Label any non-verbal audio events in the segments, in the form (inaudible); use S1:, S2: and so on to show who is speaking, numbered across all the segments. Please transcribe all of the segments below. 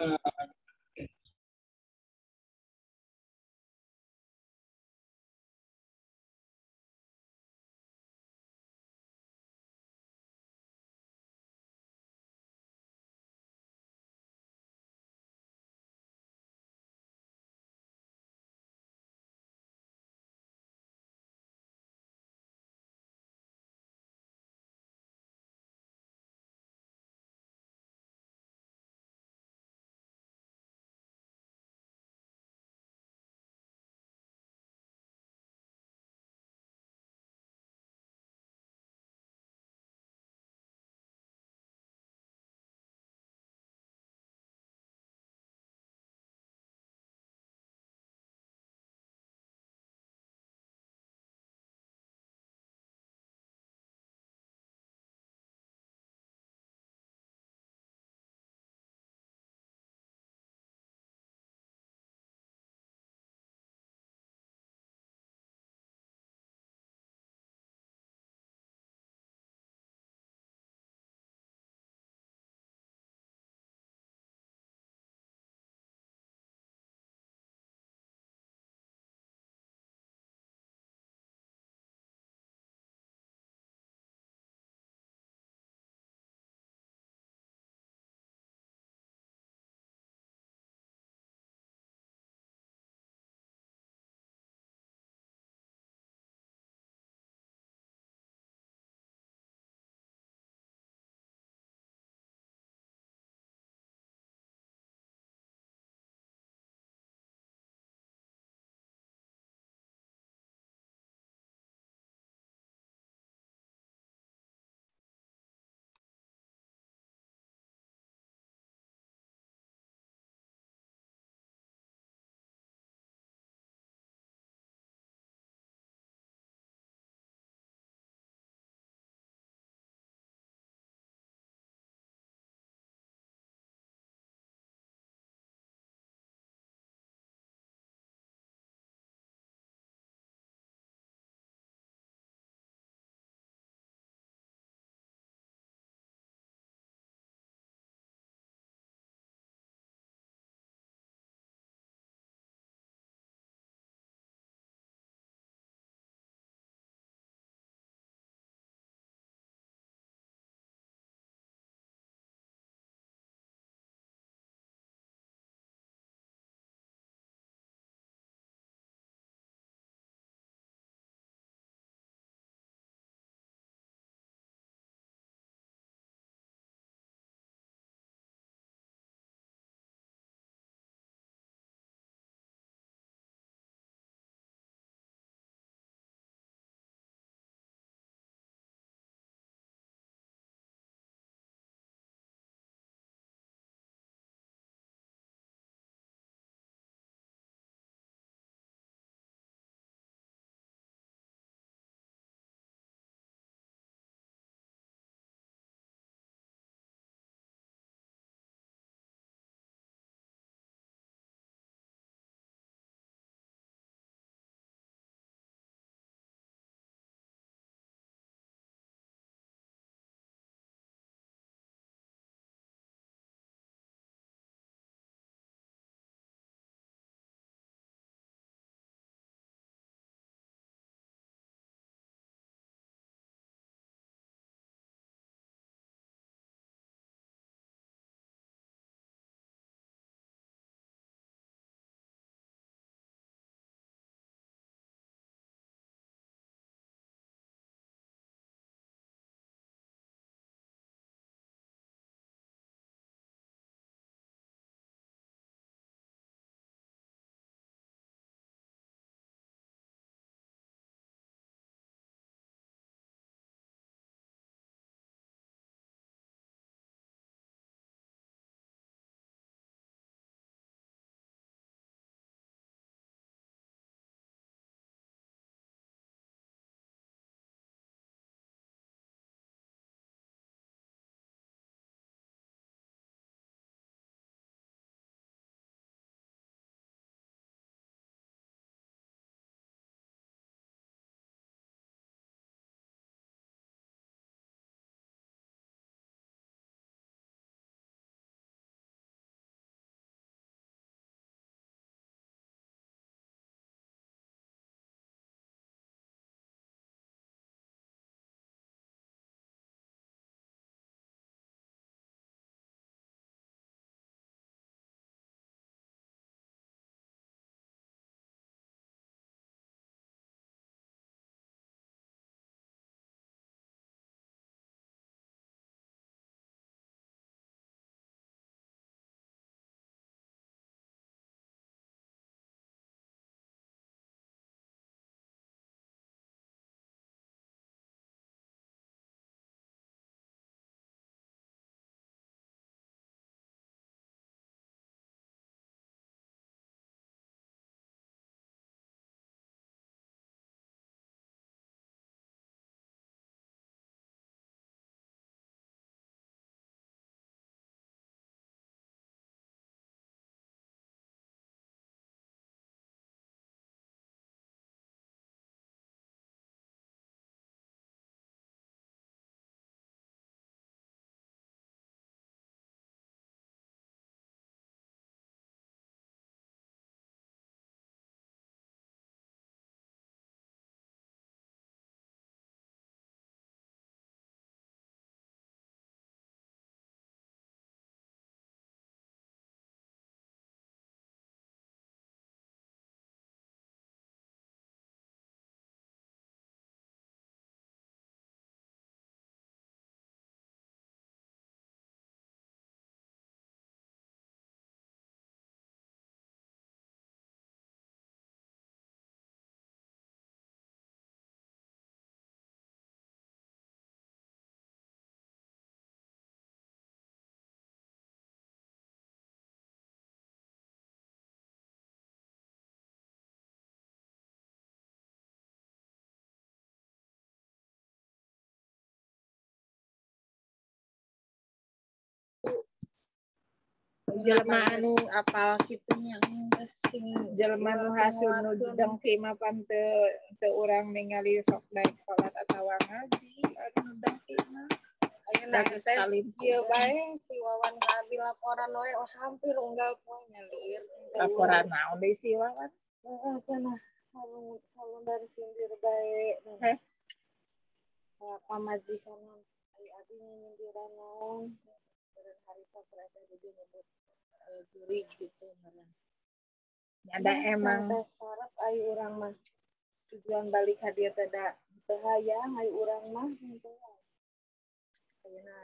S1: uh, jelema anu apal kitunya jelema nu hasil nu dengki mah pan teu teu urang ningali sok daek salat atawa ngaji anu nu dengki mah
S2: Ayeuna teh ieu bae si Wawan ngambil laporan we oh, hampir unggal poinnya lieur.
S1: laporan naon deui si Wawan
S2: Heeh, cenah. Kalau dari sindir bae. Kayak pamajikan ari abi nyindiran naon. Harita ternyata jadi nyebut juri gitu meureun.
S1: ada emang
S2: Teh sarap ai urang mah tujuan balik da teu hayang ai urang mah henteu wae. Ayeuna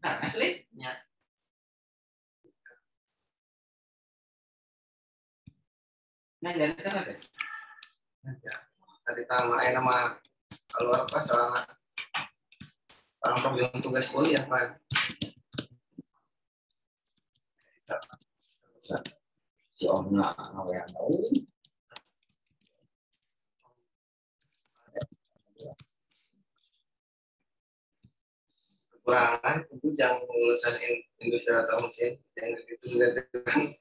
S3: Nah, Asli?
S4: Ya.
S3: Nah, dari sana deh.
S4: Tadi nama keluar apa soalnya orang problem tugas kuliah kan.
S5: si Omna ngawe tahu
S4: Kekurangan itu jangan lulusan in- industri atau mesin yang gitu juga dengan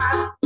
S4: Iya,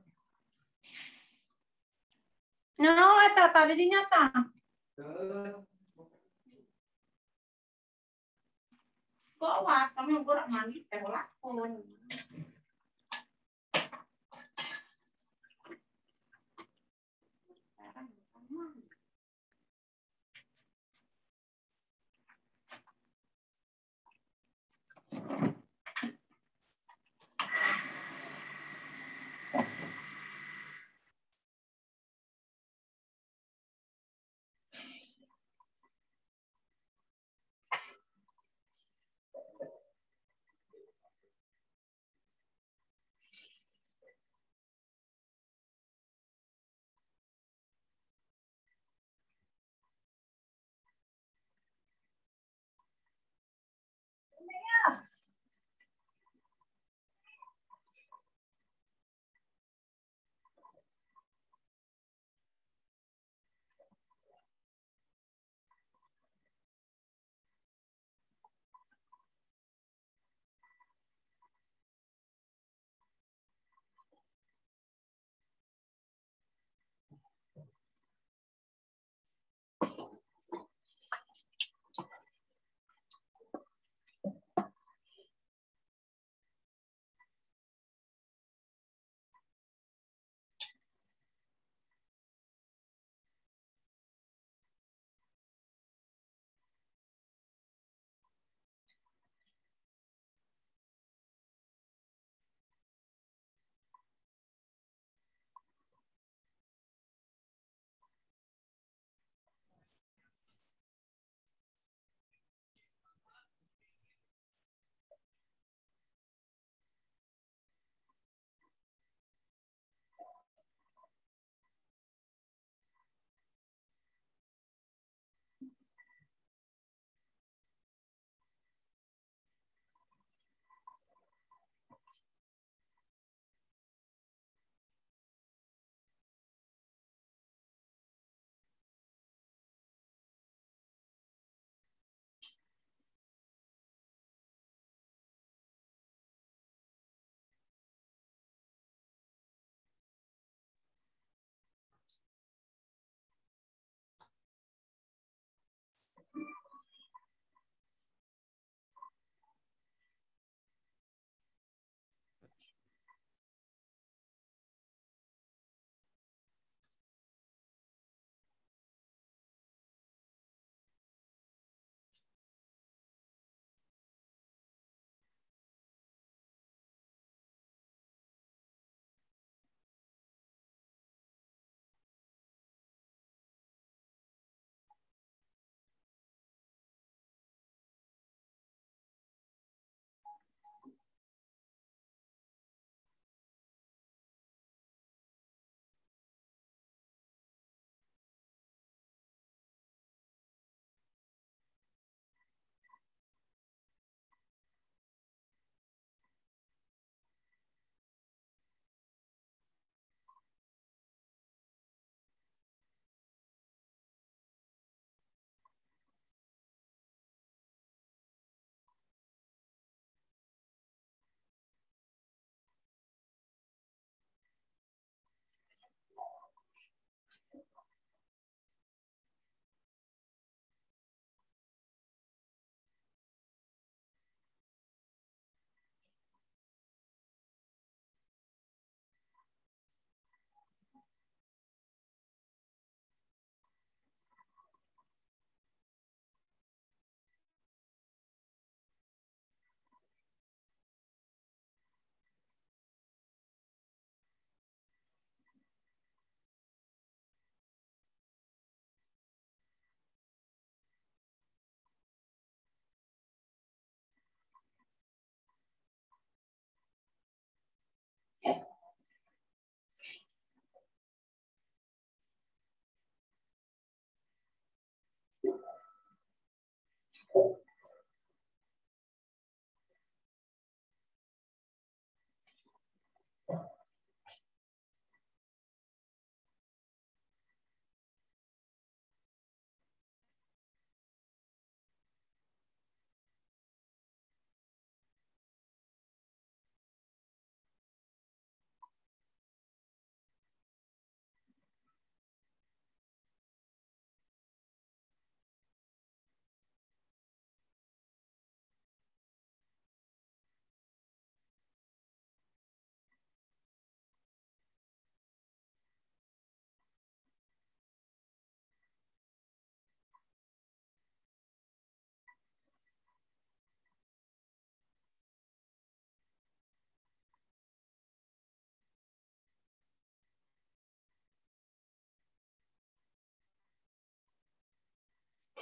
S6: No, ito, tali din yata. Bawa, kami burak mandi, pero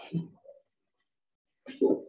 S6: Thank you.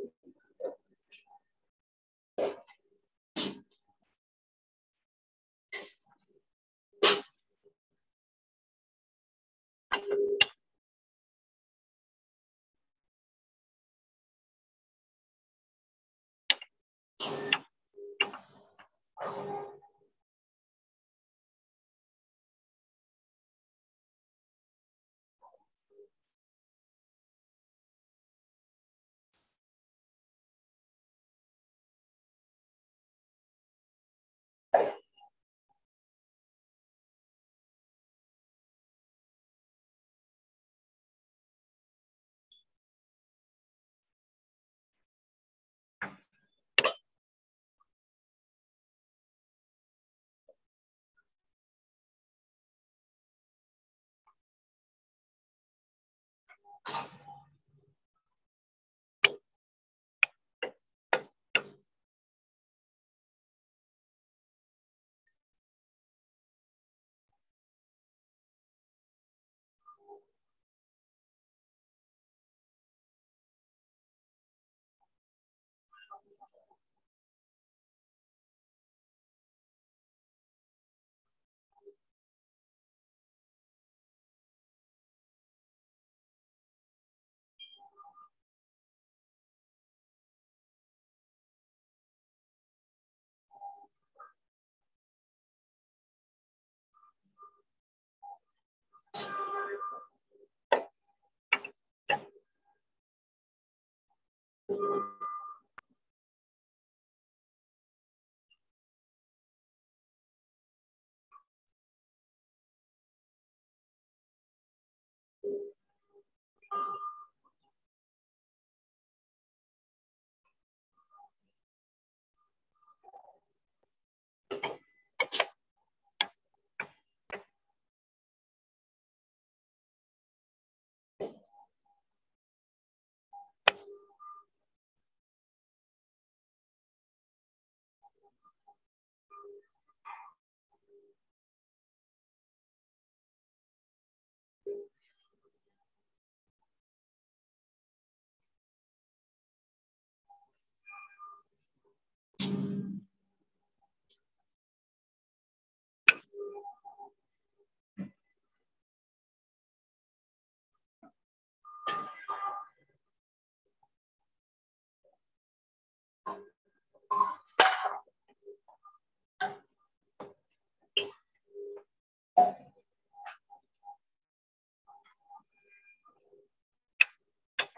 S6: Thank you.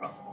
S6: problem.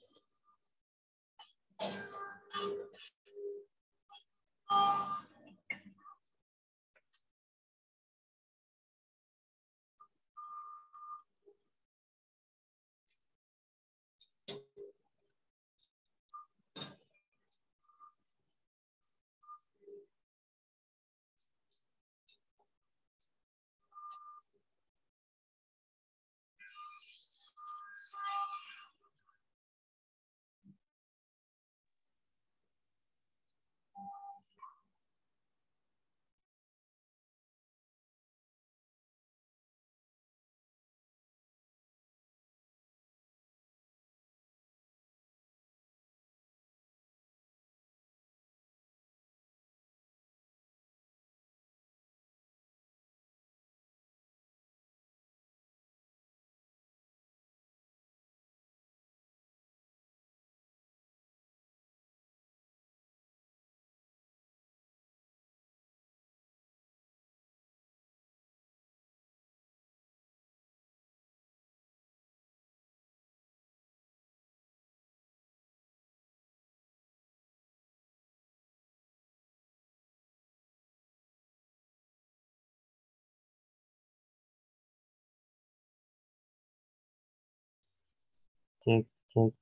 S4: cek cek.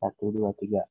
S4: Satu dua tiga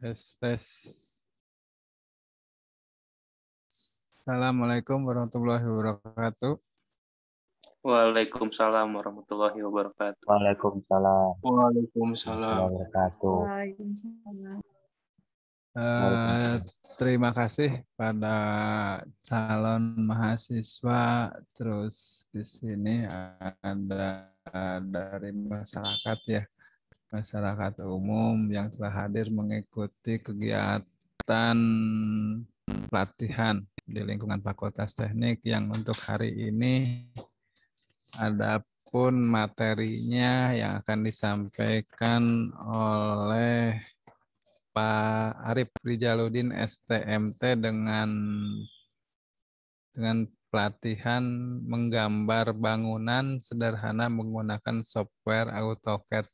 S7: Tes, tes. Assalamualaikum warahmatullahi wabarakatuh.
S8: Waalaikumsalam warahmatullahi wabarakatuh.
S9: Waalaikumsalam
S10: Waalaikumsalam.
S9: warahmatullahi wabarakatuh.
S7: Eh, terima kasih pada calon mahasiswa. Terus di sini ada dari masyarakat ya, masyarakat umum yang telah hadir mengikuti kegiatan pelatihan di lingkungan Fakultas Teknik yang untuk hari ini adapun materinya yang akan disampaikan oleh Pak Arif Rijaludin STMT dengan dengan pelatihan menggambar bangunan sederhana menggunakan software AutoCAD.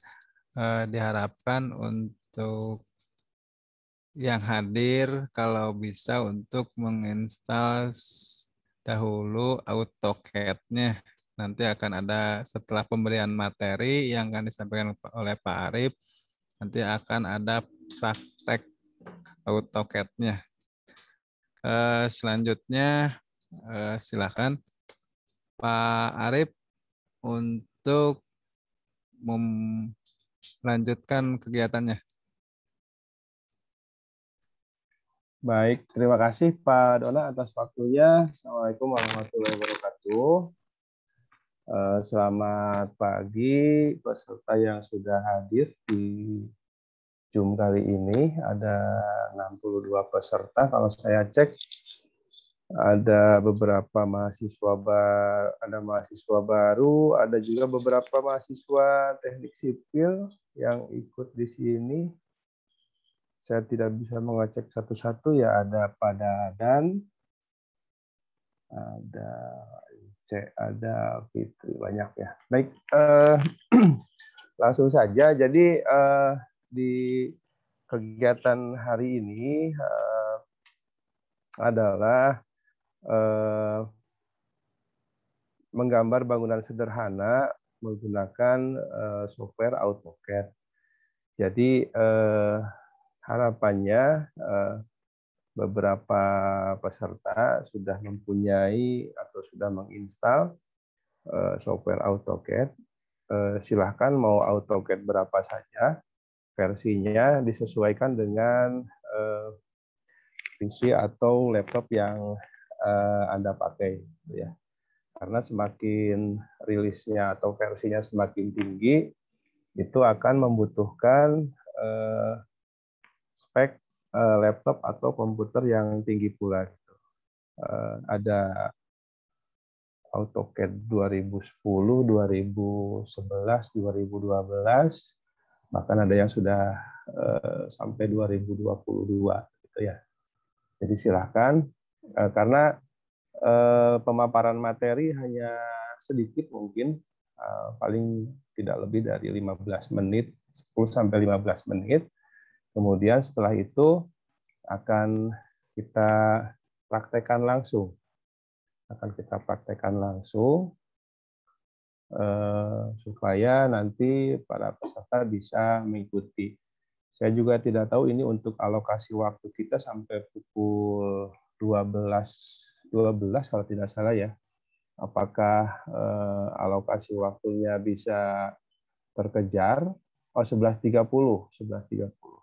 S7: Eh, diharapkan untuk yang hadir kalau bisa untuk menginstal dahulu AutoCAD-nya. Nanti akan ada setelah pemberian materi yang akan disampaikan oleh Pak Arif, nanti akan ada praktek AutoCAD-nya. Eh, selanjutnya eh, silakan Pak Arif untuk melanjutkan kegiatannya.
S11: Baik, terima kasih Pak Dona atas waktunya. Assalamualaikum warahmatullahi wabarakatuh. Eh, Selamat pagi peserta yang sudah hadir di Zoom kali ini. Ada 62 peserta. Kalau saya cek ada beberapa mahasiswa baru, ada mahasiswa baru, ada juga beberapa mahasiswa teknik sipil yang ikut di sini. Saya tidak bisa mengecek satu-satu ya ada pada dan ada C ada Fitri banyak ya. Baik eh, (clears throat) langsung saja. Jadi eh, di kegiatan hari ini eh, adalah eh, menggambar bangunan sederhana menggunakan eh, software AutoCAD jadi eh, harapannya eh, beberapa peserta sudah mempunyai atau sudah menginstal eh, software AutoCAD. Eh, Silahkan mau AutoCAD berapa saja, versinya disesuaikan dengan eh, PC atau laptop yang Anda pakai. gitu ya. Karena semakin rilisnya atau versinya semakin tinggi, itu akan membutuhkan eh, spek eh, laptop atau komputer yang tinggi pula. gitu. Eh, ada AutoCAD 2010, 2011, 2012, bahkan ada yang sudah eh, sampai 2022 gitu ya. Jadi silahkan eh, karena eh, pemaparan materi hanya sedikit mungkin eh, paling tidak lebih dari 15 menit, 10 sampai 15 menit. Kemudian setelah itu akan kita praktekkan langsung. Akan kita praktekkan langsung eh, supaya nanti para peserta bisa mengikuti. Saya juga tidak tahu ini untuk alokasi waktu kita sampai pukul 12 12 kalau tidak salah ya. Apakah eh, alokasi waktunya bisa terkejar? Oh 11.30, 11.30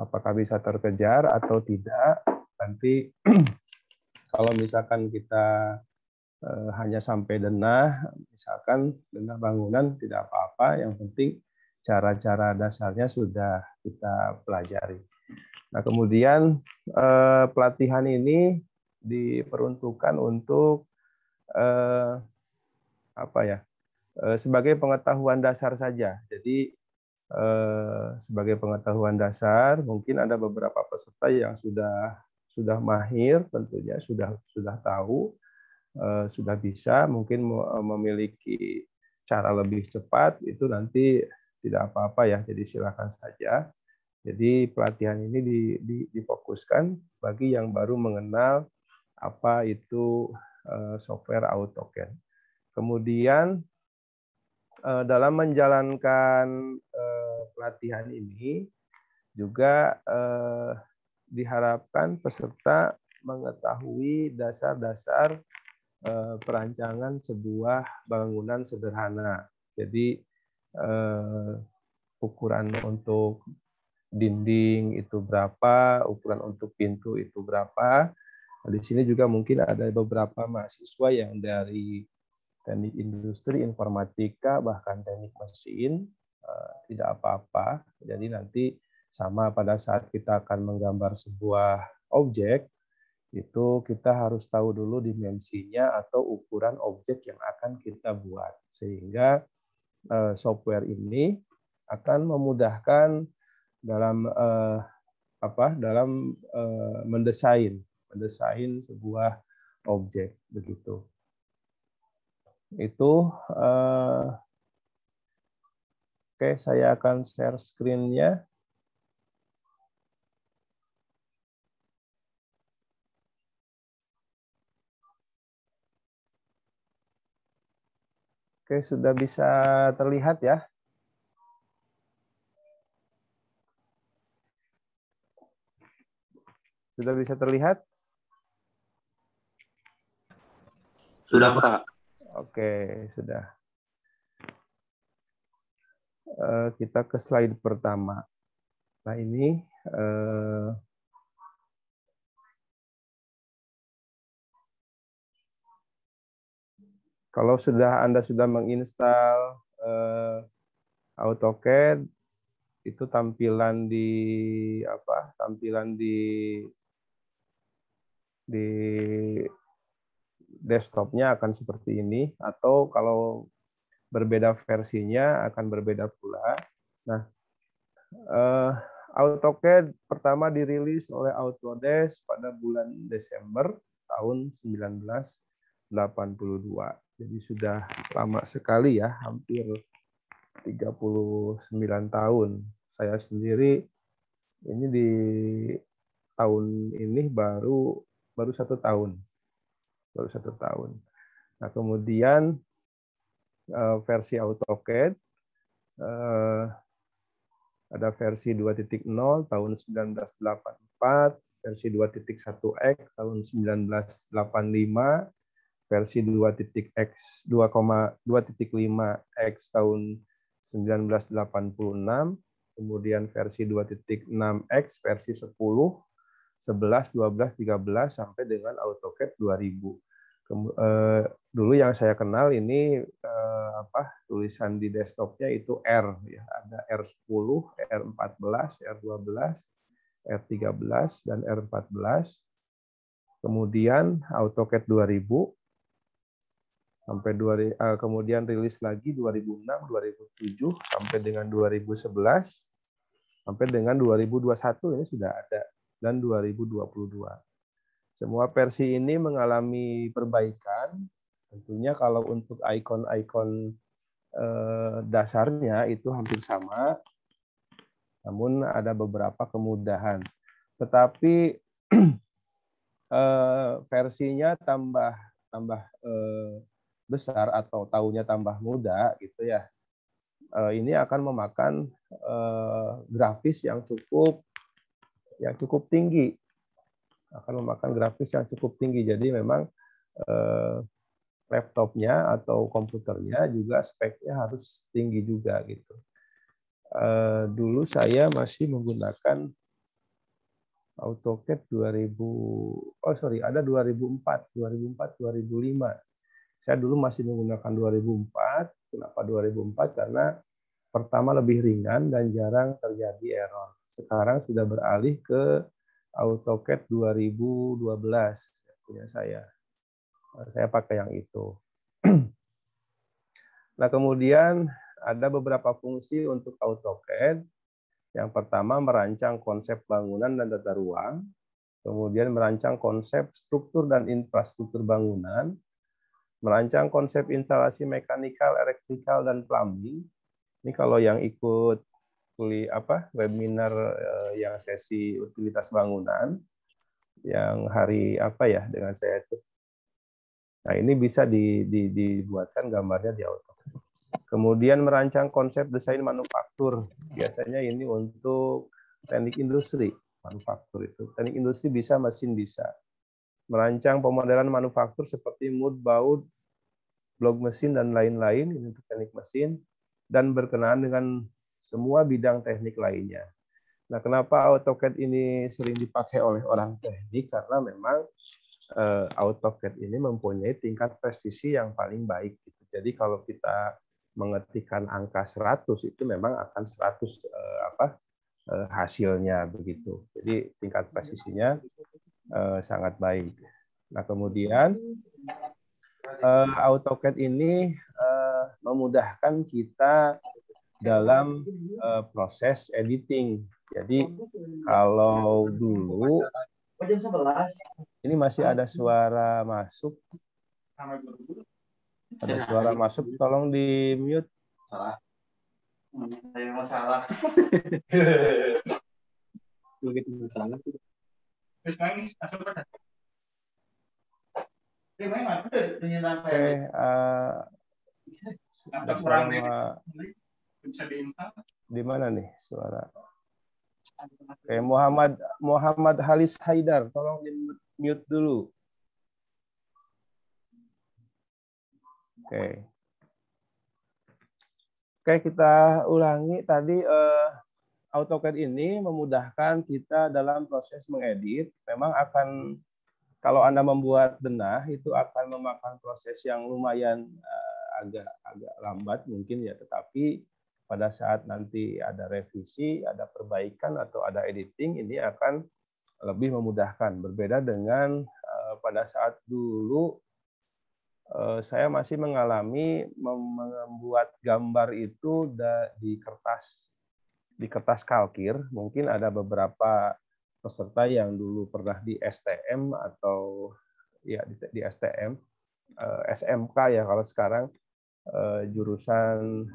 S11: apakah bisa terkejar atau tidak. Nanti (clears throat) kalau misalkan kita eh, hanya sampai denah, misalkan denah bangunan tidak apa-apa, yang penting cara-cara dasarnya sudah kita pelajari. Nah, kemudian eh, pelatihan ini diperuntukkan untuk eh, apa ya? eh, sebagai pengetahuan dasar saja. Jadi eh, sebagai pengetahuan dasar, mungkin ada beberapa peserta yang sudah sudah mahir, tentunya sudah sudah tahu, eh, sudah bisa, mungkin me- memiliki cara lebih cepat itu nanti tidak apa-apa ya. Jadi silakan saja. Jadi pelatihan ini di, di, difokuskan bagi yang baru mengenal apa itu eh, software AutoCAD. Kemudian eh, dalam menjalankan eh, pelatihan ini Juga diharapkan peserta mengetahui dasar-dasar perancangan sebuah bangunan sederhana. Jadi ukuran untuk dinding itu berapa, ukuran untuk pintu itu berapa. Di sini juga mungkin ada beberapa mahasiswa yang dari teknik industri, informatika, bahkan teknik mesin, eh, tidak apa-apa. Jadi nanti sama pada saat kita akan menggambar sebuah objek, itu kita harus tahu dulu dimensinya atau ukuran objek yang akan kita buat. Sehingga eh, software ini akan memudahkan dalam uh, apa dalam uh, mendesain mendesain sebuah objek begitu itu uh, oke okay, saya akan share screen-nya Oke, sudah bisa terlihat ya. Sudah bisa terlihat?
S8: Sudah, Pak.
S11: Oke, sudah. Uh, kita ke slide pertama. Nah, ini uh, kalau sudah Anda sudah menginstal uh, AutoCAD itu tampilan di apa? Tampilan di di desktopnya akan seperti ini atau kalau berbeda versinya akan berbeda pula. Nah, uh, AutoCAD pertama dirilis oleh Autodesk pada bulan Desember tahun 1982. Jadi sudah lama sekali ya, hampir 39 tahun. Saya sendiri ini di tahun ini baru baru satu tahun, baru satu tahun. Nah kemudian uh, versi AutoCAD uh, ada versi 2.0 tahun 1984, versi 2.1x tahun 1985, versi 2.x 2,2.5x tahun 1986, kemudian versi 2.6x versi 10 11, 12, 13 sampai dengan AutoCAD 2000. Eh, dulu yang saya kenal ini eh, apa tulisan di desktopnya itu R ya ada R10, R14, R12, R13 dan R14. Kemudian AutoCAD 2000 sampai 2000 eh, kemudian rilis lagi 2006, 2007 sampai dengan 2011 sampai dengan 2021 ini sudah ada dan 2022. Semua versi ini mengalami perbaikan. Tentunya kalau untuk ikon-ikon eh, dasarnya itu hampir sama, namun ada beberapa kemudahan. Tetapi (clears throat) eh, versinya tambah tambah eh, besar atau tahunya tambah muda gitu ya. ini akan memakan grafis yang cukup yang cukup tinggi. Akan memakan grafis yang cukup tinggi. Jadi memang eh, laptopnya atau komputernya juga speknya harus tinggi juga gitu. Eh, dulu saya masih menggunakan AutoCAD 2000 oh sorry ada 2004 2004 2005 saya dulu masih menggunakan 2004 kenapa 2004 karena pertama lebih ringan dan jarang terjadi error sekarang sudah beralih ke AutoCAD 2012 punya saya. Saya pakai yang itu. (clears throat) Nah, kemudian ada beberapa fungsi untuk AutoCAD. Yang pertama merancang konsep bangunan dan tata ruang, kemudian merancang konsep struktur dan infrastruktur bangunan, merancang konsep instalasi mekanikal, elektrikal dan plumbing. Ini kalau yang ikut kuli apa webinar uh, yang sesi utilitas bangunan yang hari apa ya dengan saya itu. Nah ini bisa di, di, dibuatkan gambarnya di auto. Kemudian merancang konsep desain manufaktur. Biasanya ini untuk teknik industri manufaktur itu. Teknik industri bisa, mesin bisa. Merancang pemodelan manufaktur seperti mood, baut, blok mesin, dan lain-lain, ini untuk teknik mesin, dan berkenaan dengan semua bidang teknik lainnya. Nah, kenapa AutoCAD ini sering dipakai oleh orang teknik? Karena memang uh, AutoCAD ini mempunyai tingkat presisi yang paling baik. Gitu. Jadi kalau kita mengetikkan angka 100 itu memang akan 100 uh, apa uh, hasilnya begitu. Jadi tingkat presisinya sangat baik. Nah kemudian AutoCAD ini memudahkan kita dalam uh, proses editing. Jadi kalau dulu ini masih ada suara masuk. Ada suara masuk, tolong di mute.
S4: Salah.
S3: Saya masalah.
S10: Begitu masalah.
S3: Terus main. Oke,
S11: Oke, uh, ma-
S3: bisa diinstal.
S11: di mana nih suara? Oke, Muhammad Muhammad Halis Haidar, tolong di mute dulu. Oke. Oke, kita ulangi tadi eh, AutoCAD ini memudahkan kita dalam proses mengedit. Memang akan kalau Anda membuat denah itu akan memakan proses yang lumayan eh, agak agak lambat mungkin ya, tetapi pada saat nanti ada revisi, ada perbaikan atau ada editing ini akan lebih memudahkan. Berbeda dengan eh, pada saat dulu eh, saya masih mengalami mem- membuat gambar itu di kertas di kertas kalkir. Mungkin ada beberapa peserta yang dulu pernah di STM atau ya di, STM, eh, SMK ya kalau sekarang jurusan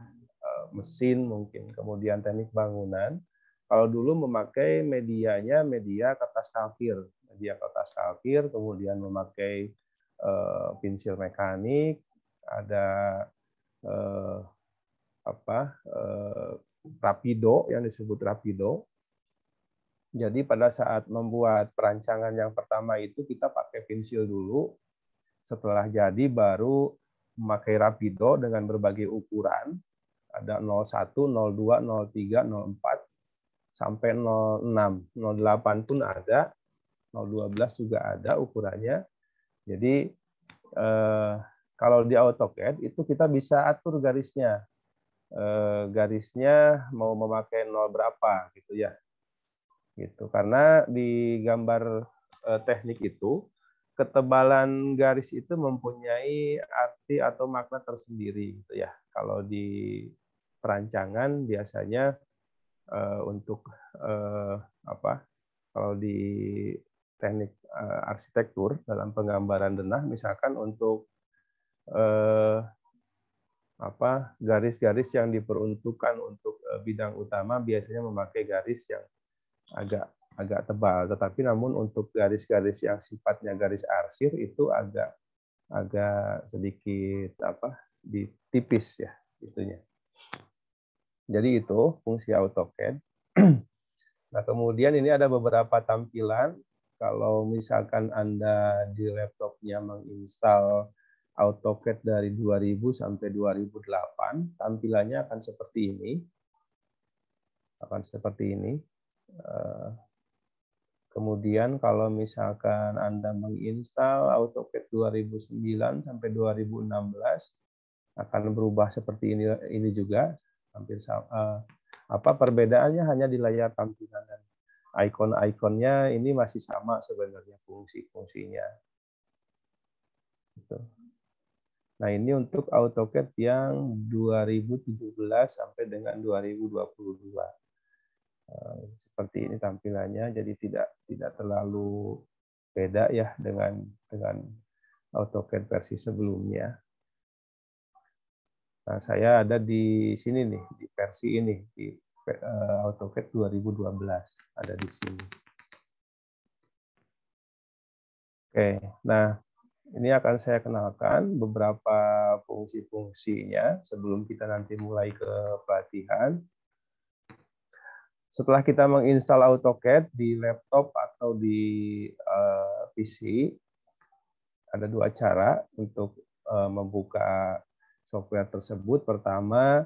S11: mesin mungkin, kemudian teknik bangunan. Kalau dulu memakai medianya media kertas kalkir, media kertas kalkir, kemudian memakai eh, pensil mekanik, ada eh, apa eh, rapido yang disebut rapido. Jadi pada saat membuat perancangan yang pertama itu kita pakai pensil dulu. Setelah jadi baru memakai rapido dengan berbagai ukuran. Ada 01, 02, 03, 04 sampai 06. 08 pun ada. 012 juga ada ukurannya. Jadi eh, kalau di AutoCAD itu kita bisa atur garisnya eh, garisnya mau memakai nol berapa gitu ya gitu karena di gambar eh, teknik itu ketebalan garis itu mempunyai arti atau makna tersendiri gitu ya kalau di perancangan biasanya eh, untuk eh, apa kalau di teknik eh, arsitektur dalam penggambaran denah misalkan untuk eh, apa garis-garis yang diperuntukkan untuk eh, bidang utama biasanya memakai garis yang agak agak tebal. Tetapi namun untuk garis-garis yang sifatnya garis arsir itu agak agak sedikit apa ditipis ya itunya jadi itu fungsi AutoCAD (clears throat) nah kemudian ini ada beberapa tampilan kalau misalkan anda di laptopnya menginstal AutoCAD dari 2000 sampai 2008, tampilannya akan seperti ini. Akan seperti ini. Eh, Kemudian kalau misalkan Anda menginstal AutoCAD 2009 sampai 2016 akan berubah seperti ini ini juga hampir sama. Eh, apa perbedaannya hanya di layar tampilan dan icon-iconnya ini masih sama sebenarnya fungsi-fungsinya. Gitu. Nah, ini untuk AutoCAD yang 2017 sampai dengan 2022. Eh, Seperti ini tampilannya, jadi tidak tidak terlalu beda ya dengan dengan AutoCAD versi sebelumnya. Nah, saya ada di sini nih, di versi ini, di eh, AutoCAD 2012, ada di sini. Oke, nah ini akan saya kenalkan beberapa fungsi-fungsinya sebelum kita nanti mulai ke pelatihan. setelah kita menginstal AutoCAD di laptop atau di eh, PC, ada dua cara untuk uh, membuka software tersebut. Pertama,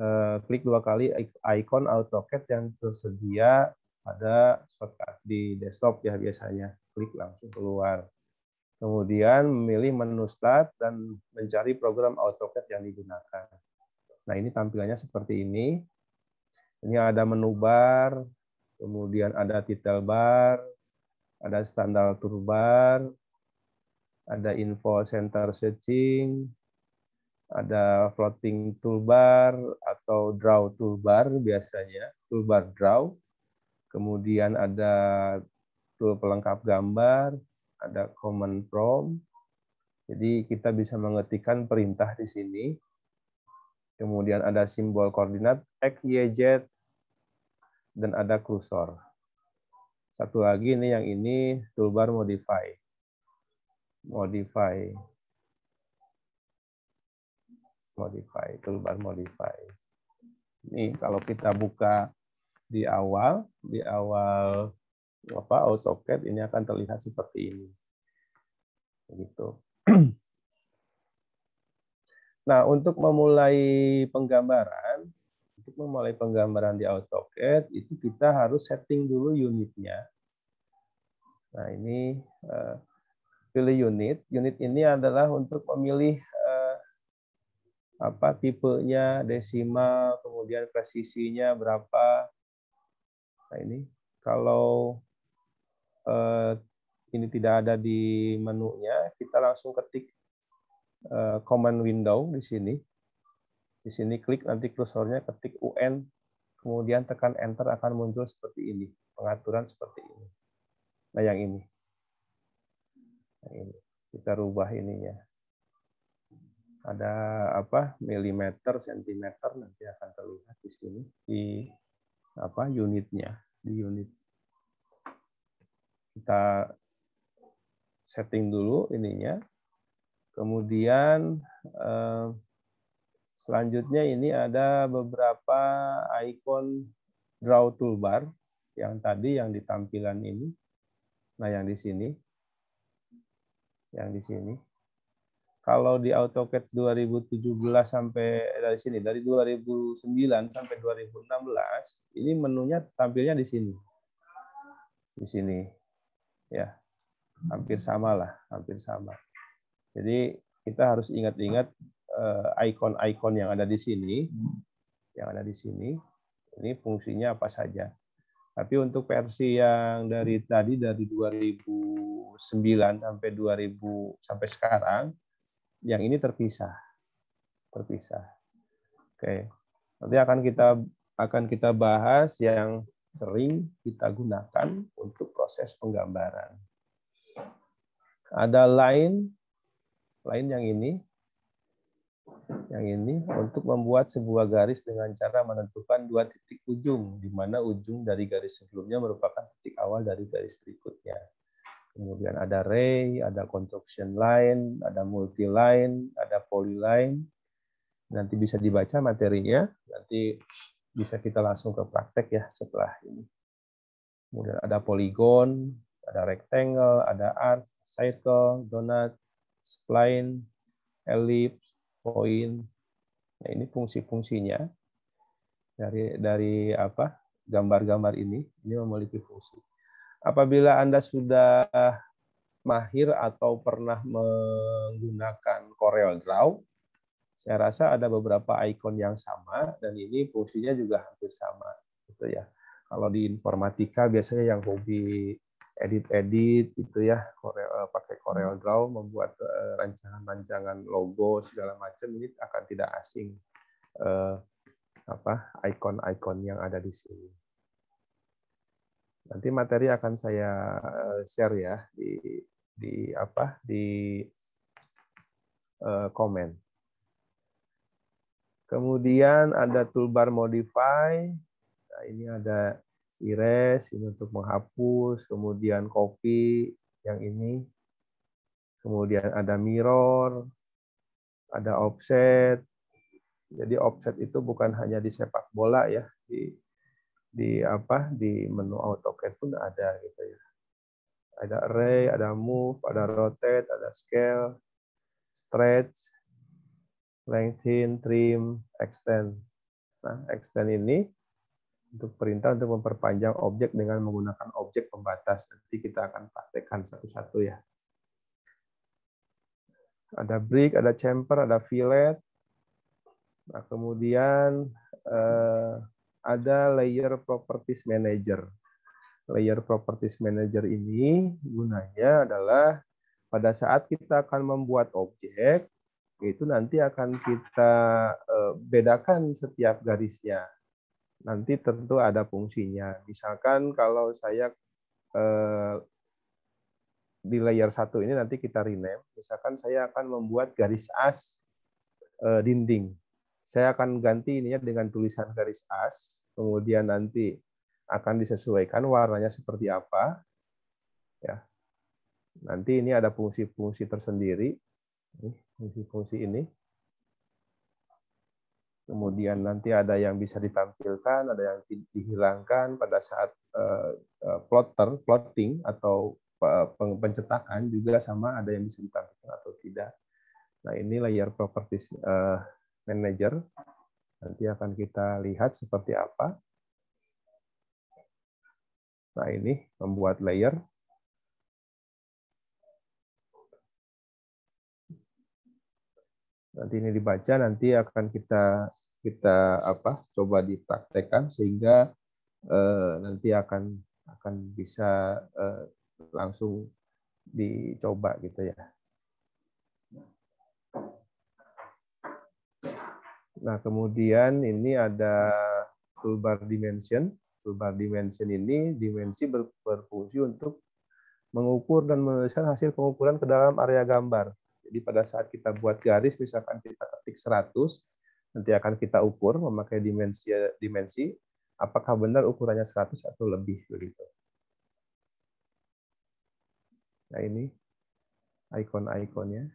S11: uh, klik dua kali icon AutoCAD yang tersedia pada shortcut di desktop ya biasanya. Klik langsung keluar. Kemudian memilih menu Start dan mencari program AutoCAD yang digunakan. Nah, ini tampilannya seperti ini. Ini ada menu bar, kemudian ada title bar, ada standar toolbar, ada info center searching, ada floating toolbar atau draw toolbar biasanya, toolbar draw. Kemudian ada tool pelengkap gambar, ada command prompt. Jadi kita bisa mengetikkan perintah di sini kemudian ada simbol koordinat X, Y, Z, dan ada kursor. Satu lagi ini yang ini toolbar modify. Modify. Modify, toolbar modify. Ini kalau kita buka di awal, di awal apa AutoCAD ini akan terlihat seperti ini. Begitu. (clears throat) Nah, untuk memulai penggambaran, untuk memulai penggambaran di AutoCAD, itu kita harus setting dulu unitnya. Nah, ini uh, pilih unit. Unit ini adalah untuk memilih apa tipenya, desimal, kemudian presisinya berapa. Nah, ini kalau uh, ini tidak ada di menunya, kita langsung ketik Eh, command window di sini. Di sini klik nanti kursornya ketik UN, kemudian tekan enter akan muncul seperti ini, pengaturan seperti ini. Nah yang ini, nah, ini kita rubah ininya. Ada apa milimeter, sentimeter nanti akan terlihat di sini di apa unitnya di unit. Kita setting dulu ininya Kemudian eh, selanjutnya ini ada beberapa ikon draw toolbar yang tadi yang di tampilan ini. Nah, yang di sini. Yang di sini. Kalau di AutoCAD 2017 sampai dari sini dari 2009 sampai 2016 ini menunya tampilnya di sini. Di sini. Ya. Hampir sama lah, hampir sama. Jadi kita harus ingat-ingat eh, ikon-ikon yang ada di sini, yang ada di sini, ini fungsinya apa saja. Tapi untuk versi yang dari tadi dari 2009 sampai 2000 sampai sekarang, yang ini terpisah, terpisah. Oke, nanti akan kita akan kita bahas yang sering kita gunakan untuk proses penggambaran. Ada line lain yang ini yang ini untuk membuat sebuah garis dengan cara menentukan dua titik ujung, di mana ujung dari garis sebelumnya merupakan titik awal dari garis berikutnya. Kemudian ada ray, ada construction line, ada multi line, ada polyline. Nanti bisa dibaca materinya, nanti bisa kita langsung ke praktek ya setelah ini. Kemudian ada polygon, ada rectangle, ada arc, circle, donut, spline, ellipse, point. Nah, ini fungsi-fungsinya dari dari apa? gambar-gambar ini ini memiliki fungsi. Apabila Anda sudah mahir atau pernah menggunakan Corel Draw, saya rasa ada beberapa ikon yang sama dan ini fungsinya juga hampir sama gitu ya. Kalau di informatika biasanya yang hobi edit-edit gitu ya Corel, eh, pakai Corel Draw membuat eh, rancangan-rancangan logo segala macam ini akan tidak asing uh, apa ikon-ikon yang ada di sini. Nanti materi akan saya share ya di di apa di uh, komen. Kemudian ada toolbar modify. Nah, ini ada erase ini untuk menghapus, kemudian copy yang ini, kemudian ada mirror, ada offset. Jadi offset itu bukan hanya di sepak bola ya, di di apa di menu AutoCAD pun ada gitu ya. Ada array, ada move, ada rotate, ada scale, stretch, lengthen, trim, extend. Nah, extend ini untuk perintah untuk memperpanjang objek dengan menggunakan objek pembatas. Nanti kita akan praktekkan satu-satu ya. Ada brick, ada chamfer, ada fillet. Nah, kemudian eh, ada layer properties manager. Layer properties manager ini gunanya adalah pada saat kita akan membuat objek, itu nanti akan kita eh, bedakan setiap garisnya. Nanti tentu ada fungsinya. Misalkan kalau saya eh, di layer satu ini nanti kita rename. Misalkan saya akan membuat garis as eh, dinding. Saya akan ganti ininya dengan tulisan garis as. Kemudian nanti akan disesuaikan warnanya seperti apa. Ya. Nanti ini ada fungsi-fungsi tersendiri. Fungsi-fungsi ini. Kemudian nanti ada yang bisa ditampilkan, ada yang dihilangkan pada saat plotter, plotting atau pencetakan juga sama ada yang bisa ditampilkan atau tidak. Nah ini layer properties manager. Nanti akan kita lihat seperti apa. Nah ini membuat layer. Nanti ini dibaca, nanti akan kita kita apa coba dipraktekkan sehingga eh, nanti akan akan bisa eh, langsung dicoba gitu ya. Nah, kemudian ini ada toolbar dimension. Toolbar dimension ini dimensi ber, berfungsi untuk mengukur dan menuliskan hasil pengukuran ke dalam area gambar. Jadi pada saat kita buat garis, misalkan kita ketik 100, nanti akan kita ukur memakai dimensi dimensi apakah benar ukurannya 100 atau lebih begitu. Nah ini ikon-ikonnya.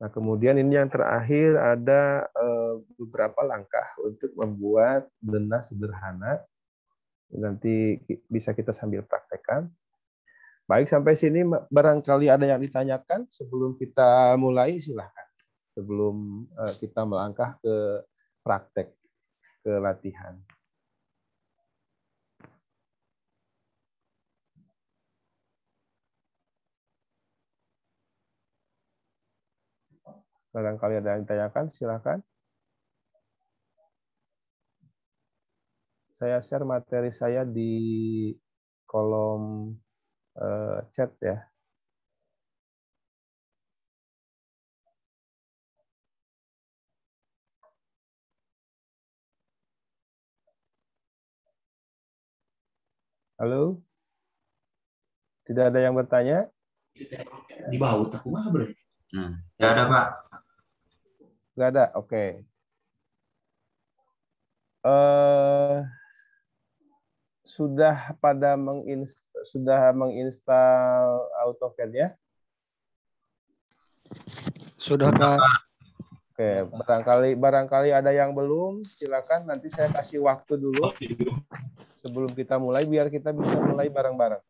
S11: Nah kemudian ini yang terakhir ada beberapa langkah untuk membuat denah sederhana. Nanti bisa kita sambil praktekkan. Baik sampai sini barangkali ada yang ditanyakan sebelum kita mulai silahkan. Sebelum kita melangkah ke praktek, ke latihan. Barangkali ada yang ditanyakan, silakan. Saya share materi saya di kolom uh, chat ya. Halo? Tidak ada yang bertanya?
S5: Di bawah tak bro.
S8: Hmm. Ya ada Pak.
S11: Nggak ada, oke. Okay. Uh, sudah pada menginst sudah menginstal AutoCAD ya?
S10: Sudah Pak.
S11: Oke, barangkali barangkali ada yang belum, silakan nanti saya kasih waktu dulu sebelum kita mulai biar kita bisa mulai bareng-bareng.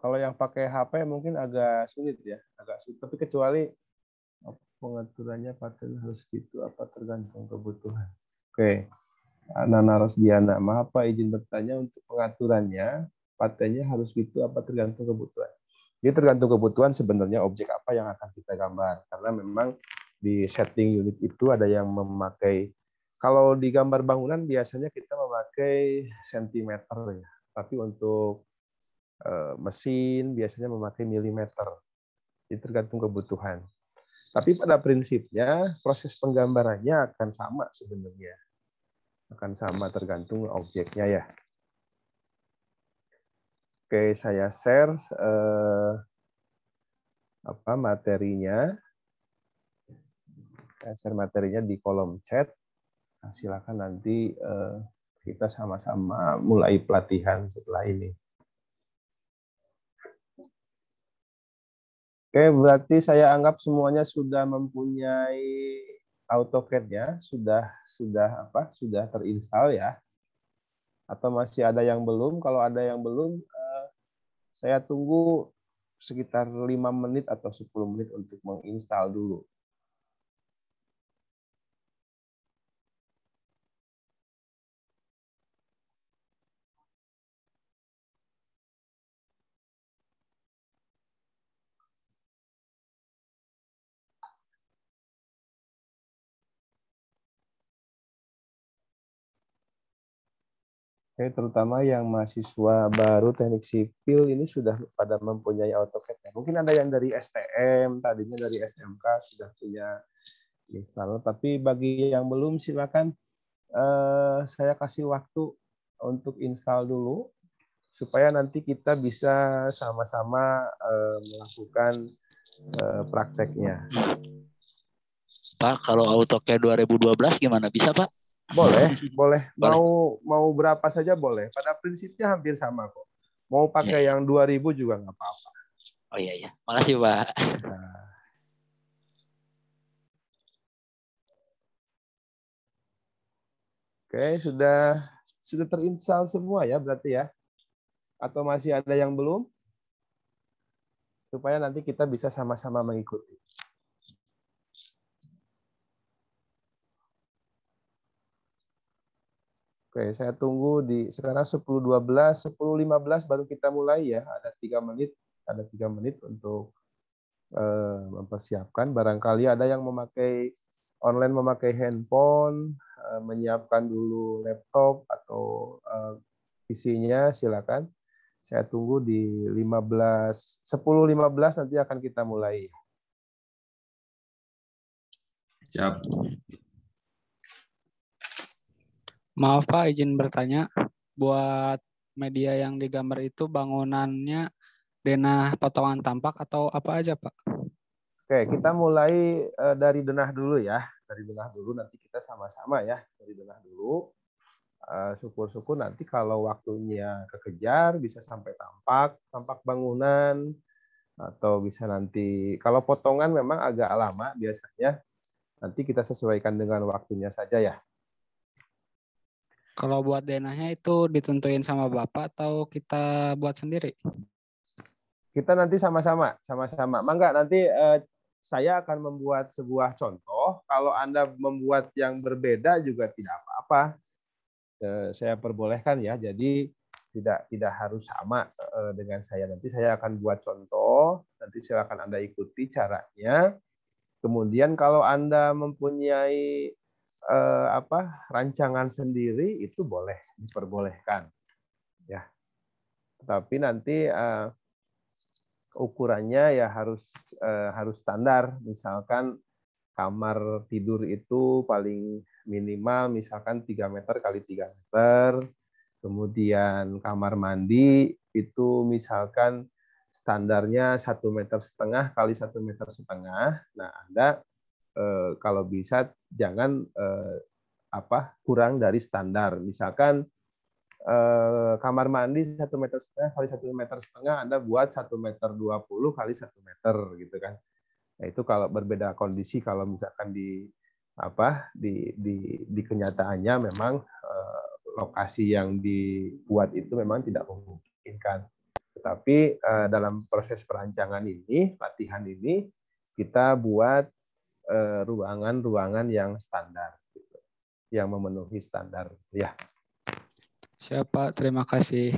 S11: Kalau yang pakai HP mungkin agak sulit ya, agak sulit. Tapi kecuali pengaturannya pattern harus gitu apa tergantung kebutuhan. Oke. Nana Rosdiana, maaf Pak izin bertanya untuk pengaturannya patennya harus gitu apa tergantung kebutuhan. Ini tergantung kebutuhan sebenarnya objek apa yang akan kita gambar. Karena memang di setting unit itu ada yang memakai kalau di gambar bangunan biasanya kita memakai sentimeter ya. Tapi untuk mesin biasanya memakai milimeter. Itu tergantung kebutuhan. Tapi pada prinsipnya proses penggambarannya akan sama sebenarnya. Akan sama tergantung objeknya ya. Oke, saya share eh, apa materinya. Saya share materinya di kolom chat. Nah, silakan nanti eh, kita sama-sama mulai pelatihan setelah ini. Oke, berarti saya anggap semuanya sudah mempunyai AutoCAD-nya, sudah sudah apa? Sudah terinstall ya. Atau masih ada yang belum? Kalau ada yang belum, eh, saya tunggu sekitar 5 menit atau 10 menit untuk menginstal dulu. Oke, terutama yang mahasiswa baru teknik sipil ini sudah pada mempunyai AutoCAD. ya. Mungkin ada yang dari STM, tadinya dari SMK sudah punya install. Tapi bagi yang belum, silakan eh, saya kasih waktu untuk install dulu supaya nanti kita bisa sama-sama eh, melakukan eh, prakteknya.
S8: Pak, kalau AutoCAD 2012 gimana? Bisa, Pak?
S11: Boleh, (laughs) boleh.
S8: Boleh.
S11: Mau mau berapa saja boleh. Pada prinsipnya hampir sama kok. Mau pakai yang 2000 juga nggak apa-apa.
S8: Oh iya, iya. Makasih, Pak.
S11: Nah. Oke, sudah sudah terinstall semua ya berarti ya? Atau masih ada yang belum? Supaya nanti kita bisa sama-sama mengikuti. Oke, saya tunggu di sekarang 10.12, 10.15 baru kita mulai ya. Ada tiga menit, ada tiga menit untuk eh, mempersiapkan. Barangkali ada yang memakai online memakai handphone, eh, menyiapkan dulu laptop atau eh, PC-nya, silakan. Saya tunggu di 15, 10.15 nanti akan kita mulai.
S5: Siap.
S12: Maaf Pak, izin bertanya. Buat media yang digambar itu bangunannya denah potongan tampak atau apa aja Pak?
S11: Oke, kita mulai eh, dari denah dulu ya. Dari denah dulu nanti kita sama-sama ya. Dari denah dulu. Eh, Syukur-syukur nanti kalau waktunya kekejar bisa sampai tampak, tampak bangunan atau bisa nanti kalau potongan memang agak lama biasanya. Nanti kita sesuaikan dengan waktunya saja ya.
S12: Kalau buat denahnya itu ditentuin sama Bapak atau kita buat sendiri?
S11: Kita nanti sama-sama, sama-sama. Mangga nanti eh, saya akan membuat sebuah contoh. Kalau Anda membuat yang berbeda juga tidak apa-apa. Eh, saya perbolehkan ya. Jadi tidak tidak harus sama eh, dengan saya. Nanti saya akan buat contoh. Nanti silakan Anda ikuti caranya. Kemudian kalau Anda mempunyai eh, apa rancangan sendiri itu boleh diperbolehkan ya. Tapi nanti eh, ukurannya ya harus eh, harus standar. Misalkan kamar tidur itu paling minimal misalkan 3 meter kali 3 meter. Kemudian kamar mandi itu misalkan standarnya satu meter setengah kali satu meter setengah. Nah anda eh, kalau bisa jangan eh, apa kurang dari standar. Misalkan eh, kamar mandi satu meter setengah kali satu meter setengah, Anda buat satu meter dua puluh kali satu meter gitu kan. Nah itu kalau berbeda kondisi kalau misalkan di apa di di, di kenyataannya memang eh, lokasi yang dibuat itu memang tidak memungkinkan. Tetapi eh, dalam proses perancangan ini, latihan ini kita buat ruangan-ruangan yang standar, gitu. yang memenuhi standar. Ya.
S12: Siapa? Terima kasih.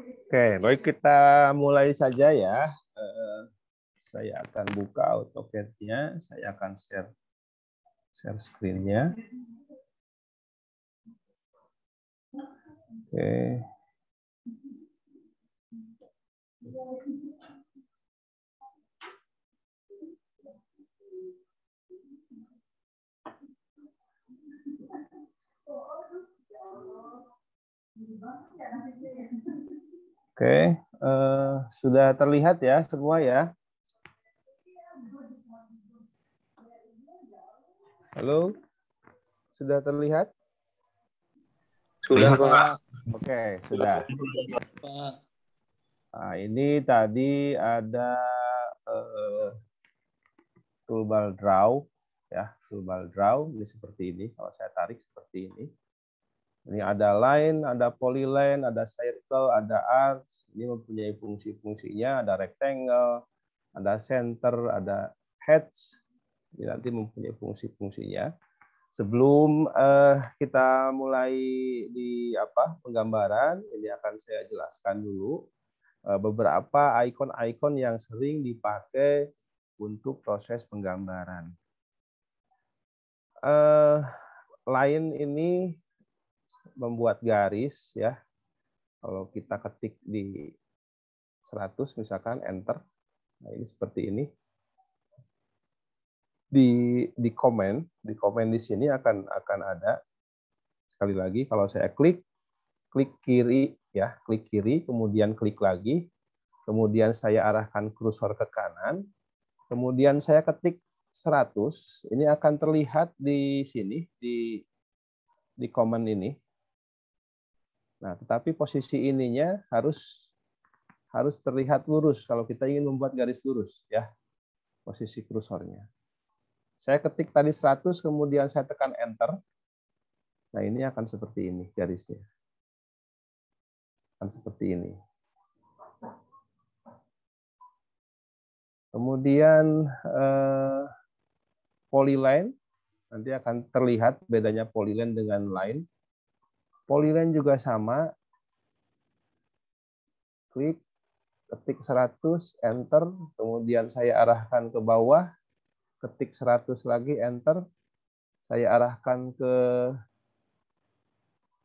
S11: Oke, baik kita mulai saja ya. Eh, saya akan buka AutoCAD-nya, saya akan share share screen-nya. Oke. Oke, eh, sudah terlihat ya semua ya. Halo, sudah terlihat?
S10: Sudah, Pak.
S11: Oke, sudah. Nah, ini tadi ada eh, toolbar draw, ya, toolbar draw ini seperti ini. Kalau saya tarik seperti ini. Ini ada line, ada polyline, ada circle, ada arcs. Ini mempunyai fungsi-fungsinya, ada rectangle, ada center, ada heads. Ini nanti mempunyai fungsi-fungsinya. Sebelum uh, kita mulai di apa penggambaran, ini akan saya jelaskan dulu uh, beberapa ikon-ikon yang sering dipakai untuk proses penggambaran. Uh, line ini membuat garis ya. Kalau kita ketik di 100 misalkan enter. Nah, ini seperti ini. Di di komen, di komen di sini akan akan ada sekali lagi kalau saya klik klik kiri ya, klik kiri kemudian klik lagi. Kemudian saya arahkan kursor ke kanan. Kemudian saya ketik 100, ini akan terlihat di sini di di komen ini Nah, tetapi posisi ininya harus harus terlihat lurus kalau kita ingin membuat garis lurus ya. Posisi kursornya. Saya ketik tadi 100 kemudian saya tekan enter. Nah, ini akan seperti ini garisnya. Akan seperti ini. Kemudian eh, polyline nanti akan terlihat bedanya polyline dengan line Polyline juga sama. Klik, ketik 100, enter, kemudian saya arahkan ke bawah, ketik 100 lagi, enter, saya arahkan ke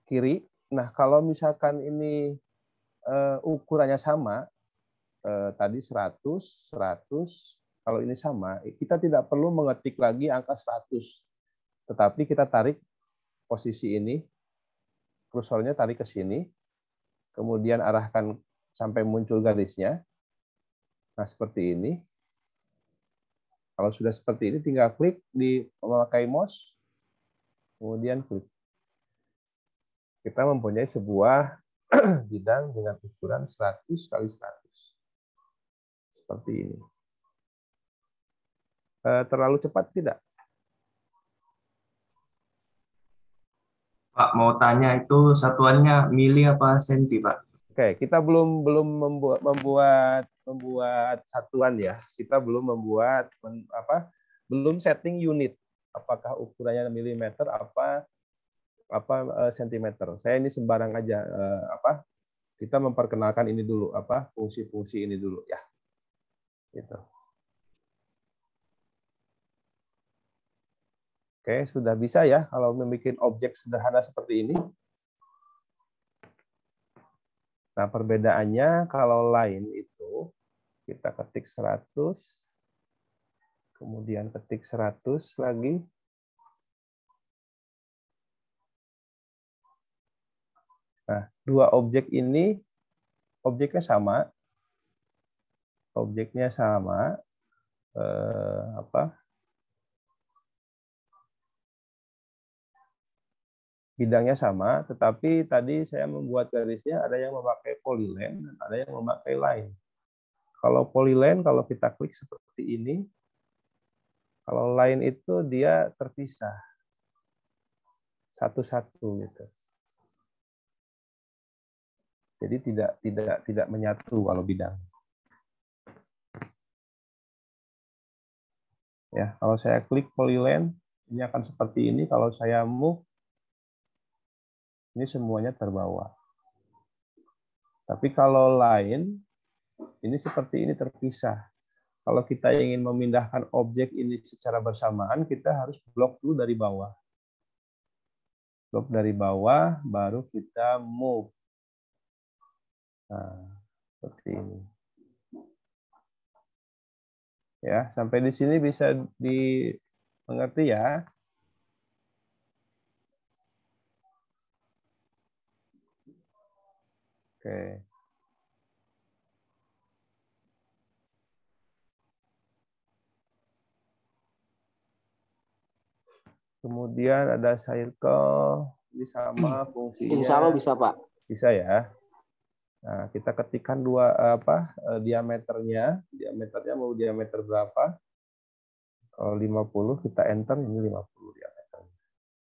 S11: kiri. Nah, kalau misalkan ini uh, ukurannya sama, uh, tadi 100, 100, kalau ini sama, kita tidak perlu mengetik lagi angka 100. Tetapi kita tarik posisi ini, kursornya tarik ke sini, kemudian arahkan sampai muncul garisnya. Nah, seperti ini. Kalau sudah seperti ini, tinggal klik di memakai mouse, kemudian klik. Kita mempunyai sebuah (clears throat) bidang dengan ukuran 100 kali 100. Seperti ini. Eh, terlalu cepat tidak?
S10: Pak mau tanya itu satuannya mili apa senti, Pak?
S11: Oke, kita belum belum membuat membuat membuat satuan ya. Kita belum membuat apa? Belum setting unit. Apakah ukurannya milimeter apa apa uh, sentimeter. Saya ini sembarang aja uh, apa? Kita memperkenalkan ini dulu apa? fungsi-fungsi ini dulu ya. Gitu. Oke, sudah bisa ya kalau membuat objek sederhana seperti ini. Nah, perbedaannya kalau lain itu kita ketik 100, kemudian ketik 100 lagi. Nah, dua objek ini objeknya sama. Objeknya sama. Eh, apa? Bidangnya sama, tetapi tadi saya membuat garisnya ada yang memakai polyline dan ada yang memakai line. Kalau polyline, kalau kita klik seperti ini, kalau line itu dia terpisah satu-satu gitu. Jadi tidak tidak tidak menyatu kalau bidang. Ya, kalau saya klik polyline, ini akan seperti ini. Kalau saya move ini semuanya terbawa. Tapi kalau lain, ini seperti ini terpisah. Kalau kita ingin memindahkan objek ini secara bersamaan, kita harus blok dulu dari bawah. Blok dari bawah, baru kita move. Nah, seperti ini. Ya, sampai di sini bisa dimengerti ya. Oke. Kemudian ada circle, ini sama fungsinya.
S9: Insya Allah bisa Pak.
S11: Bisa ya. Nah, kita ketikkan dua apa eh, diameternya, diameternya mau diameter berapa? Kalau 50 kita enter ini 50 diameternya.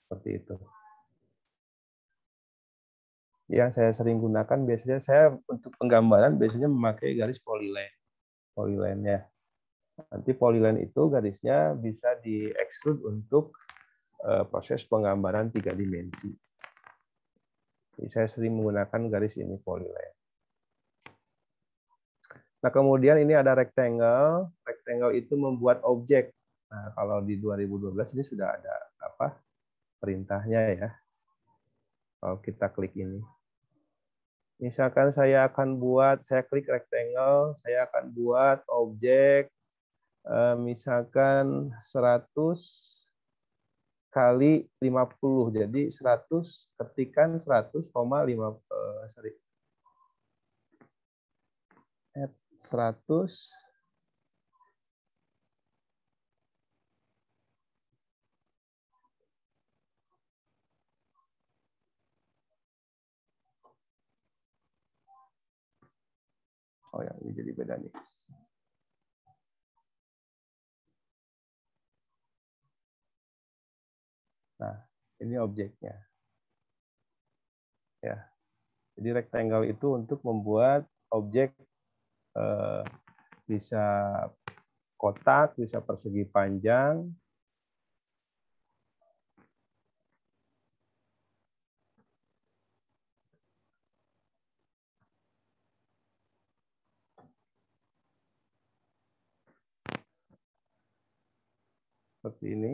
S11: Seperti itu. Yang saya sering gunakan biasanya saya untuk penggambaran biasanya memakai garis polyline. Polyline ya. Nanti polyline itu garisnya bisa di extrude untuk eh, proses penggambaran tiga dimensi. Jadi saya sering menggunakan garis ini polyline. Nah, kemudian ini ada rectangle. Rectangle itu membuat objek. Nah, kalau di 2012 ini sudah ada apa? perintahnya ya. Kalau kita klik ini. Misalkan saya akan buat, saya klik rectangle, saya akan buat objek eh, misalkan 100 kali 50. Jadi 100 ketikan 100,5 eh, sorry. Add 100 Oh yang ini jadi beda nih. Nah, ini objeknya. Ya. Jadi rectangle itu untuk membuat objek eh, bisa kotak, bisa persegi panjang. Seperti ini.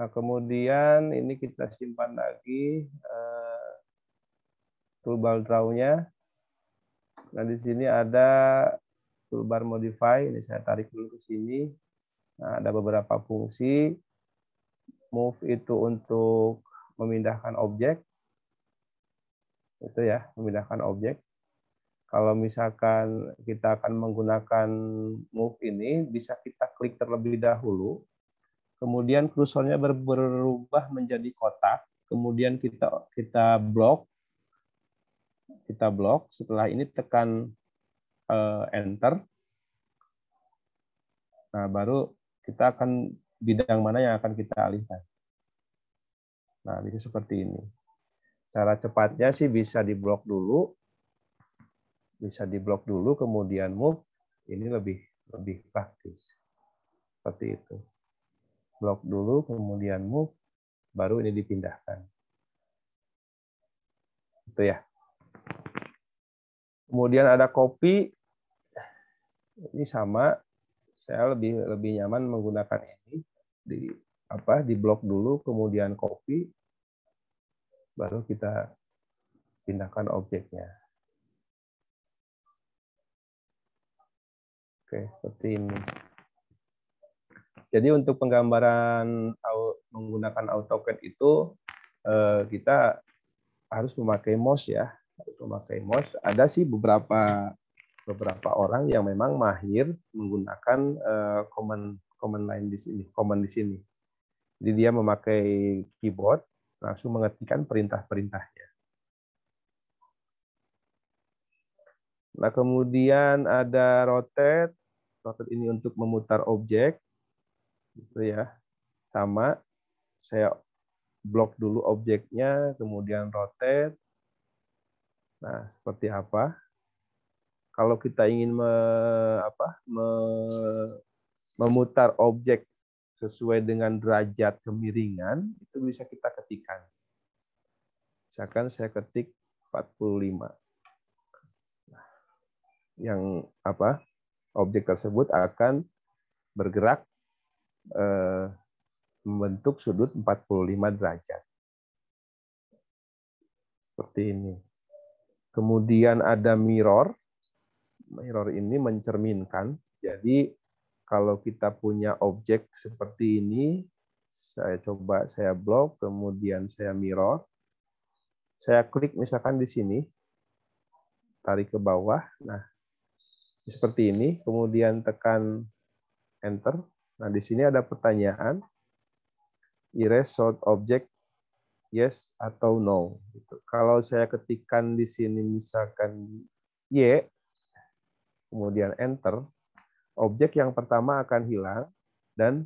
S11: Nah, kemudian ini kita simpan lagi uh, toolbar draw-nya. Nah, di sini ada toolbar modify. Ini saya tarik dulu ke sini. Nah, ada beberapa fungsi. Move itu untuk memindahkan objek. Itu ya, memindahkan objek. Kalau misalkan kita akan menggunakan move ini, bisa kita klik terlebih dahulu kemudian kursornya berubah menjadi kotak, kemudian kita kita blok, kita blok. Setelah ini tekan uh, enter. Nah, baru kita akan bidang mana yang akan kita alihkan. Nah, ini seperti ini. Cara cepatnya sih bisa diblok dulu, bisa diblok dulu, kemudian move. Ini lebih lebih praktis. Seperti itu blok dulu, kemudian move, baru ini dipindahkan. Itu ya. Kemudian ada copy. Ini sama. Saya lebih lebih nyaman menggunakan ini di apa di blok dulu, kemudian copy, baru kita pindahkan objeknya. Oke, seperti ini. Jadi untuk penggambaran menggunakan AutoCAD itu eh, kita harus memakai mouse ya, harus memakai mouse. Ada sih beberapa beberapa orang yang memang mahir menggunakan eh, command command line di sini, command di sini. Jadi dia memakai keyboard langsung mengetikkan perintah-perintahnya. Nah, kemudian ada rotate. Rotate ini untuk memutar objek gitu ya. Sama saya blok dulu objeknya kemudian rotate. Nah seperti apa? Kalau kita ingin me, apa, me, memutar objek sesuai dengan derajat kemiringan itu bisa kita ketikkan. Misalkan saya ketik 45 yang apa objek tersebut akan bergerak eh, membentuk sudut 45 derajat. Seperti ini. Kemudian ada mirror. Mirror ini mencerminkan. Jadi kalau kita punya objek seperti ini, saya coba saya blok, kemudian saya mirror. Saya klik misalkan di sini, tarik ke bawah. Nah, seperti ini, kemudian tekan enter. Nah, di sini ada pertanyaan, erase short object, yes atau no. Gitu. Kalau saya ketikkan di sini misalkan Y, kemudian enter, objek yang pertama akan hilang dan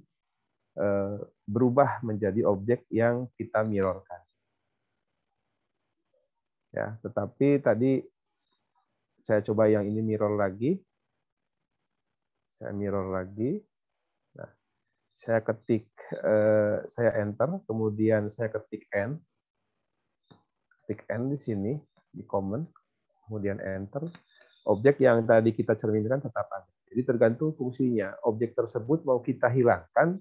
S11: eh, berubah menjadi objek yang kita mirrorkan. Ya, tetapi tadi saya coba yang ini mirror lagi. Saya mirror lagi. Nah, saya ketik, eh, saya enter, kemudian saya ketik n. Ketik n di sini, di comment, kemudian enter. Objek yang tadi kita cerminkan tetap ada. Jadi tergantung fungsinya. Objek tersebut mau kita hilangkan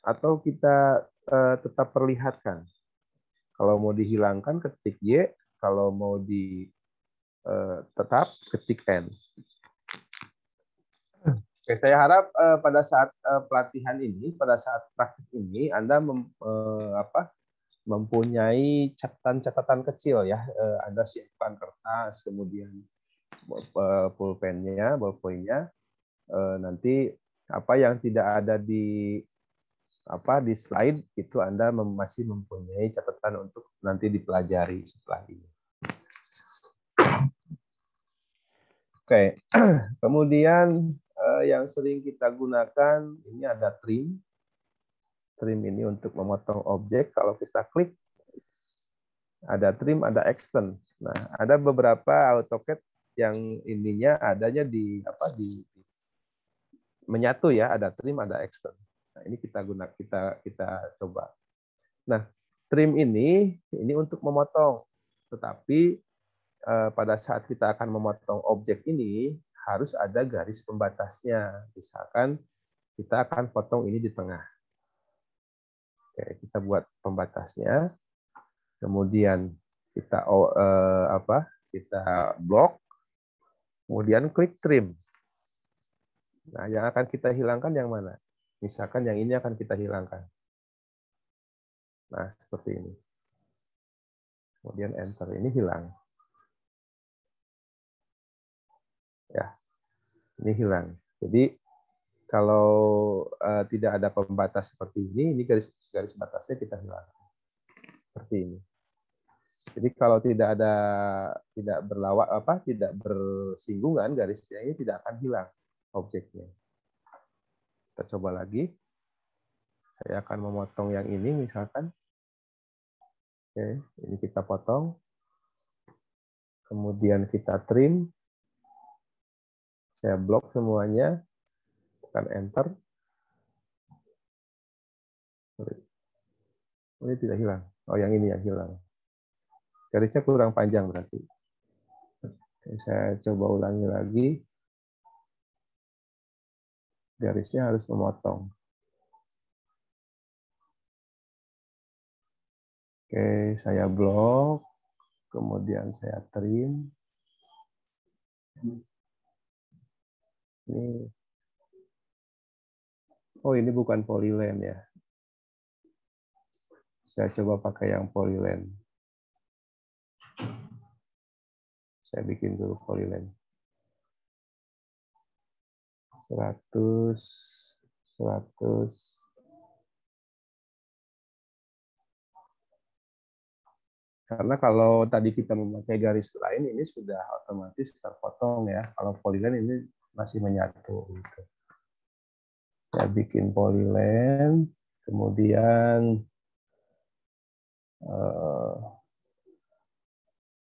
S11: atau kita eh, tetap perlihatkan. Kalau mau dihilangkan, ketik Y. Kalau mau di eh, tetap, ketik N. Oke, saya harap uh, pada saat uh, pelatihan ini, pada saat praktik ini, Anda mem, uh, apa, mempunyai catatan-catatan kecil ya. Uh, Anda siapkan kertas, kemudian uh, pulpennya, ballpointnya. Uh, nanti apa yang tidak ada di apa di slide itu Anda masih mempunyai catatan untuk nanti dipelajari setelah ini. Oke, (clears throat) kemudian yang sering kita gunakan ini ada trim. Trim ini untuk memotong objek. Kalau kita klik, ada trim, ada extend. Nah, ada beberapa AutoCAD yang ininya adanya di apa di menyatu ya, ada trim, ada extend. Nah, ini kita guna kita kita coba. Nah, trim ini ini untuk memotong. Tetapi eh, pada saat kita akan memotong objek ini, harus ada garis pembatasnya. Misalkan kita akan potong ini di tengah. Oke, kita buat pembatasnya. Kemudian kita oh, eh, apa? Kita blok. Kemudian klik trim. Nah, yang akan kita hilangkan yang mana? Misalkan yang ini akan kita hilangkan. Nah, seperti ini. Kemudian enter ini hilang. Ini hilang. Jadi kalau uh, tidak ada pembatas seperti ini, ini garis garis batasnya kita hilang seperti ini. Jadi kalau tidak ada tidak berlawak apa tidak bersinggungan garisnya ini tidak akan hilang objeknya. Kita coba lagi. Saya akan memotong yang ini misalkan. Oke, ini kita potong. Kemudian kita trim saya blok semuanya, tekan enter. Oh, ini tidak hilang. Oh, yang ini yang hilang. Garisnya kurang panjang berarti. Saya coba ulangi lagi. Garisnya harus memotong. Oke, saya blok, kemudian saya trim. Ini Oh, ini bukan polyland ya. Saya coba pakai yang polyland. Saya bikin dulu polyland. 100 100 Karena kalau tadi kita memakai garis lain, ini sudah otomatis terpotong ya. Kalau polyland ini masih menyatu gitu. Saya bikin polyland, kemudian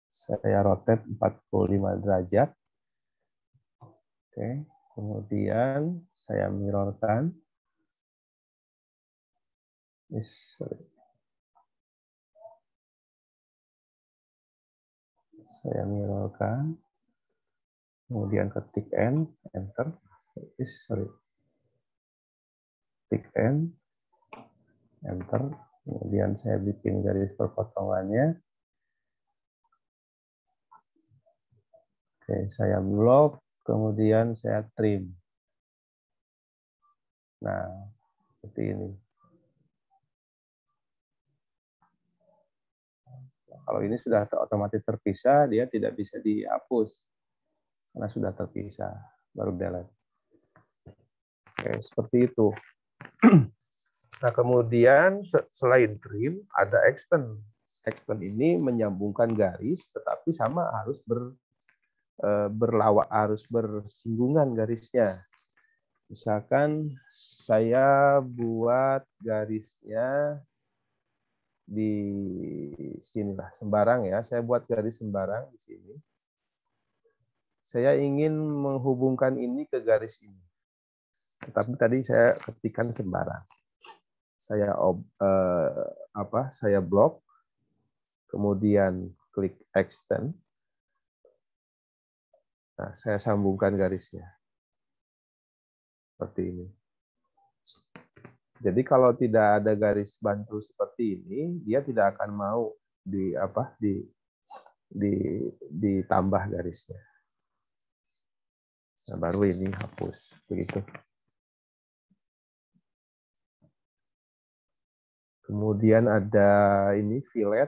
S11: saya rotate 45 derajat. Oke, kemudian saya mirrorkan. Saya mirrorkan. Kemudian ketik N, enter, sorry, ketik N, enter, kemudian saya bikin garis perpotongannya. Oke, saya blok, kemudian saya trim. Nah, seperti ini. Kalau ini sudah otomatis terpisah, dia tidak bisa dihapus karena sudah terpisah, baru delete. Oke, seperti itu. (clears throat) Nah, kemudian selain trim, ada extend. Extend ini menyambungkan garis, tetapi sama harus ber, eh, berlawak, harus bersinggungan garisnya. Misalkan saya buat garisnya di sinilah sembarang ya. Saya buat garis sembarang di sini. Saya ingin menghubungkan ini ke garis ini. Tetapi tadi saya ketikkan sembarang. Saya ob, eh, apa? Saya blok. Kemudian klik extend. Nah, saya sambungkan garisnya. Seperti ini. Jadi kalau tidak ada garis bantu seperti ini, dia tidak akan mau di apa di di ditambah garisnya. Nah, baru ini hapus begitu. Kemudian ada ini fillet.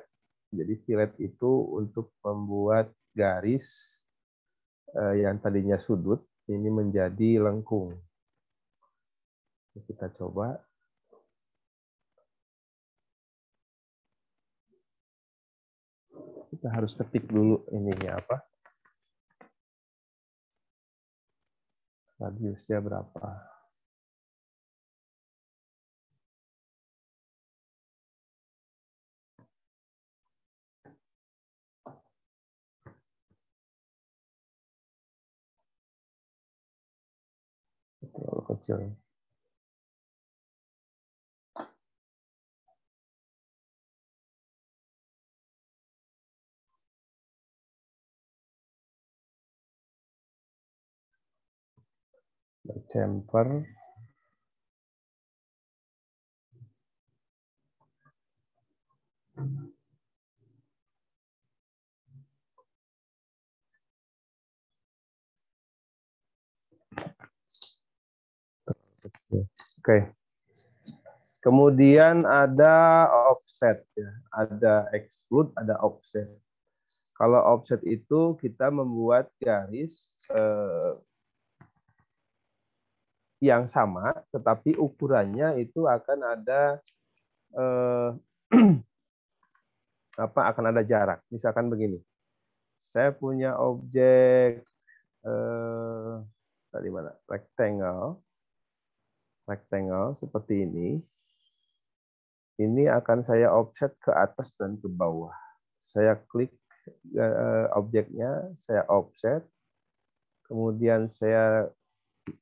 S11: Jadi fillet itu untuk membuat garis eh, yang tadinya sudut ini menjadi lengkung. Kita coba. Kita harus ketik dulu ininya apa. Radiusnya berapa. Terlalu kecil. Chamfer Oke. Kemudian ada offset ya, ada exclude, ada offset. Kalau offset itu kita membuat garis eh, yang sama, tetapi ukurannya itu akan ada eh, (clears throat) apa? Akan ada jarak. Misalkan begini, saya punya objek eh, tadi mana? Rectangle rectangle seperti ini, ini akan saya offset ke atas dan ke bawah. Saya klik uh, objeknya, saya offset, kemudian saya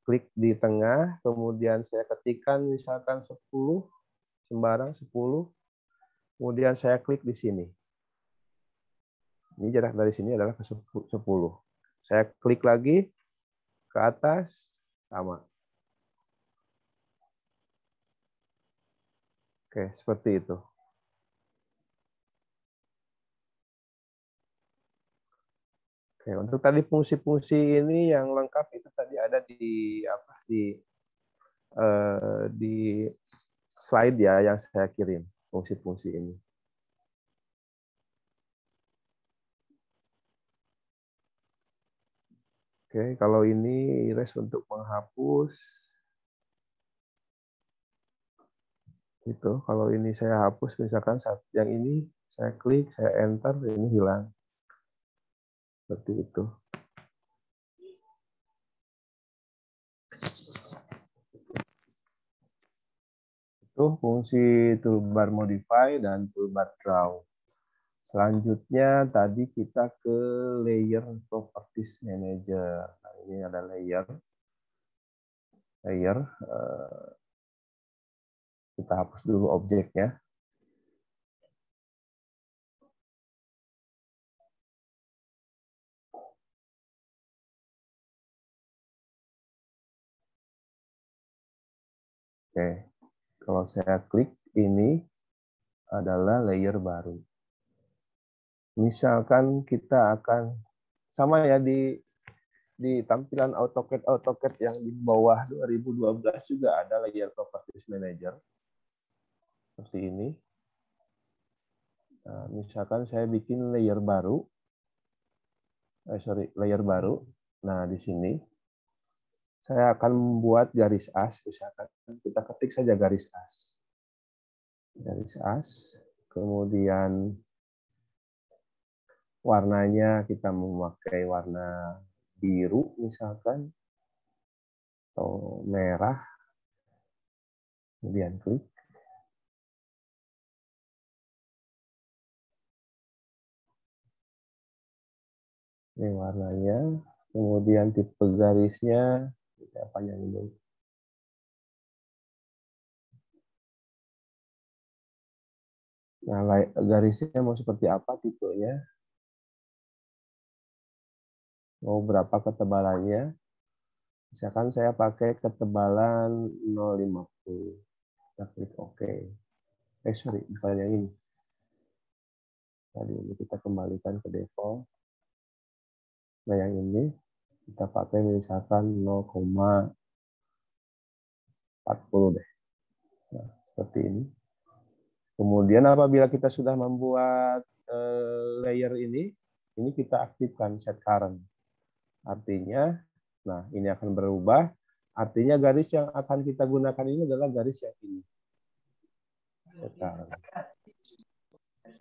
S11: klik di tengah, kemudian saya ketikkan misalkan 10, sembarang 10, kemudian saya klik di sini. Ini jarak dari sini adalah ke 10. Saya klik lagi ke atas, sama. Oke, seperti itu. Oke, untuk tadi fungsi-fungsi ini yang lengkap itu tadi ada di apa di uh, di slide ya yang saya kirim fungsi-fungsi ini. Oke, kalau ini iris untuk menghapus itu kalau ini saya hapus misalkan saat yang ini saya klik saya enter ini hilang seperti itu. Itu fungsi toolbar modify dan toolbar draw. Selanjutnya tadi kita ke layer properties manager. Nah, ini ada layer. Layer eh, kita hapus dulu objeknya. Oke, kalau saya klik ini adalah layer baru. Misalkan kita akan sama ya di di tampilan AutoCAD AutoCAD yang di bawah 2012 juga ada layer properties manager seperti ini. Nah, misalkan saya bikin layer baru, eh, sorry layer baru. Nah di sini saya akan membuat garis as, misalkan kita ketik saja garis as, garis as, kemudian warnanya kita memakai warna biru misalkan atau merah. Kemudian klik. Ini warnanya kemudian tipe garisnya saya panjangin dulu Nah, garisnya mau seperti apa tipenya? mau berapa ketebalannya. Misalkan saya pakai ketebalan 050. Kita klik OK. Eh, sorry, bukan yang ini. Tadi ini kita kembalikan ke default. Nah, yang ini kita pakai misalkan 0,40 deh. Nah, seperti ini. Kemudian apabila kita sudah membuat eh, layer ini, ini kita aktifkan set current. Artinya, nah ini akan berubah. Artinya garis yang akan kita gunakan ini adalah garis yang ini. Sekarang.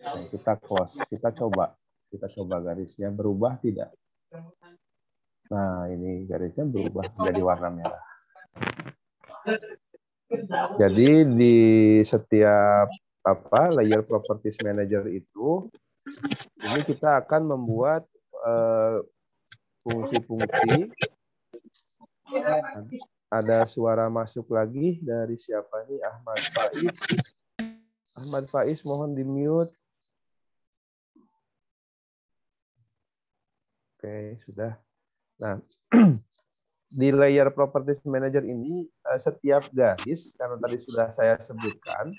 S11: Nah, kita close, kita coba. Kita coba garisnya berubah tidak. Nah, ini garisnya berubah menjadi warna merah. Jadi di setiap apa layer properties manager itu ini kita akan membuat uh, fungsi-fungsi. Ada suara masuk lagi dari siapa nih? Ahmad Faiz. Ahmad Faiz mohon di-mute. Oke, sudah. Nah, (clears throat) di layer properties manager ini eh, setiap garis karena tadi sudah saya sebutkan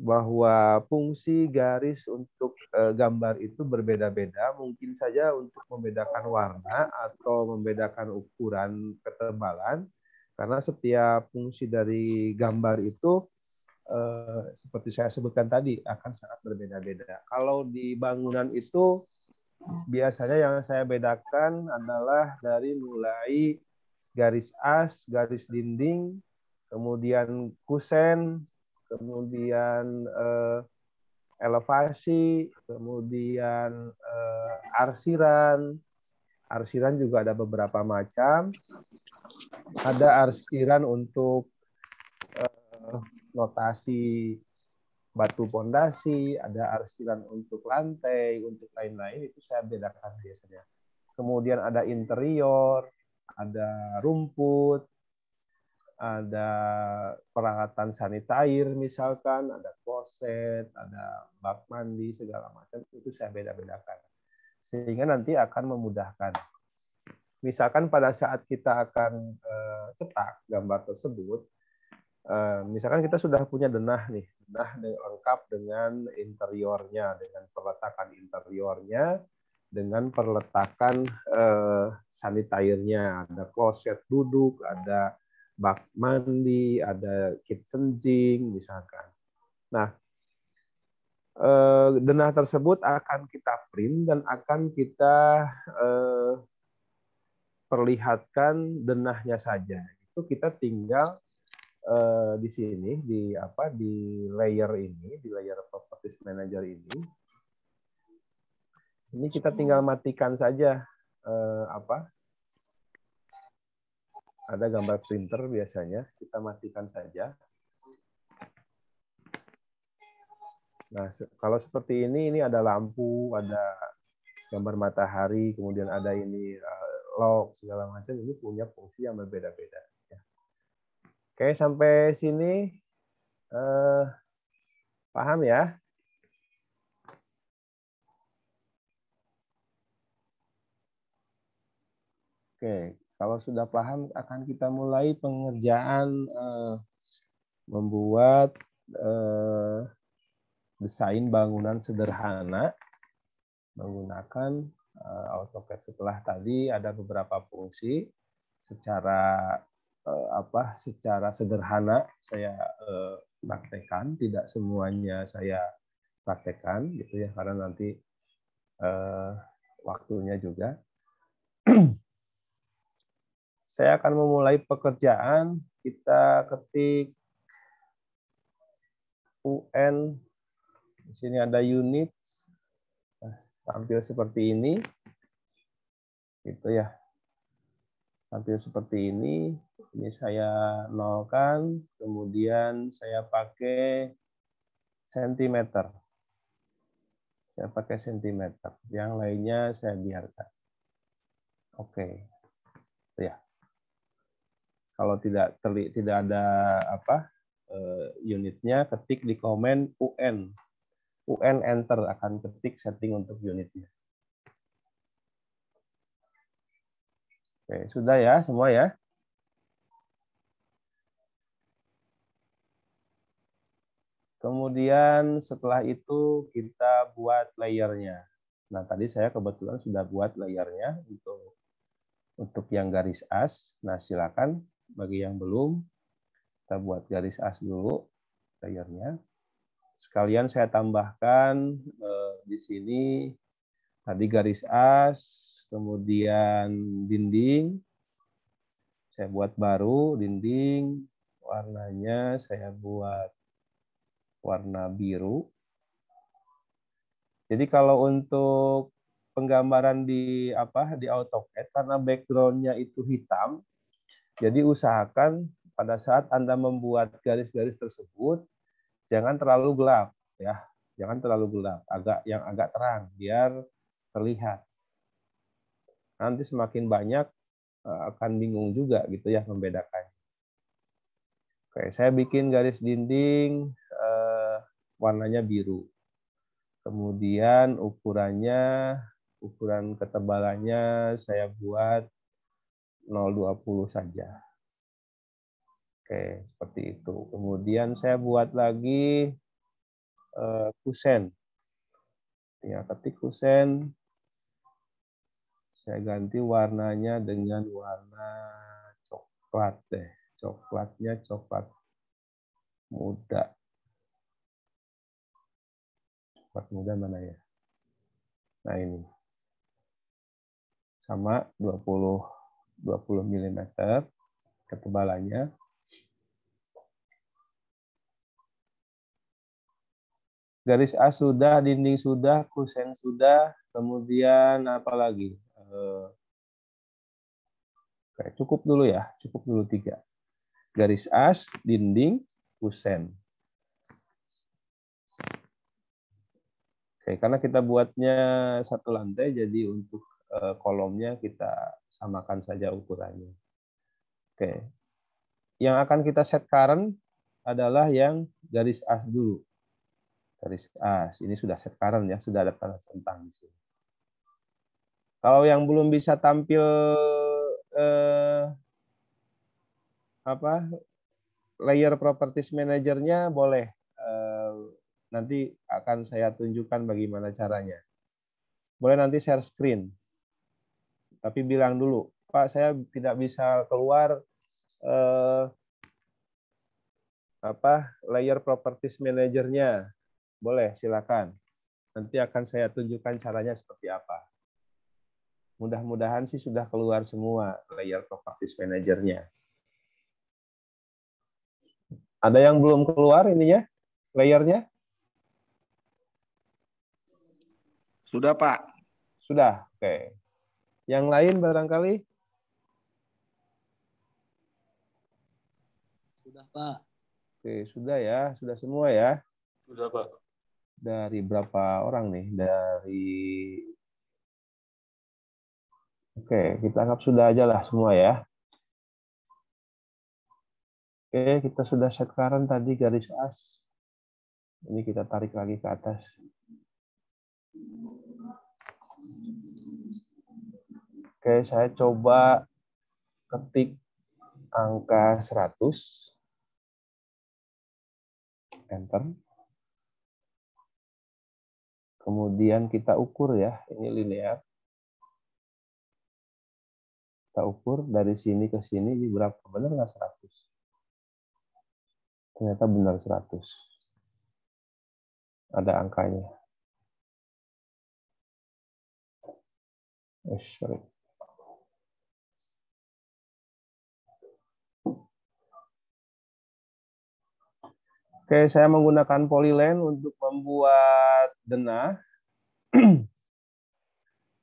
S11: bahwa fungsi garis untuk uh, gambar itu berbeda-beda, mungkin saja untuk membedakan warna atau membedakan ukuran ketebalan, karena setiap fungsi dari gambar itu uh, seperti saya sebutkan tadi akan sangat berbeda-beda. Kalau di bangunan itu biasanya yang saya bedakan adalah dari mulai garis as, garis dinding, kemudian kusen, kemudian eh, elevasi, kemudian eh, arsiran. Arsiran juga ada beberapa macam. Ada arsiran untuk eh, notasi batu pondasi, ada arsiran untuk lantai, untuk lain-lain itu saya bedakan biasanya. Kemudian ada interior, ada rumput, ada peralatan sanitair misalkan, ada kloset, ada bak mandi segala macam itu saya beda-bedakan. Sehingga nanti akan memudahkan. Misalkan pada saat kita akan uh, cetak gambar tersebut, uh, misalkan kita sudah punya denah nih, denah lengkap dengan interiornya, dengan perletakan interiornya, dengan perletakan uh, sanitairnya, ada kloset duduk, ada bak mandi, ada kitchen sink misalkan. Nah, eh, denah tersebut akan kita print dan akan kita eh, perlihatkan denahnya saja. Itu kita tinggal eh, di sini di apa di layer ini, di layer properties manager ini. Ini kita tinggal matikan saja apa ada gambar printer biasanya, kita matikan saja. Nah, kalau seperti ini, ini ada lampu, ada gambar matahari, kemudian ada ini uh, log segala macam. Ini punya fungsi yang berbeda-beda. Oke, sampai sini uh, paham ya? Oke, Kalau sudah paham, akan kita mulai pengerjaan eh, membuat eh, desain bangunan sederhana menggunakan eh, AutoCAD. Setelah tadi ada beberapa fungsi secara apa? Secara sederhana saya eh, praktekkan, tidak semuanya saya praktekkan gitu ya karena nanti eh, waktunya juga. (clears throat) Saya akan memulai pekerjaan. Kita ketik UN. Di sini ada unit. Nah, tampil seperti ini. Gitu ya. Tampil seperti ini. Ini saya nolkan. Kemudian saya pakai sentimeter. Saya pakai sentimeter. Yang lainnya saya biarkan. Oke. Ya kalau tidak terli, tidak ada apa uh, unitnya ketik di komen UN UN enter akan ketik setting untuk unitnya Oke, sudah ya semua ya Kemudian setelah itu kita buat layernya. Nah, tadi saya kebetulan sudah buat layernya untuk untuk yang garis as. Nah, silakan bagi yang belum, kita buat garis as dulu layernya. Sekalian saya tambahkan eh, di sini tadi garis as, kemudian dinding. Saya buat baru dinding, warnanya saya buat warna biru. Jadi kalau untuk penggambaran di apa di AutoCAD karena backgroundnya itu hitam, jadi usahakan pada saat Anda membuat garis-garis tersebut jangan terlalu gelap ya, jangan terlalu gelap, agak yang agak terang biar terlihat. Nanti semakin banyak eh, akan bingung juga gitu ya membedakan. Oke, saya bikin garis dinding eh, warnanya biru. Kemudian ukurannya, ukuran ketebalannya saya buat 0,20 saja. Oke, seperti itu. Kemudian saya buat lagi uh, kusen. Ya, ketik kusen. Saya ganti warnanya dengan warna coklat deh. Coklatnya coklat muda. Coklat muda mana ya? Nah ini. Sama 20 20 mm ketebalannya. Garis A sudah, dinding sudah, kusen sudah, kemudian apa lagi? Eh, oke, cukup dulu ya, cukup dulu tiga. Garis as, dinding, kusen. Oke, karena kita buatnya satu lantai, jadi untuk eh, kolomnya kita samakan saja ukurannya. Oke. Yang akan kita set current adalah yang garis as dulu. Garis as. Ini sudah set current ya, sudah ada tanda centang di sini. Kalau yang belum bisa tampil eh, apa layer properties manajernya boleh eh, nanti akan saya tunjukkan bagaimana caranya. Boleh nanti share screen tapi bilang dulu, Pak saya tidak bisa keluar eh, apa layer properties manajernya. Boleh, silakan. Nanti akan saya tunjukkan caranya seperti apa. Mudah-mudahan sih sudah keluar semua layer properties manajernya. Ada yang belum keluar ininya, layernya?
S4: Sudah, Pak.
S11: Sudah, oke. Okay. Yang lain barangkali?
S8: Sudah, Pak.
S11: Oke, sudah ya. Sudah semua ya?
S3: Sudah, Pak.
S11: Dari berapa orang nih? Dari Oke, kita anggap sudah aja lah semua ya. Oke, kita sudah set current tadi garis as. Ini kita tarik lagi ke atas. Oke, saya coba ketik angka 100, enter. Kemudian kita ukur ya, ini linear. Kita ukur dari sini ke sini ini berapa? Benar nggak 100? Ternyata benar 100. Ada angkanya. Eh, sorry. Oke, saya menggunakan polyline untuk membuat denah. (clears throat)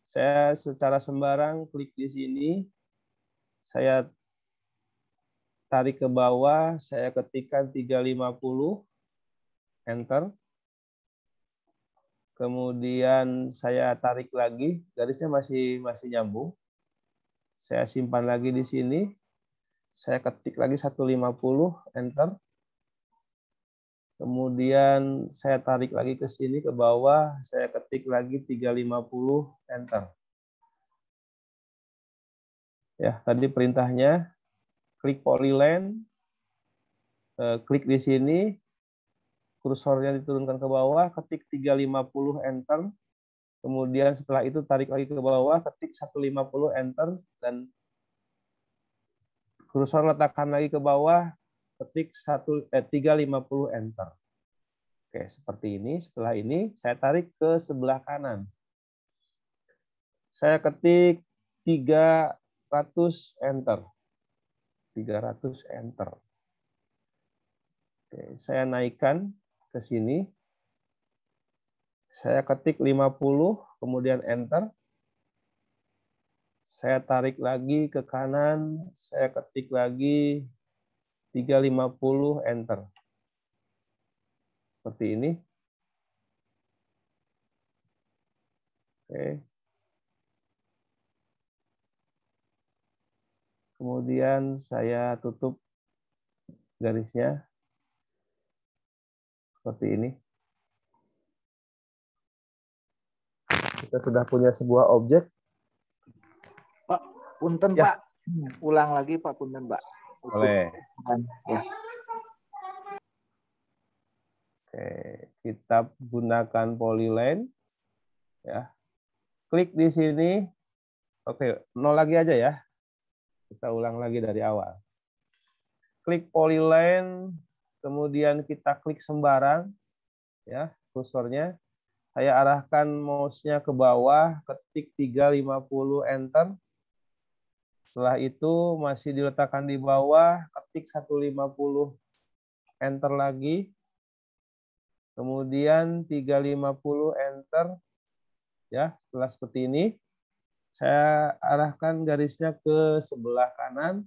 S11: saya secara sembarang klik di sini. Saya tarik ke bawah, saya ketikkan 350, enter. Kemudian saya tarik lagi, garisnya masih masih nyambung. Saya simpan lagi di sini. Saya ketik lagi 150, enter Kemudian saya tarik lagi ke sini ke bawah, saya ketik lagi 350 enter. Ya, tadi perintahnya klik polyline, eh, klik di sini, kursornya diturunkan ke bawah, ketik 350 enter. Kemudian setelah itu tarik lagi ke bawah, ketik 150 enter dan kursor letakkan lagi ke bawah, ketik 1 eh, 350 enter. Oke, seperti ini. Setelah ini saya tarik ke sebelah kanan. Saya ketik 300 enter. 300 enter. Oke, saya naikkan ke sini. Saya ketik 50 kemudian enter. Saya tarik lagi ke kanan, saya ketik lagi 350 enter. Seperti ini. Oke. Kemudian saya tutup garisnya seperti ini. Kita sudah punya sebuah objek.
S1: Pak, punten
S11: Ya.
S1: Pak. Ulang lagi Pak, punten Pak.
S11: Boleh.
S1: Ya.
S11: Oke, kita gunakan polyline. Ya. Klik di sini. Oke, nol lagi aja ya. Kita ulang lagi dari awal. Klik polyline, kemudian kita klik sembarang, ya kursornya. Saya arahkan mouse-nya ke bawah, ketik 350 enter. Setelah itu masih diletakkan di bawah, ketik 150 enter lagi. Kemudian 350 enter. Ya, setelah seperti ini saya arahkan garisnya ke sebelah kanan.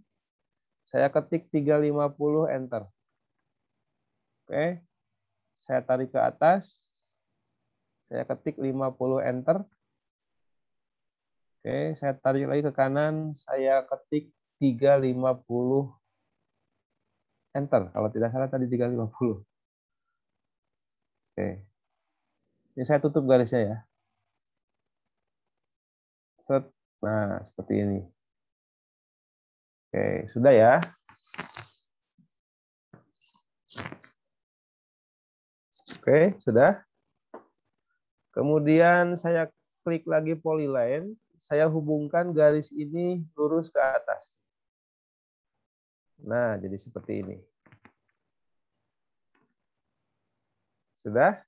S11: Saya ketik 350 enter. Oke. Saya tarik ke atas. Saya ketik 50 enter. Oke, saya tarik lagi ke kanan, saya ketik 350 enter. Kalau tidak salah tadi 350. Oke. Ini saya tutup garisnya ya. Set. Nah, seperti ini. Oke, sudah ya. Oke, sudah. Kemudian saya klik lagi polyline, saya hubungkan garis ini lurus ke atas. Nah, jadi seperti ini. Sudah?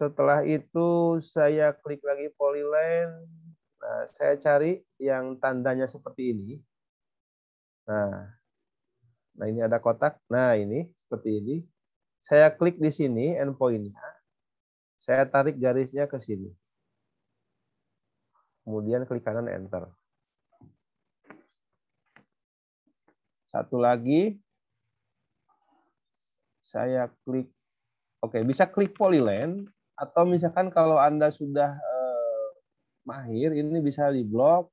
S11: Setelah itu saya klik lagi polyline. Nah, saya cari yang tandanya seperti ini. Nah, nah ini ada kotak. Nah, ini seperti ini. Saya klik di sini endpoint-nya. Saya tarik garisnya ke sini. Kemudian klik kanan enter. Satu lagi. Saya klik Oke, bisa klik polyline atau misalkan kalau anda sudah eh, mahir ini bisa di blok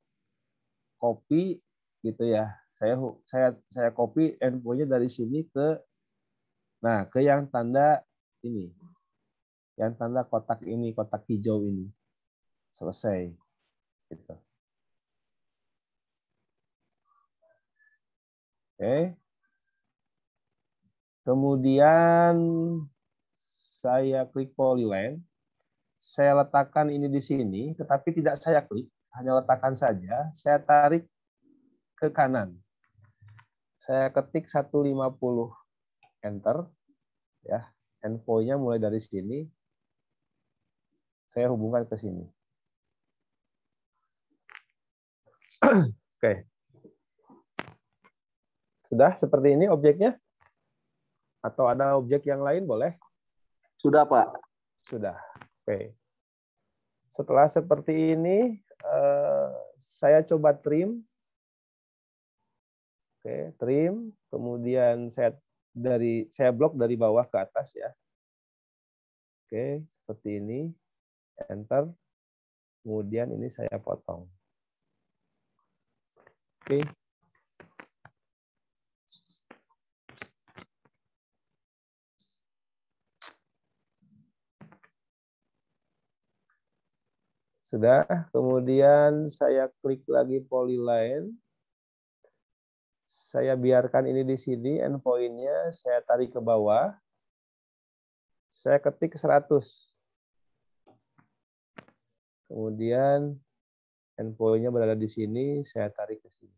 S11: copy gitu ya. Saya saya saya copy endpointnya dari sini ke nah ke yang tanda ini. Yang tanda kotak ini kotak hijau ini. Selesai gitu. Oke. Okay. kemudian saya klik polyline. Saya letakkan ini di sini, tetapi tidak saya klik, hanya letakkan saja. Saya tarik ke kanan. Saya ketik 150 enter ya. Endpoint-nya mulai dari sini. Saya hubungkan ke sini. (clears throat) Oke. Sudah seperti ini objeknya? Atau ada objek yang lain boleh?
S13: Sudah, Pak.
S11: Sudah. Oke. Setelah seperti ini, eh, saya coba trim. Oke, trim. Kemudian saya dari saya blok dari bawah ke atas ya. Oke, seperti ini. Enter. Kemudian ini saya potong. Oke. Sudah, kemudian saya klik lagi polyline. Saya biarkan ini di sini, endpoint-nya saya tarik ke bawah. Saya ketik 100. Kemudian endpoint-nya berada di sini, saya tarik ke sini.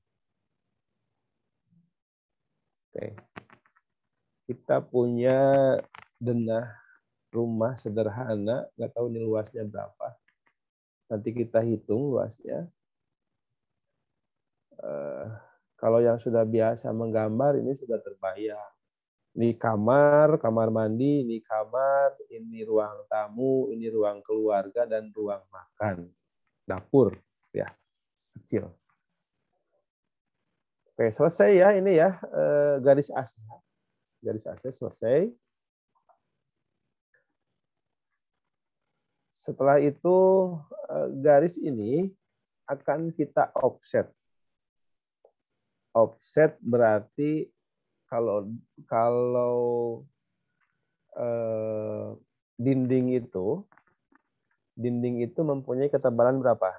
S11: Oke. Kita punya denah rumah sederhana, nggak tahu ini luasnya berapa. Nanti kita hitung luasnya. Uh, kalau yang sudah biasa menggambar ini sudah terbayang. Ini kamar, kamar mandi, ini kamar, ini ruang tamu, ini ruang keluarga dan ruang makan. Dapur ya, kecil. Oke, selesai ya ini ya uh, garis asnya. Garis asnya selesai. Setelah itu eh, garis ini akan kita offset. Offset berarti kalau kalau eh, dinding itu dinding itu mempunyai ketebalan berapa?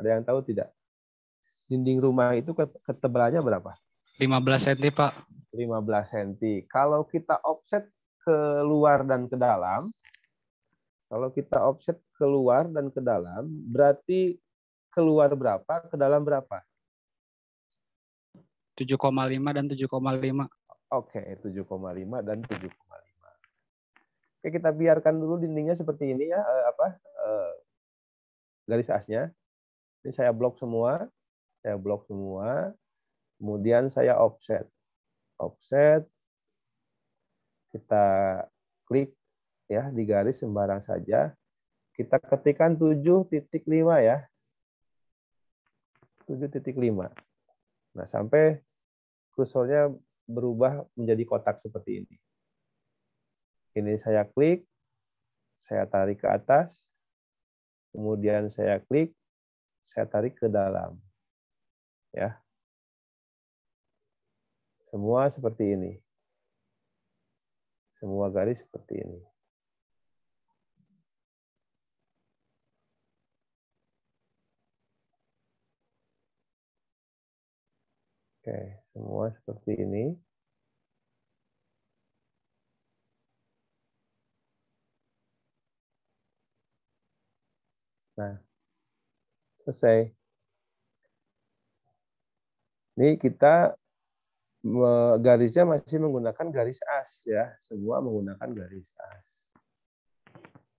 S11: Ada yang tahu tidak? Dinding rumah itu ketebalannya berapa?
S12: 15 cm, Pak.
S11: 15 cm. Kalau kita offset ke luar dan ke dalam, kalau kita offset keluar dan ke dalam, berarti keluar berapa, ke dalam berapa?
S12: 7,5 dan 7,5.
S11: Oke, 7,5 dan 7,5. Oke, kita biarkan dulu dindingnya seperti ini ya, eh, apa eh, garis asnya. Ini saya blok semua, saya blok semua. Kemudian saya offset, offset. Kita klik ya di garis sembarang saja. Kita ketikkan 7.5 ya. 7.5. Nah, sampai kursornya berubah menjadi kotak seperti ini. Ini saya klik, saya tarik ke atas, kemudian saya klik, saya tarik ke dalam. Ya. Semua seperti ini. Semua garis seperti ini. Oke, semua seperti ini. Nah, selesai. Ini kita garisnya masih menggunakan garis as ya, semua menggunakan garis as.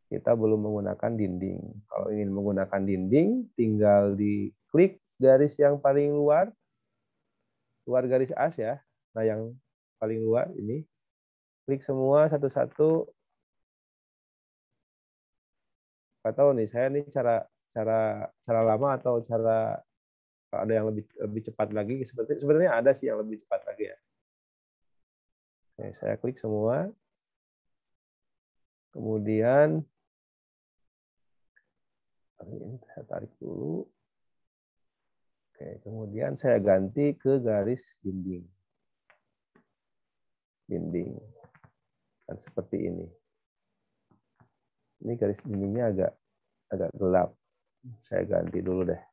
S11: Kita belum menggunakan dinding. Kalau ingin menggunakan dinding, tinggal diklik garis yang paling luar, luar garis as ya. Nah, yang paling luar ini klik semua satu-satu. Gak tahu nih, saya nih cara cara cara lama atau cara ada yang lebih lebih cepat lagi. Seperti sebenarnya ada sih yang lebih cepat lagi ya. Oke, saya klik semua. Kemudian ini saya tarik dulu. Oke, kemudian saya ganti ke garis dinding. Dinding. Dan seperti ini. Ini garis dindingnya agak agak gelap. Saya ganti dulu deh.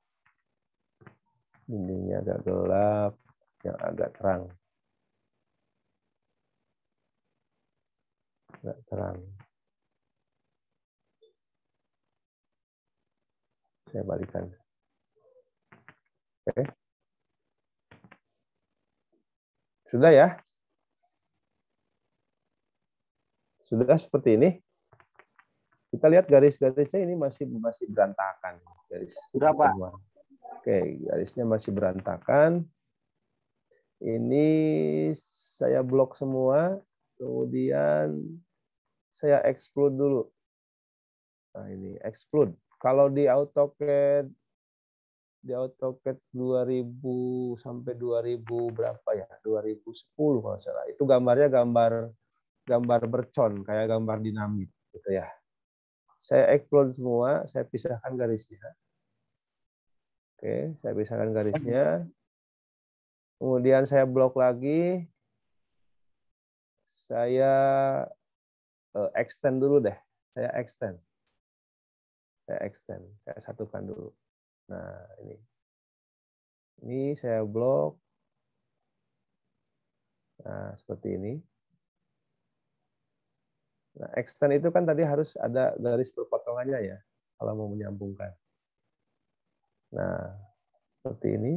S11: Dindingnya agak gelap, yang agak terang. Agak terang. Saya balikkan. Oke. Sudah ya? Sudah seperti ini. Kita lihat garis-garisnya ini masih masih berantakan. Garis semua. Oke, garisnya masih berantakan. Ini saya blok semua, kemudian saya exclude dulu. Nah, ini exclude. Kalau di AutoCAD di AutoCAD 2000 sampai 2000 berapa ya? 2010 kalau salah. Itu gambarnya gambar gambar bercon kayak gambar dinamit gitu ya. Saya exclude semua, saya pisahkan garisnya. Oke, saya pisahkan garisnya. Kemudian saya blok lagi. Saya eh, extend dulu deh. Saya extend. Saya extend. Saya satukan dulu. Nah, ini. Ini saya blok. Nah, seperti ini. Nah, extend itu kan tadi harus ada garis perpotongannya ya, kalau mau menyambungkan. Nah, seperti ini.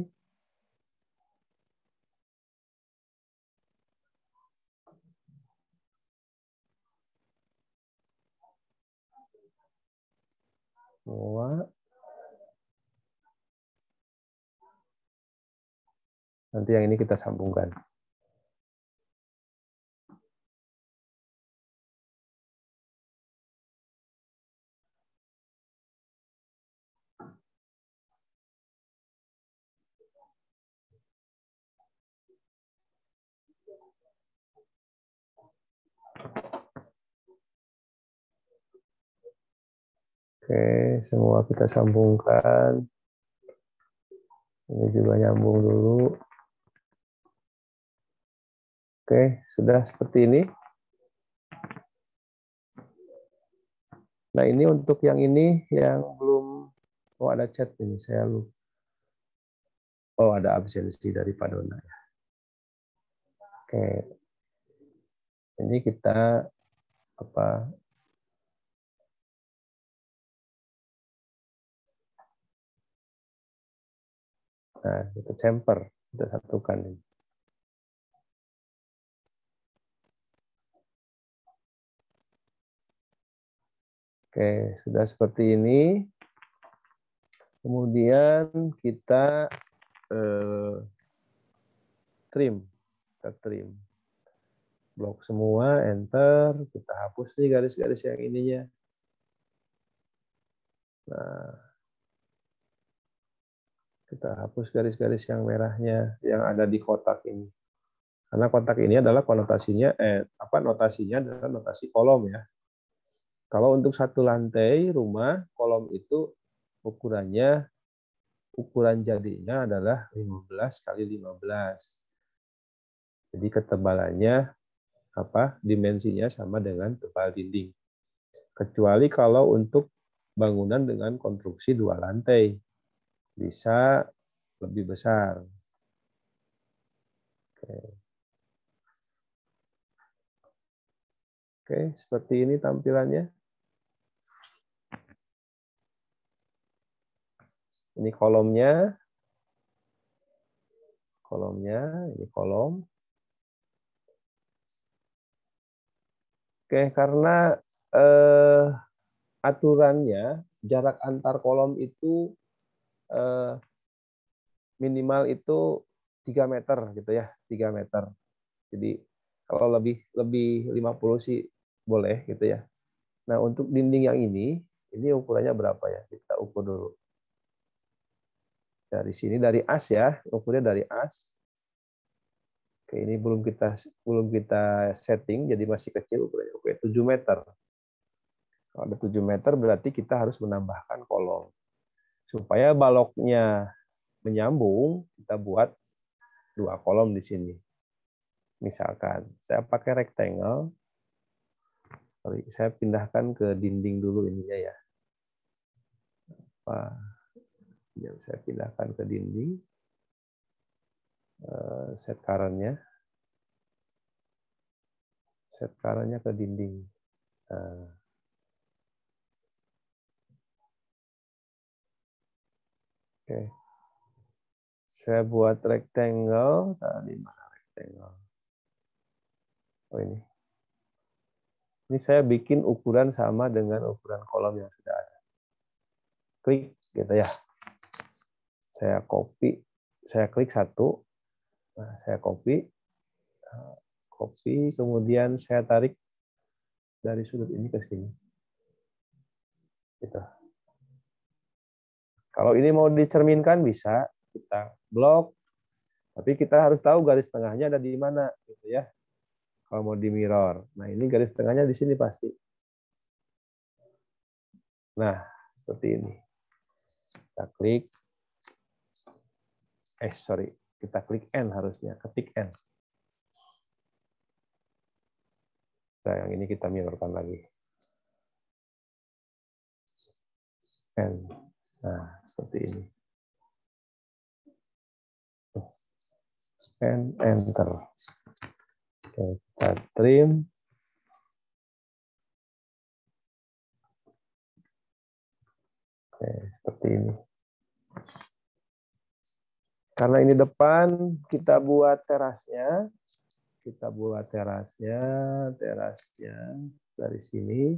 S11: Semua. Nanti yang ini kita sambungkan. Oke, semua kita sambungkan. Ini juga nyambung dulu. Oke, sudah seperti ini. Nah, ini untuk yang ini yang belum oh ada chat ini saya lupa. Oh, ada absensi dari Pak Dona ya. Oke. Ini kita apa Nah, kita chamfer, kita satukan ini. Oke, sudah seperti ini. Kemudian kita eh, trim, kita trim. Blok semua, enter. Kita hapus nih garis-garis yang ininya. Nah, kita hapus garis-garis yang merahnya yang ada di kotak ini. Karena kotak ini adalah konotasinya, eh, apa notasinya adalah notasi kolom ya. Kalau untuk satu lantai rumah, kolom itu ukurannya, ukuran jadinya adalah 15 kali 15. Jadi ketebalannya, apa dimensinya sama dengan tebal dinding. Kecuali kalau untuk bangunan dengan konstruksi dua lantai. Bisa lebih besar. Oke. Oke, seperti ini tampilannya. Ini kolomnya. Kolomnya, ini kolom. Oke, karena eh, aturannya jarak antar kolom itu eh, minimal itu 3 meter gitu ya, 3 meter. Jadi kalau lebih lebih 50 sih boleh gitu ya. Nah, untuk dinding yang ini, ini ukurannya berapa ya? Kita ukur dulu dari sini dari as ya. Ukurnya dari as. Oke ini belum kita belum kita setting jadi masih kecil ukurannya. Oke 7 meter. Kalau ada 7 meter berarti kita harus menambahkan kolom supaya baloknya menyambung kita buat dua kolom di sini. Misalkan saya pakai rectangle. Sorry saya pindahkan ke dinding dulu ininya ya yang saya pindahkan ke dinding set karannya set karannya ke dinding Nah. Oke. Saya buat rectangle. Tadi mana rectangle? Oh ini. Ini saya bikin ukuran sama dengan ukuran kolom yang sudah ada. Klik gitu ya. Saya copy. Saya klik satu. Nah, saya copy. Nah, Copy. Kemudian saya tarik dari sudut ini ke sini. Gitu. Kalau ini mau dicerminkan bisa kita blok, tapi kita harus tahu garis tengahnya ada di mana, gitu ya. Kalau mau di mirror, nah ini garis tengahnya di sini pasti. Nah, seperti ini. Kita klik, eh sorry, kita klik N harusnya, ketik N. Nah, yang ini kita mirrorkan lagi. N. Nah, seperti ini. And enter. Oke, kita trim. Oke, seperti ini. Karena ini depan, kita buat terasnya. Kita buat terasnya, terasnya dari sini.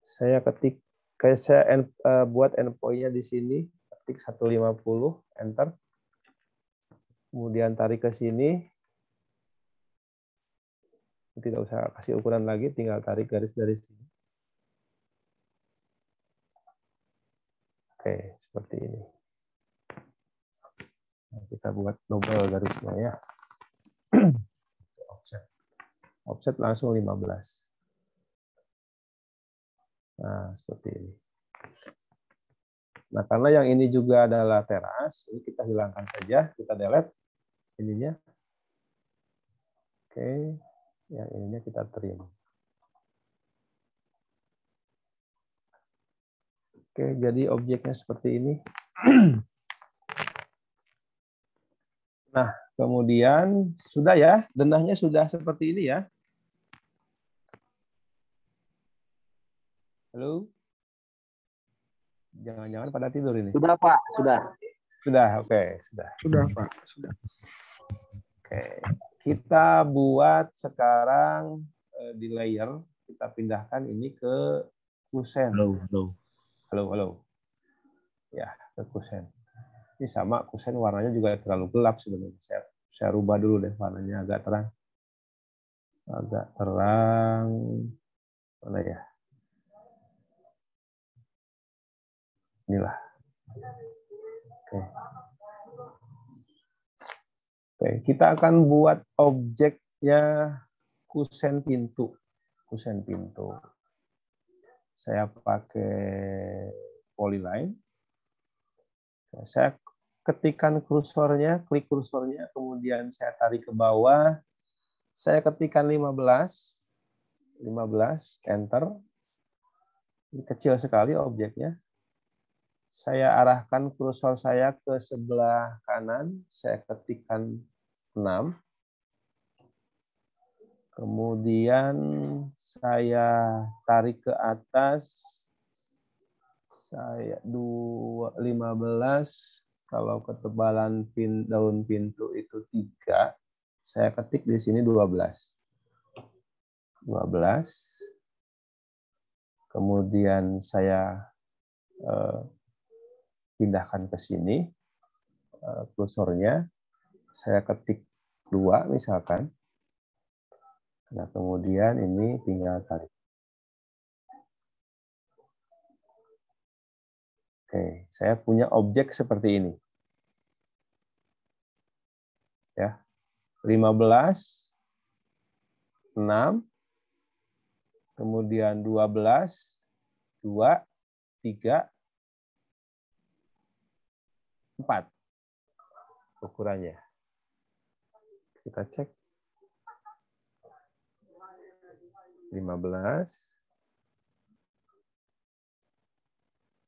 S11: Saya ketik, kayak saya end, uh, buat endpoint-nya di sini, ketik 150, enter. Kemudian tarik ke sini. Tidak usah kasih ukuran lagi, tinggal tarik garis dari sini. Oke, seperti ini. Nah, kita buat double garisnya ya. offset. Offset langsung 15. Nah, seperti ini. Nah, karena yang ini juga adalah teras, ini kita hilangkan saja, kita delete ininya. Oke, yang ininya kita trim. Oke, jadi objeknya seperti ini. (clears throat) Nah, kemudian sudah ya, denahnya sudah seperti ini ya. Halo? Jangan-jangan pada tidur ini.
S13: Sudah, Pak. Sudah.
S11: Sudah, oke, okay. sudah.
S12: Sudah, Pak. Sudah.
S11: Oke. Okay. Kita buat sekarang uh, di layer, kita pindahkan ini ke kusen.
S5: Halo, halo.
S11: Halo, halo. Ya, ke kusen. Ini sama kusen warnanya juga terlalu gelap sebenarnya. Saya, saya rubah dulu deh warnanya agak terang. Agak terang. Mana ya? Inilah. Oke. Oke, kita akan buat objeknya kusen pintu. Kusen pintu. Saya pakai polyline. Saya ketikkan kursornya, klik kursornya, kemudian saya tarik ke bawah. Saya ketikkan 15. 15, enter. Ini kecil sekali objeknya. Saya arahkan kursor saya ke sebelah kanan, saya ketikkan 6. Kemudian saya tarik ke atas, saya 2, 15, kalau ketebalan pin, daun pintu itu 3, saya ketik di sini 12. 12. Kemudian saya eh, pindahkan ke sini eh. Saya ketik 2 misalkan. Nah, kemudian ini tinggal tarik. Oke, saya punya objek seperti ini. Ya. 15 6 kemudian 12 2 3 4 ukurannya. Kita cek. 15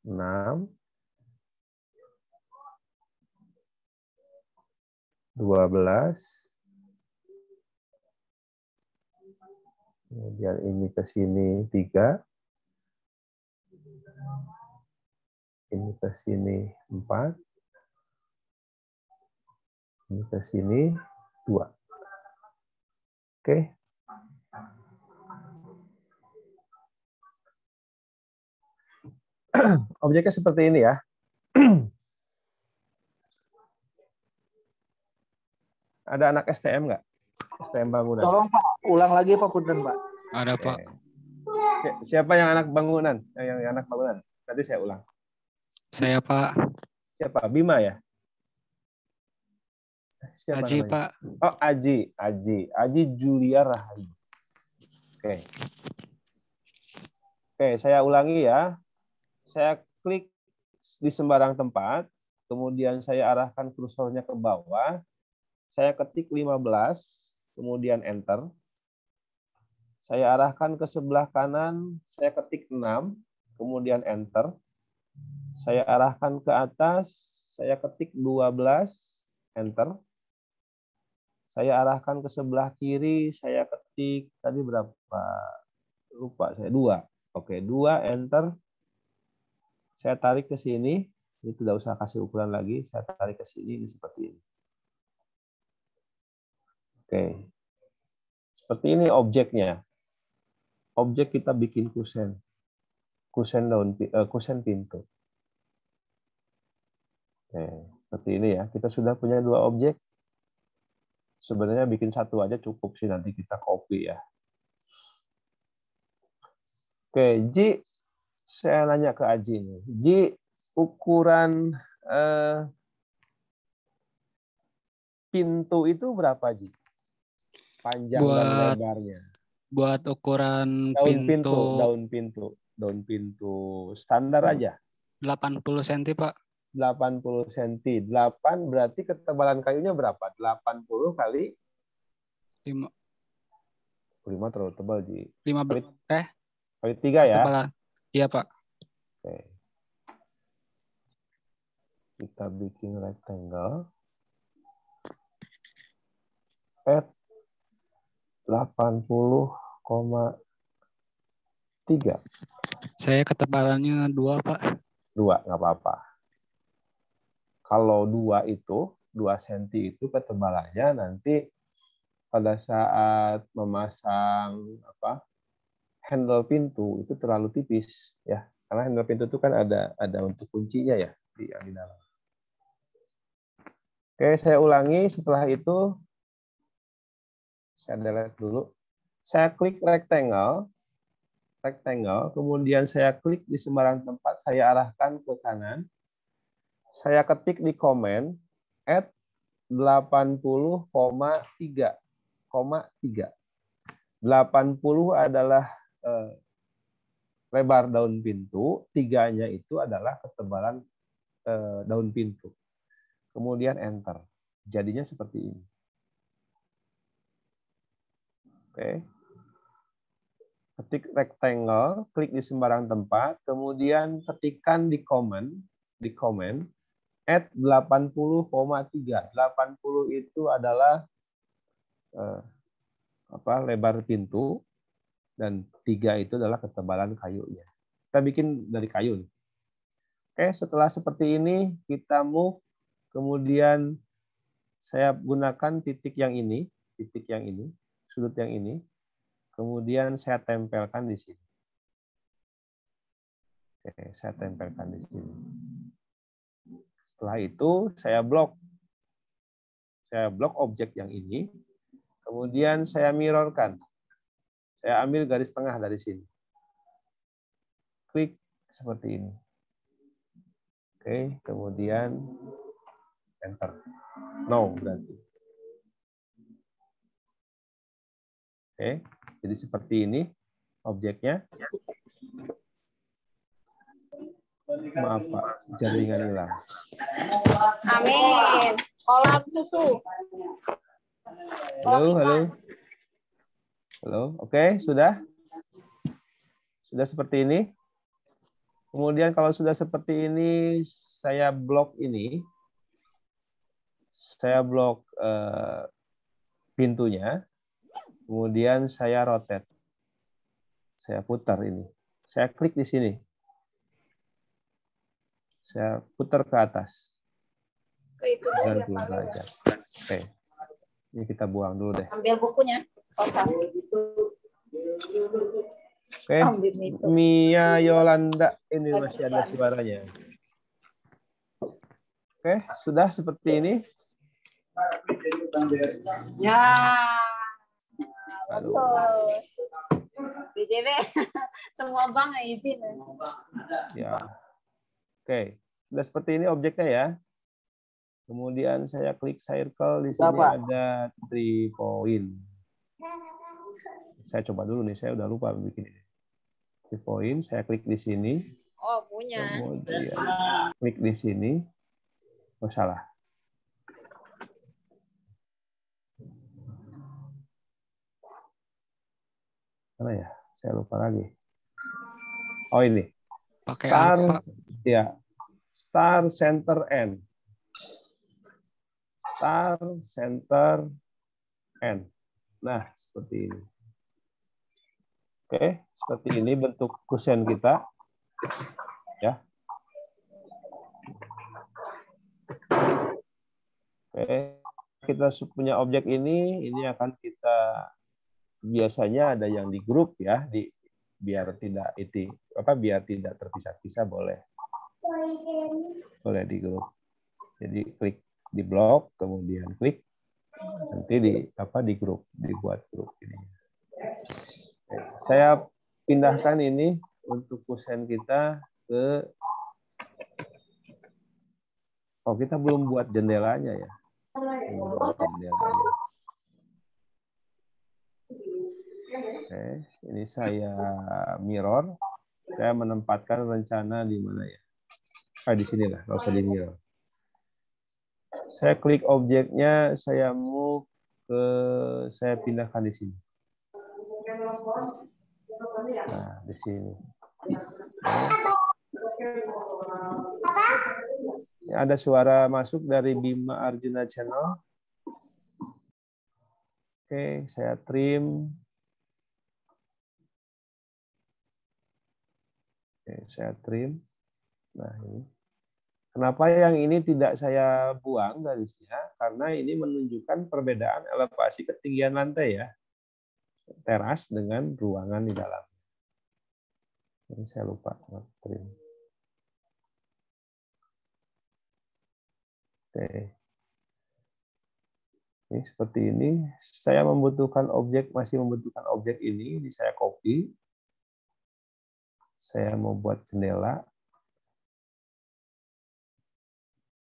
S11: enam, dua belas, Kemudian ini ke sini 3. Ini ke sini 4. Ini ke sini 2. Oke. (clears throat) Objeknya seperti ini ya. (clears throat) Ada anak STM nggak? STM bangunan.
S13: Tolong Pak, ulang lagi Pak Punten Pak.
S12: Ada Pak.
S11: Si- Siapa yang anak bangunan? Yang, yang yang anak bangunan. Tadi saya ulang.
S12: Saya Pak.
S11: Siapa? Bima ya? Siapa
S12: Aji
S11: namanya?
S12: Pak.
S11: Oh, Aji, Aji, Aji Julia Rahayu. Oke. Oke, saya ulangi ya. Saya klik di sembarang tempat, kemudian saya arahkan kursornya ke bawah. Saya ketik 15, kemudian enter. Saya arahkan ke sebelah kanan, saya ketik 6, kemudian enter. Saya arahkan ke atas, saya ketik 12, enter. Saya arahkan ke sebelah kiri, saya ketik tadi berapa? Lupa saya dua. Oke, dua enter. Saya tarik ke sini. Ini tidak usah kasih ukuran lagi. Saya tarik ke sini ini seperti ini. Oke. Seperti ini objeknya. Objek kita bikin kusen. Kusen daun eh, kusen pintu. Oke, seperti ini ya. Kita sudah punya dua objek. Sebenarnya bikin satu aja cukup sih nanti kita copy ya. Oke, Ji, saya nanya ke Aji nih. Ji, ukuran eh, pintu itu berapa, Ji? Panjang dan
S12: Buat-
S11: lebarnya.
S12: Buat ukuran
S11: Daun pintu,
S12: pintu
S11: daun pintu, daun pintu standar aja.
S12: 80 cm Pak.
S11: 80 cm. 8 berarti ketebalan kayunya berapa? 80 kali
S12: 5
S11: 5 terlalu tebal, Ji.
S12: 15 eh
S11: Kali 3 ya.
S12: ketebalan. Iya Pak.
S11: Oke. Kita bikin rectangle. At 80,3.
S12: Saya ketebalannya 2 Pak.
S11: Dua, nggak apa-apa. Kalau dua itu, 2 cm itu ketebalannya nanti pada saat memasang apa handle pintu itu terlalu tipis ya karena handle pintu itu kan ada ada untuk kuncinya ya di di dalam. Oke, saya ulangi setelah itu saya delete dulu. Saya klik rectangle, rectangle, kemudian saya klik di sembarang tempat, saya arahkan ke kanan. Saya ketik di komen at 80,3, 80,3. 80 adalah eh, lebar daun pintu, tiganya itu adalah ketebalan eh, daun pintu. Kemudian enter. Jadinya seperti ini. Oke. Ketik rectangle, klik di sembarang tempat, kemudian ketikkan di comment, di comment at 80,3. 80 itu adalah eh, apa lebar pintu dan tiga itu adalah ketebalan kayunya. Kita bikin dari kayu. nih. Oke, setelah seperti ini kita move, kemudian saya gunakan titik yang ini, titik yang ini, sudut yang ini, kemudian saya tempelkan di sini. Oke, saya tempelkan di sini. Setelah itu saya blok. Saya blok objek yang ini, kemudian saya mirrorkan. Saya ambil garis tengah dari sini. Klik seperti ini. Oke, kemudian enter. No berarti. Oke, jadi seperti ini objeknya. Maaf Pak, jaringan hilang.
S2: Amin. Kolak susu.
S11: Halo, halo. Halo, oke, sudah? Sudah seperti ini? Kemudian kalau sudah seperti ini, saya blok ini. Saya blok eh, pintunya. Kemudian saya rotate. Saya putar ini. Saya klik di sini. Saya putar ke atas.
S2: Ke itu aja,
S11: 90
S2: Pak.
S11: derajat. Oke. Ini kita buang dulu deh.
S2: Ambil bukunya.
S11: Oke.
S2: Ambil itu.
S11: Mia Yolanda ini masih ada suaranya. Oke, sudah seperti ini.
S2: Ya.
S11: Aduh.
S2: Betul. BDW (laughs) semua bank izin.
S11: Ya. Oke, sudah seperti ini objeknya ya. Kemudian saya klik circle di sini
S13: Berapa?
S11: ada three point. Saya coba dulu nih, saya udah lupa bikin ini. Three point, saya klik di sini.
S2: Oh punya.
S11: Kemudian klik di sini. Oh salah. Mana ya? Saya lupa lagi. Oh ini.
S12: Pakai
S11: Star,
S12: apa?
S11: ya. Star Center N. Star Center N. Nah, seperti ini. Oke, seperti ini bentuk kusen kita. Ya. Oke, kita punya objek ini, ini akan kita biasanya ada yang di grup ya, di biar tidak itu apa biar tidak terpisah-pisah boleh boleh di grup. Jadi klik di blok, kemudian klik nanti di apa di grup, dibuat grup ini. Saya pindahkan ini untuk kusen kita ke Oh, kita belum buat jendelanya ya. Jendelanya. Oke, ini saya mirror. Saya menempatkan rencana di mana ya? Ah, di sini lah, nggak usah di mirror. Saya klik objeknya, saya move ke, saya pindahkan di sini. Nah, di sini. Ini ada suara masuk dari Bima Arjuna Channel. Oke, saya trim. Oke, saya trim. Nah, ini. Kenapa yang ini tidak saya buang garisnya? Karena ini menunjukkan perbedaan elevasi ketinggian lantai ya. Teras dengan ruangan di dalam. Ini saya lupa. Oke. Ini seperti ini. Saya membutuhkan objek, masih membutuhkan objek ini. Ini saya copy. Saya mau buat jendela.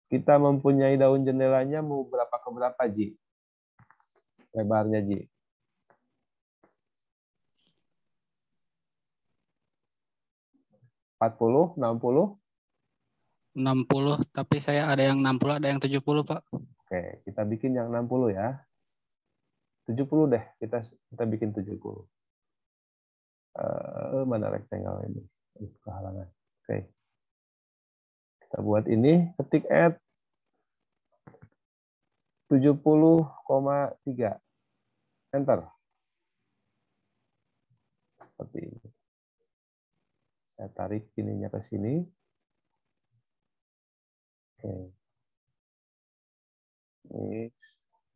S11: Kita mempunyai daun jendelanya mau berapa ke berapa, Ji? Lebarnya, Ji. Empat puluh, enam puluh?
S12: 60, tapi saya ada yang 60, ada yang 70, Pak.
S11: Oke, kita bikin yang 60 ya. 70 deh, kita kita bikin 70. Eh, mana rectangle ini? Kehalangan. Oke. Kita buat ini, ketik add 70,3. Enter. Seperti ini. Saya tarik ininya ke sini. Oke. Ini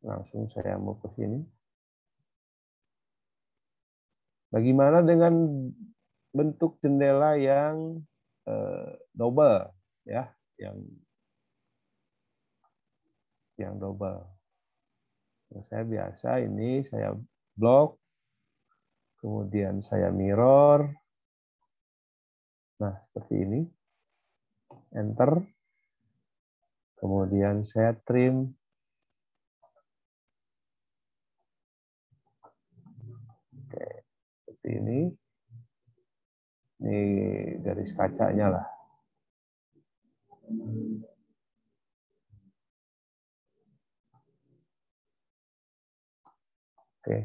S11: langsung saya mau ke sini. Bagaimana dengan bentuk jendela yang eh, double ya, yang yang double. Saya biasa ini saya blok, kemudian saya mirror. Nah, seperti ini. Enter. Kemudian saya trim. Oke, seperti ini. Ini garis kacanya lah. Oke.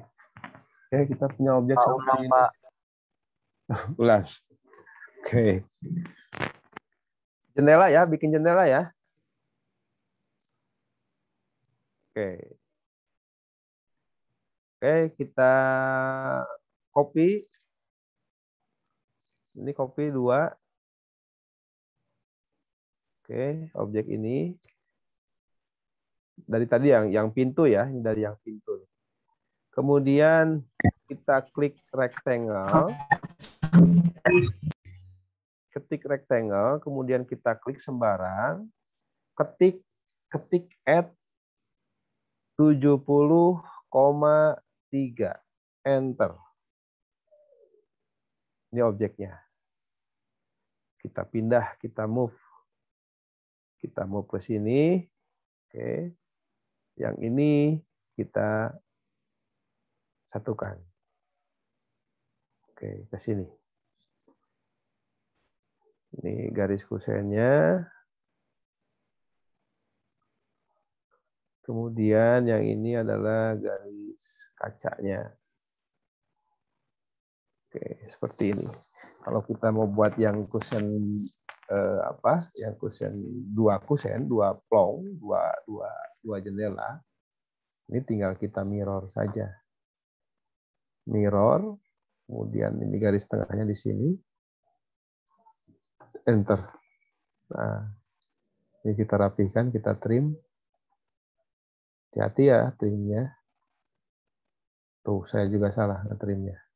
S11: Oke, kita punya objek
S9: Pak,
S11: seperti
S9: ulang,
S11: ini.
S9: Pak. (laughs)
S11: Ulang. Oke. Jendela ya, bikin jendela ya. Oke. Oke, kita copy Ini copy dua. Oke, objek ini dari tadi yang yang pintu ya, ini dari yang pintu. Kemudian kita klik rectangle. Ketik rectangle, kemudian kita klik sembarang, ketik ketik add 70,3 enter. Ini objeknya. Kita pindah, kita move. Kita move ke sini. Oke. Yang ini kita satukan. Oke, ke sini. Ini garis kusennya. Kemudian yang ini adalah garis kacanya. Oke, seperti ini. Kalau kita mau buat yang kusen eh, apa? Yang kusen dua kusen, dua plong, dua dua dua jendela. Ini tinggal kita mirror saja. Mirror, kemudian ini garis tengahnya di sini. Enter. Nah, ini kita rapihkan, kita trim. Hati-hati ya trimnya. Tuh, saya juga salah trimnya.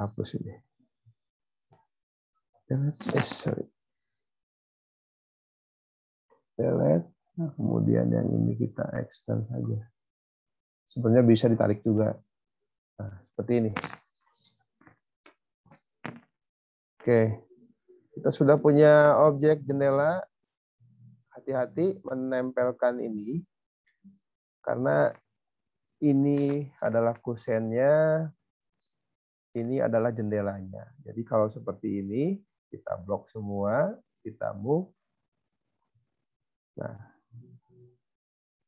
S11: Hapus ini. Delete, eh, sorry. Delete. Nah, kemudian yang ini kita extend saja. Sebenarnya bisa ditarik juga. Nah, seperti ini. Oke. Kita sudah punya objek jendela hati-hati menempelkan ini karena ini adalah kusennya, ini adalah jendelanya. Jadi kalau seperti ini, kita blok semua, kita move. Nah,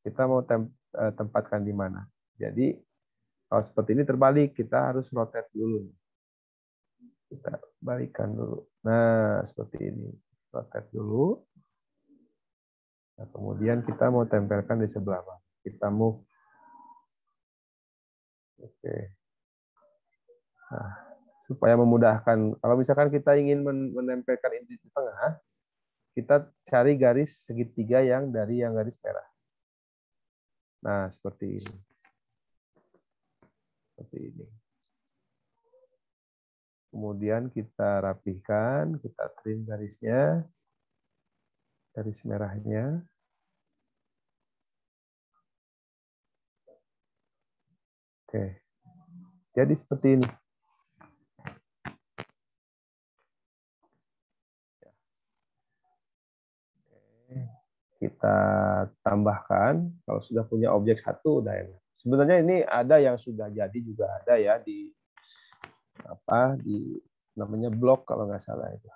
S11: kita mau tem eh, tempatkan di mana. Jadi kalau seperti ini terbalik, kita harus rotate dulu. Kita balikan dulu. Nah, seperti ini. Rotate dulu. Nah, kemudian kita mau tempelkan di sebelah. Kita move. Oke. Supaya memudahkan. Kalau misalkan kita ingin menempelkan ini di tengah, kita cari garis segitiga yang dari yang garis merah. Nah, seperti ini. Seperti ini. Kemudian kita rapihkan, kita trim garisnya, garis merahnya. Oke. Jadi seperti ini. Kita tambahkan, kalau sudah punya objek satu udah enak. Sebenarnya ini ada yang sudah jadi juga ada ya di apa di namanya blok kalau nggak salah itu.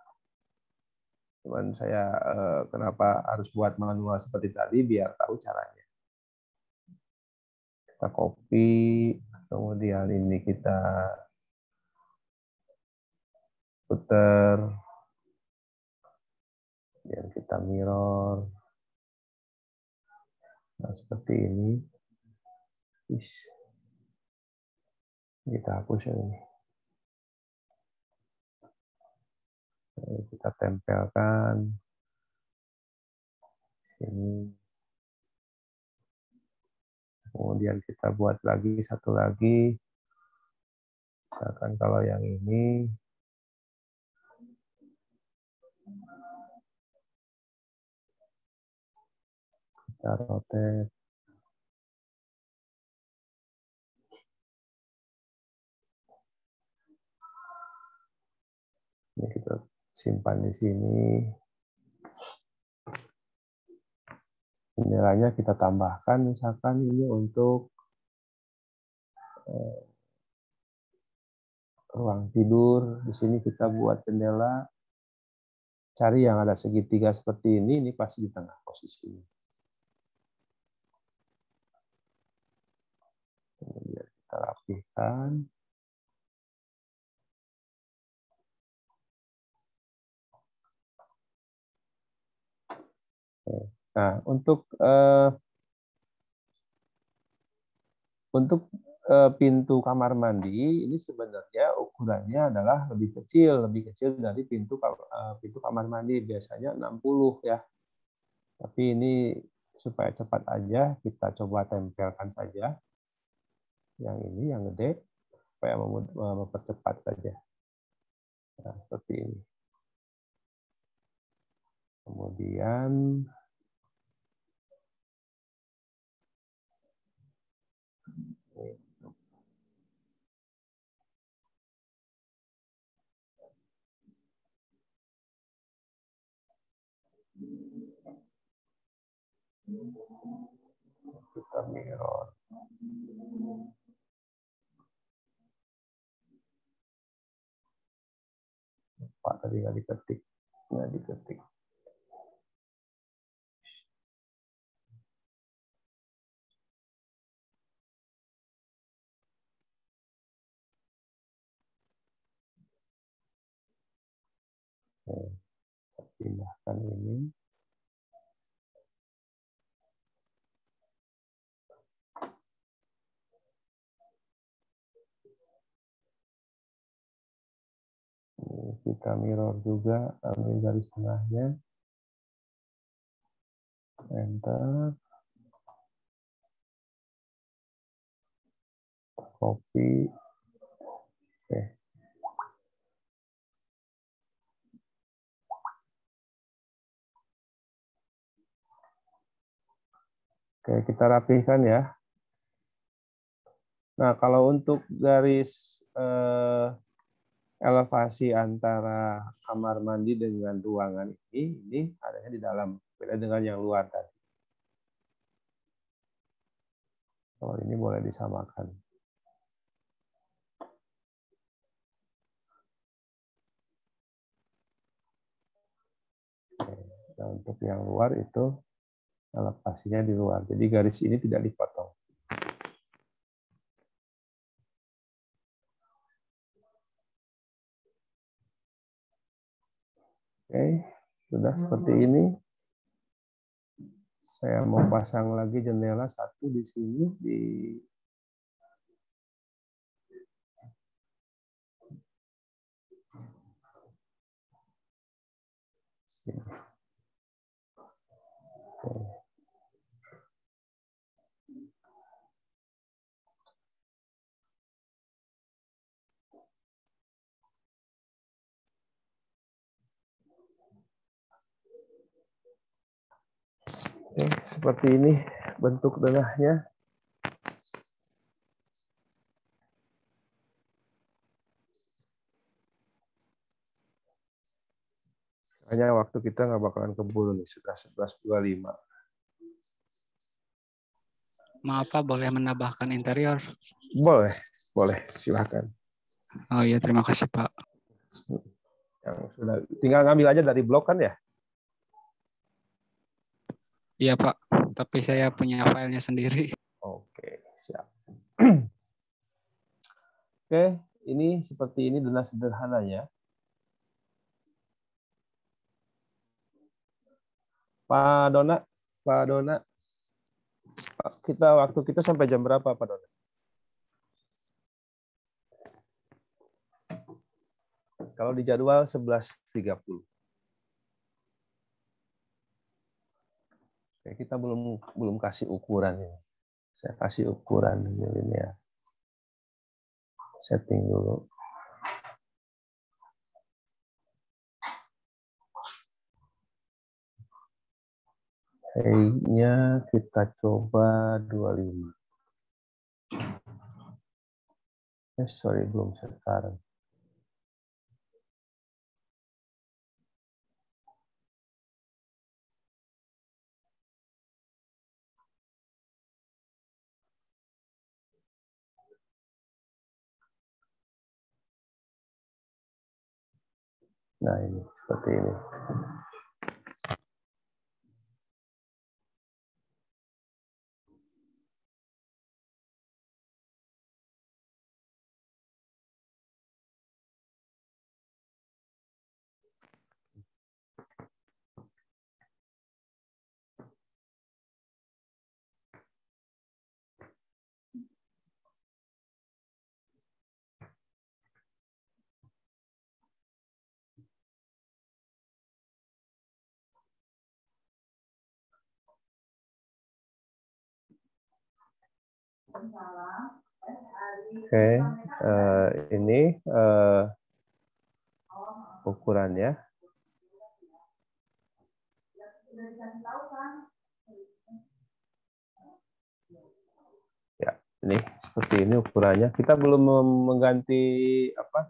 S11: Cuman saya eh, kenapa harus buat manual seperti tadi biar tahu caranya kita copy, kemudian ini kita putar, kemudian kita mirror. Nah, seperti ini. Kita hapus ya ini. Nah, kita tempelkan. Sini. Kemudian kita buat lagi satu lagi. Misalkan kalau yang ini kita ini kita simpan di sini. Jendelanya kita tambahkan misalkan ini untuk eh, ruang tidur. Di sini kita buat jendela. Cari yang ada segitiga seperti ini ini pasti di tengah posisinya kemudian kita rapihkan. Nah, untuk uh, untuk eh, pintu kamar mandi ini sebenarnya ukurannya adalah lebih kecil, lebih kecil dari pintu eh, pintu kamar mandi. Biasanya 60 ya. Tapi ini supaya cepat aja kita coba tempelkan saja yang ini yang gede supaya mempercepat saja. Nah, seperti ini. Kemudian kita mirror. Pak tadi nggak diketik, nggak diketik. Oke, pindahkan ini. Kita mirror juga, ambil garis tengahnya. Enter. Copy. Oke. Oke, kita rapihkan ya. Nah, kalau untuk garis eh, elevasi antara kamar mandi dengan ruangan ini, ini adanya di dalam, beda dengan yang luar tadi. Kalau ini boleh disamakan. Nah, untuk yang luar itu elevasinya di luar. Jadi garis ini tidak dipotong. Oke, sudah seperti ini. Saya mau pasang lagi jendela satu di sini di sini. Oke. Oke, seperti ini bentuk tengahnya. Hanya waktu kita nggak bakalan keburu nih, sudah 11.25.
S12: Maaf Pak, boleh menambahkan interior?
S11: Boleh, boleh, silahkan.
S12: Oh iya, terima kasih Pak.
S11: Yang sudah tinggal ngambil aja dari blog kan ya?
S12: Iya Pak, tapi saya punya filenya sendiri.
S11: Oke, siap. (clears throat) Oke, ini seperti ini adalah sederhananya. Pak Dona, Pak Dona, kita waktu kita sampai jam berapa Pak Dona? Kalau di jadwal 11.30. Oke, kita belum belum kasih ukuran ini. Saya kasih ukuran ini ya. Setting dulu. Hey-nya kita coba 25. Eh, sorry, belum sekarang. Nah, ini seperti ini. Oke, eh, ini eh, ukurannya. Ya, ini seperti ini ukurannya. Kita belum mengganti apa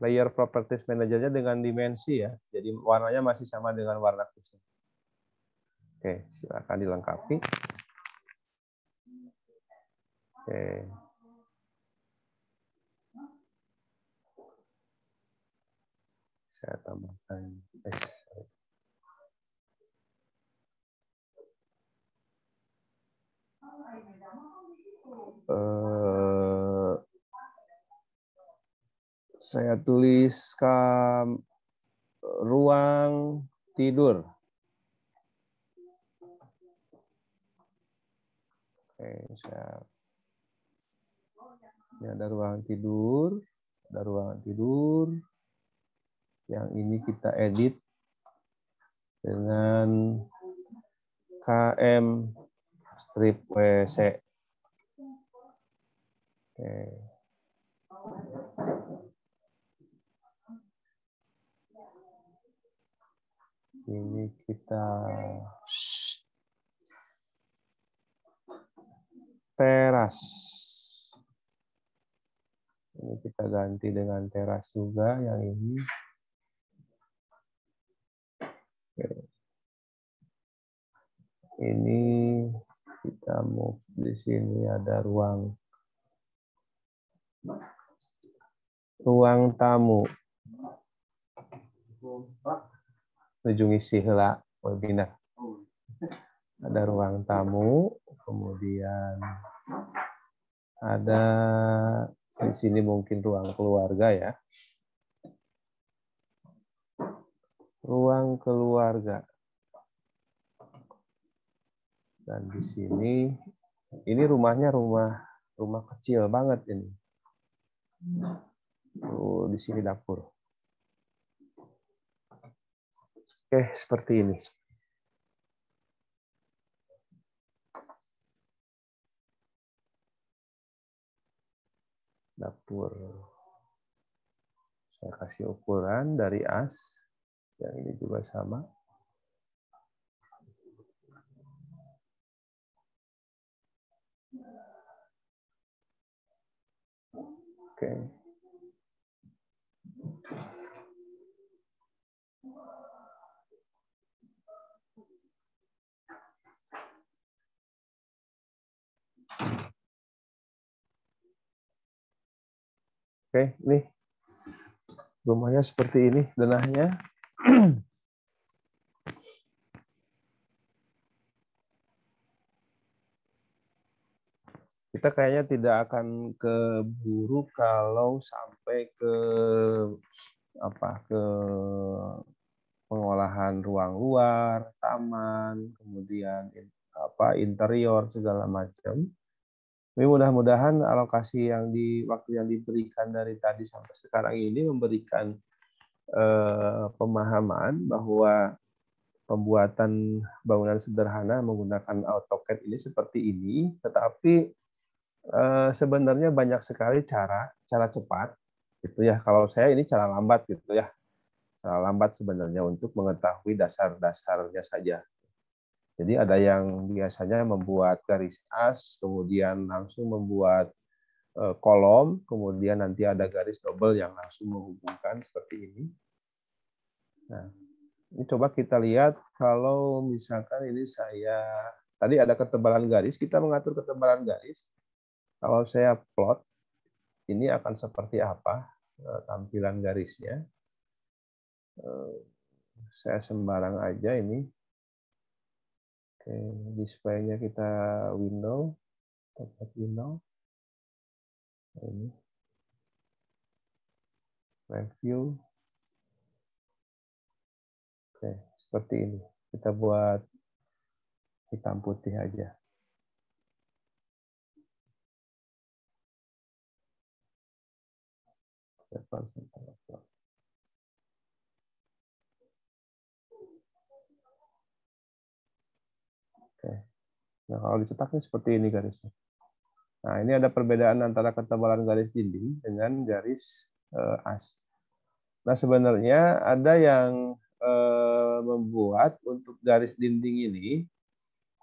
S11: layer properties manajernya dengan dimensi ya. Jadi warnanya masih sama dengan warna kucing. Oke, silakan dilengkapi. Oke. Saya tambahkan. Eh, sorry. Eh, saya tuliskan ruang tidur. Oke, saya ini ada ruang tidur, ada ruangan tidur. Yang ini kita edit dengan KM strip WC. Oke. Ini kita teras. Ini kita ganti dengan teras juga yang ini. Oke. Ini kita move di sini ada ruang ruang tamu. Ujung isi heula webinar. Ada ruang tamu, kemudian ada di sini mungkin ruang keluarga ya. Ruang keluarga. Dan di sini ini rumahnya rumah rumah kecil banget ini. Oh, di sini dapur. Oke, seperti ini. Dapur. Saya kasih ukuran dari as. Yang ini juga sama. Oke. Oke, nih rumahnya seperti ini denahnya. Kita kayaknya tidak akan keburu kalau sampai ke apa ke pengolahan ruang luar, taman, kemudian apa interior segala macam. Tapi mudah-mudahan alokasi yang di waktu yang diberikan dari tadi sampai sekarang ini memberikan eh, pemahaman bahwa pembuatan bangunan sederhana menggunakan AutoCAD ini seperti ini, tetapi eh, sebenarnya banyak sekali cara cara cepat gitu ya. Kalau saya ini cara lambat gitu ya. Cara lambat sebenarnya untuk mengetahui dasar-dasarnya saja. Jadi ada yang biasanya membuat garis as, kemudian langsung membuat eh, kolom, kemudian nanti ada garis double yang langsung menghubungkan seperti ini. Nah, ini coba kita lihat kalau misalkan ini saya tadi ada ketebalan garis, kita mengatur ketebalan garis. Kalau saya plot, ini akan seperti apa eh, tampilan garisnya. Eh, Saya sembarang aja ini. Oke, display-nya kita window, tempat window. Nah, Ini. Review. Oke, seperti ini. Kita buat hitam putih aja. Oke. Nah, kalau dicetak nih seperti ini garisnya. Nah, ini ada perbedaan antara ketebalan garis dinding dengan garis eh, as. Nah, sebenarnya ada yang eh, membuat untuk garis dinding ini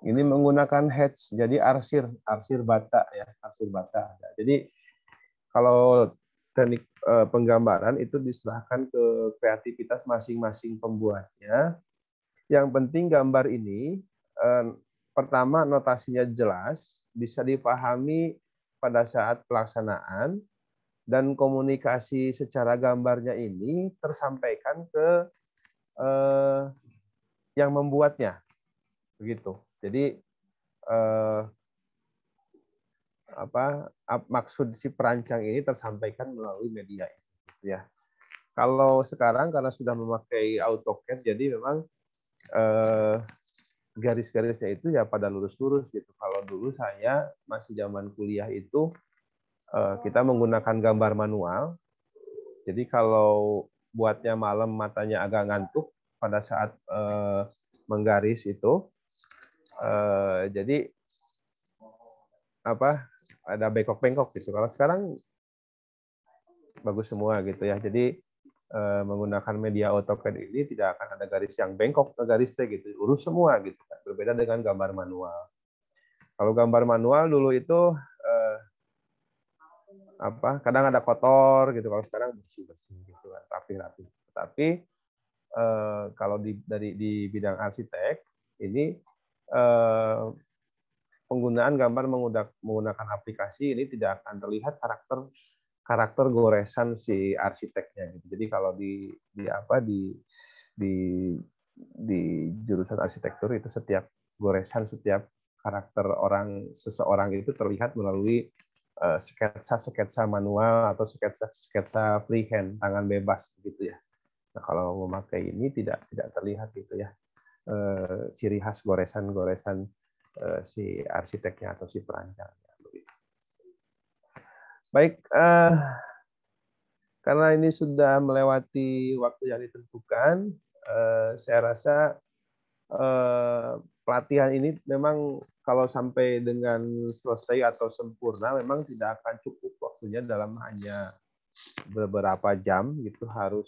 S11: ini menggunakan hedge, jadi arsir, arsir bata ya, arsir bata. Jadi kalau teknik eh, penggambaran itu diserahkan ke kreativitas masing-masing pembuatnya. Yang penting gambar ini eh, pertama notasinya jelas, bisa dipahami pada saat pelaksanaan dan komunikasi secara gambarnya ini tersampaikan ke eh, yang membuatnya begitu. Jadi eh, apa maksud si perancang ini tersampaikan melalui media ini gitu ya. Kalau sekarang karena sudah memakai AutoCAD jadi memang eh, garis-garisnya itu ya pada lurus-lurus gitu kalau dulu saya masih zaman kuliah itu eh, kita menggunakan gambar manual jadi kalau buatnya malam matanya agak ngantuk pada saat eh, menggaris itu Uh, jadi apa ada bengkok-bengkok gitu. Kalau sekarang bagus semua gitu ya. Jadi uh, menggunakan media AutoCAD ini tidak akan ada garis yang bengkok ke garis T gitu. Urus semua gitu kan. Berbeda dengan gambar manual. Kalau gambar manual dulu itu uh, apa kadang ada kotor gitu kalau sekarang bersih bersih gitu kan rapi rapi tapi uh, kalau di dari di bidang arsitek ini Eh, penggunaan gambar menggunakan aplikasi ini tidak akan terlihat karakter karakter goresan si arsiteknya gitu. Jadi kalau di di apa di di di jurusan arsitektur itu setiap goresan setiap karakter orang seseorang itu terlihat melalui uh, sketsa sketsa manual atau sketsa sketsa freehand tangan bebas gitu ya. Nah, kalau memakai ini tidak tidak terlihat gitu ya. Eh, ciri khas goresan-goresan eh, si arsiteknya atau si perancangnya. Baik, eh, karena ini sudah melewati waktu yang ditentukan, saya rasa pelatihan ini memang kalau sampai dengan selesai atau sempurna memang tidak akan cukup waktunya dalam hanya beberapa jam gitu harus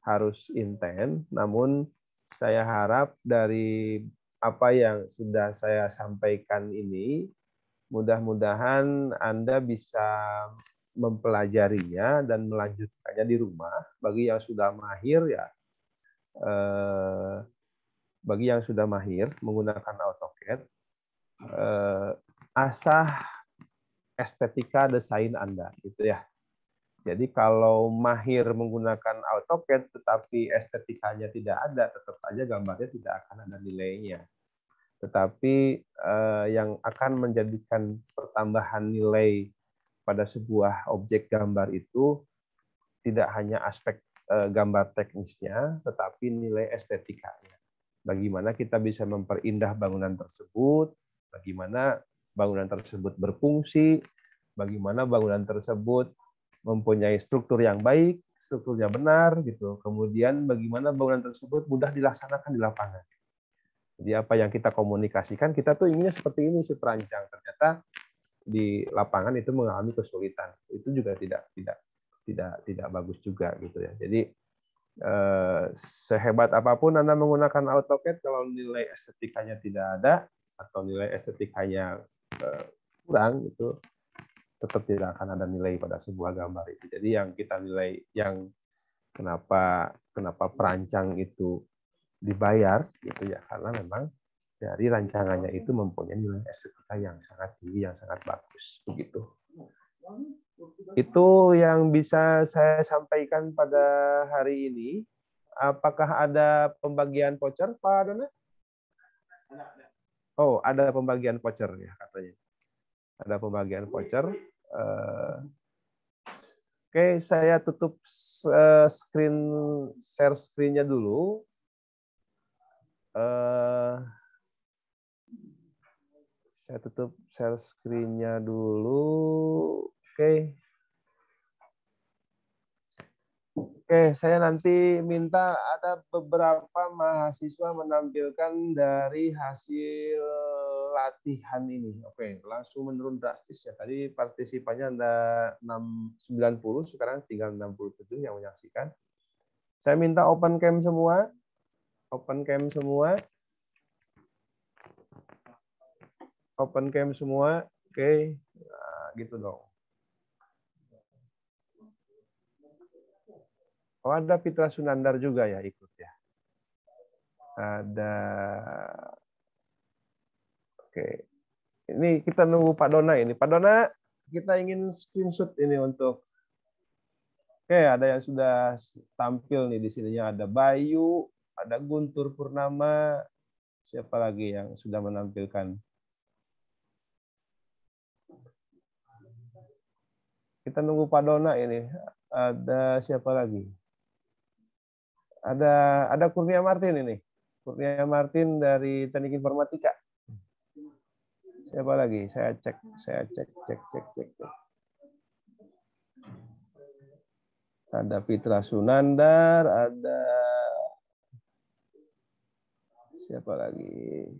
S11: harus intens namun saya harap dari apa yang sudah saya sampaikan ini, mudah-mudahan Anda bisa mempelajarinya dan melanjutkannya di rumah. Bagi yang sudah mahir ya, eh, bagi yang sudah mahir menggunakan AutoCAD, eh, asah estetika desain Anda, gitu ya. Jadi kalau mahir menggunakan AutoCAD tetapi estetikanya tidak ada, tetap saja gambarnya tidak akan ada nilainya. Tetapi eh, yang akan menjadikan pertambahan nilai pada sebuah objek gambar itu tidak hanya aspek eh, gambar teknisnya, tetapi nilai estetikanya. Bagaimana kita bisa memperindah bangunan tersebut, bagaimana bangunan tersebut berfungsi, bagaimana bangunan tersebut mempunyai struktur yang baik, strukturnya benar gitu. Kemudian bagaimana bangunan tersebut mudah dilaksanakan di lapangan. Jadi apa yang kita komunikasikan, kita tuh inginnya seperti ini si perancang. Ternyata di lapangan itu mengalami kesulitan. Itu juga tidak tidak tidak tidak bagus juga gitu ya. Jadi eh, sehebat apa pun Anda menggunakan AutoCAD kalau nilai estetikanya tidak ada atau nilai estetikanya eh, kurang itu tetap tidak akan ada nilai pada sebuah gambar itu. Jadi yang kita nilai yang kenapa kenapa perancang itu dibayar gitu ya karena memang dari rancangannya itu mempunyai nilai estetika yang sangat tinggi yang sangat bagus begitu. Itu yang bisa saya sampaikan pada hari ini. Apakah ada pembagian voucher Pak Dona? Oh, ada pembagian voucher ya katanya ada pembagian voucher. Uh, Oke, okay, saya tutup uh, screen share screen-nya dulu. Uh, saya tutup share screen-nya dulu. Oke. Okay. Oke, saya nanti minta ada beberapa mahasiswa menampilkan dari hasil latihan ini. Oke, langsung menurun drastis ya. Tadi partisipannya ada 690, sekarang tinggal 67 yang menyaksikan. Saya minta open cam semua. Open cam semua. Open cam semua. Oke, nah, gitu dong. Oh, ada Fitra Sunandar juga ya ikut ya. Ada Oke. Ini kita nunggu Pak Dona ini. Pak Dona, kita ingin screenshot ini untuk Oke, ada yang sudah tampil nih di sininya ada Bayu, ada Guntur Purnama, siapa lagi yang sudah menampilkan? Kita nunggu Pak Dona ini. Ada siapa lagi? Ada ada Kurnia Martin ini. Kurnia Martin dari Teknik Informatika. Siapa lagi? Saya cek, saya cek, cek, cek, cek. cek. Ada Fitra Sunandar, ada siapa lagi?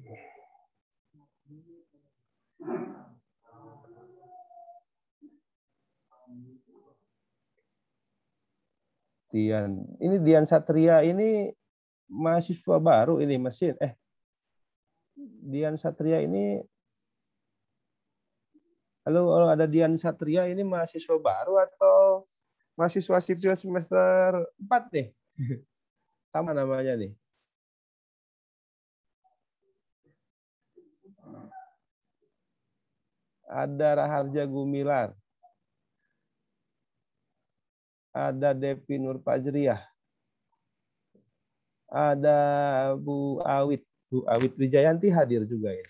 S11: Dian. Ini Dian Satria ini mahasiswa baru ini mesin. Eh, Dian Satria ini Halo, halo ada Dian Satria ini mahasiswa baru atau mahasiswa sipil semester 4 nih? (laughs) Sama namanya nih. Ada Raharja Gumilar. Ada Devi Nur Fajriah. Ada Bu Awit. Bu Awit Wijayanti hadir juga ya.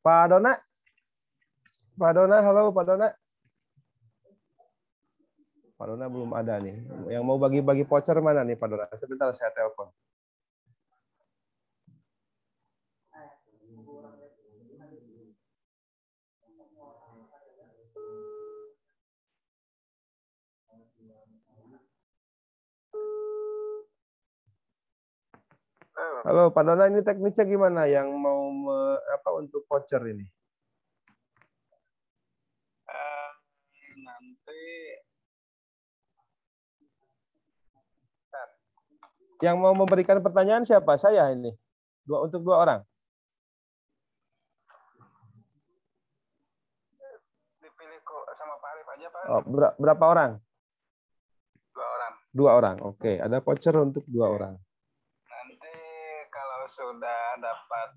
S11: Pak Dona. Pak Dona, halo Pak Dona. Pak Dona belum ada nih. Yang mau bagi-bagi voucher mana nih Pak Dona? Sebentar saya telepon. Halo Pak Dona, ini teknisnya gimana yang mau me, apa untuk voucher ini?
S14: nanti
S11: Yang mau memberikan pertanyaan siapa? Saya ini. Dua untuk dua orang.
S14: dipilih sama Pak Arif aja Pak.
S11: Oh, ber- berapa orang?
S14: Dua orang.
S11: Dua orang. Oke, ada voucher untuk dua orang.
S14: Sudah dapat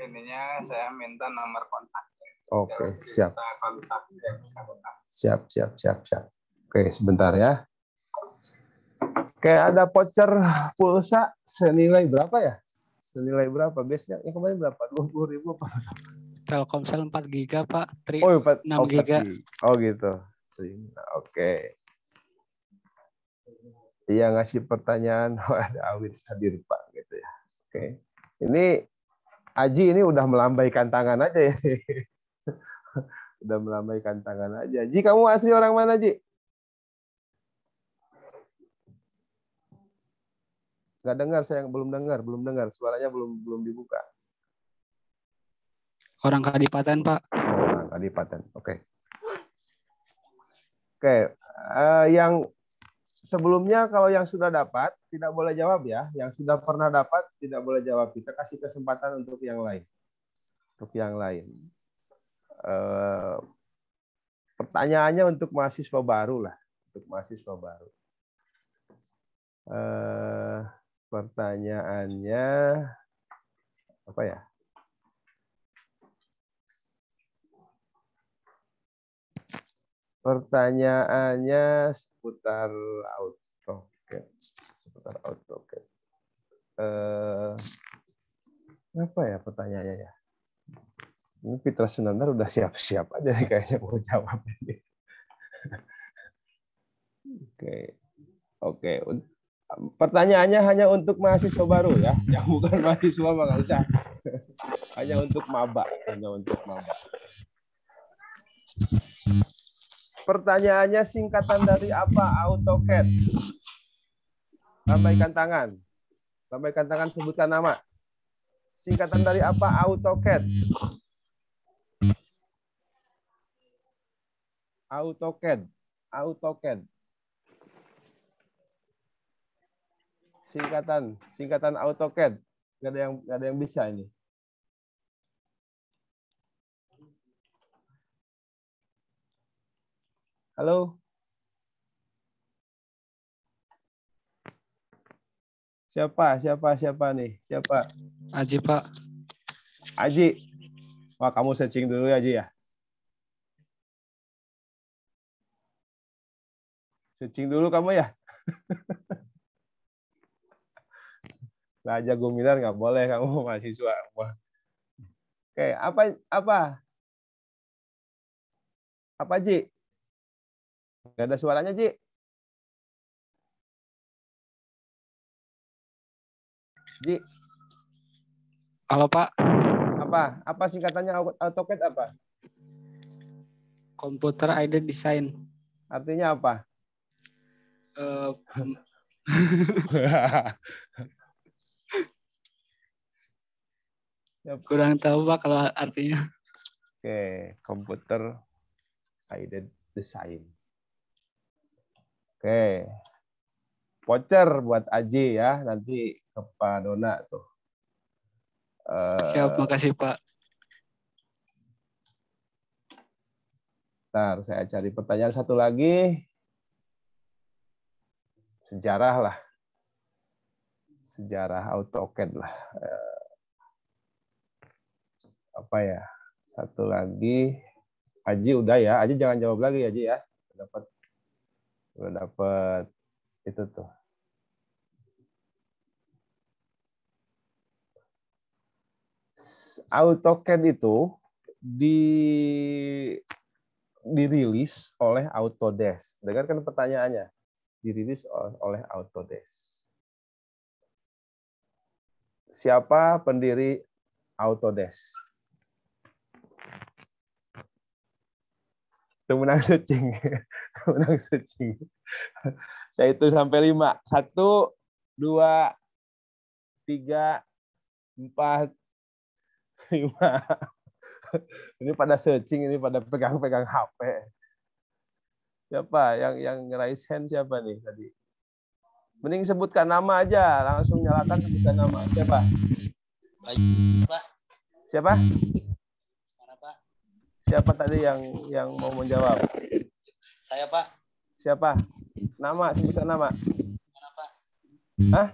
S14: ininya saya minta nomor kontak.
S11: Oke, siap.
S14: Kita kontak ya, bisa kontak.
S11: Siap, siap, siap, siap. Oke, sebentar ya. Oke, ada voucher pulsa senilai berapa ya? Senilai berapa? Biasanya yang kemarin berapa? 20 ribu apa?
S12: Telkomsel 4 giga Pak, Tri
S11: Oh, empat-
S12: 6
S11: oh,
S12: giga.
S11: empat Oh gitu. Oke. Iya ngasih pertanyaan, (laughs) oh, ada Awit hadir Pak gitu ya. Oke. Ini Aji ini udah melambaikan tangan aja ya. (laughs) udah melambaikan tangan aja. Ji kamu asli orang mana Ji? Gak dengar saya belum dengar, belum dengar. Suaranya belum belum dibuka.
S12: Orang Kadipaten Pak.
S11: Oh, Kadipaten. Oke. Oke, eh, yang sebelumnya kalau yang sudah dapat tidak boleh jawab ya. Yang sudah pernah dapat tidak boleh jawab. Kita kasih kesempatan untuk yang lain. Untuk yang lain. Eh, pertanyaannya untuk mahasiswa baru lah. Untuk mahasiswa baru. Eh, pertanyaannya apa ya? Pertanyaannya seputar AutoCAD. Seputar AutoCAD. Eh, apa ya pertanyaannya ya? Ini Fitra Sunandar udah siap-siap aja kayaknya mau jawab ini. (laughs) Oke. Oke. Pertanyaannya hanya untuk mahasiswa baru ya. Yang bukan mahasiswa mah nggak usah. hanya untuk maba. Hanya untuk maba. Pertanyaannya singkatan dari apa AutoCAD? Lambaikan tangan. Lambaikan tangan sebutkan nama. Singkatan dari apa AutoCAD? AutoCAD. AutoCAD. Singkatan, singkatan AutoCAD. Gak ada yang gak ada yang bisa ini. Halo. Siapa? Siapa? Siapa nih? Siapa?
S12: Aji Pak.
S11: Aji. Wah, kamu searching dulu ya, Aji ya. Searching dulu kamu ya. (laughs) Belajar gumilar nggak boleh kamu (laughs) mahasiswa. Wah. Oke, apa apa? Apa Ji? Nggak ada suaranya Ji. Ji,
S12: Halo Pak,
S11: apa? Apa singkatannya Au- AutoCAD apa?
S12: komputer aided design.
S11: Artinya apa?
S12: Eh, kurang tahu Pak kalau artinya.
S11: Oke, komputer aided design. Oke. Voucher buat Aji ya, nanti ke Pak Dona tuh. Eh,
S12: Siap, makasih Pak.
S11: Ntar saya cari pertanyaan satu lagi. Sejarah lah. Sejarah AutoCAD lah. Eh, Apa ya? Satu lagi. Aji udah ya. Aji jangan jawab lagi Aji ya. Dapat udah dapat itu tuh. AutoCAD itu di dirilis oleh Autodesk. Dengarkan pertanyaannya. Dirilis ol- oleh Autodesk. Siapa pendiri Autodesk? Itu menang (laughs) searching. menang searching. Saya itu sampai lima. Satu, dua, tiga, empat, (laughs) lima. Ini pada searching, ini pada pegang-pegang HP. Siapa yang yang raise hand siapa nih tadi? Mending sebutkan nama aja, langsung nyalakan sebutkan nama. Siapa?
S8: Pak.
S11: Siapa? Siapa tadi yang yang mau menjawab?
S8: Saya Pak.
S11: Siapa? Nama, sebutkan nama.
S8: Mana Pak?
S11: Hah?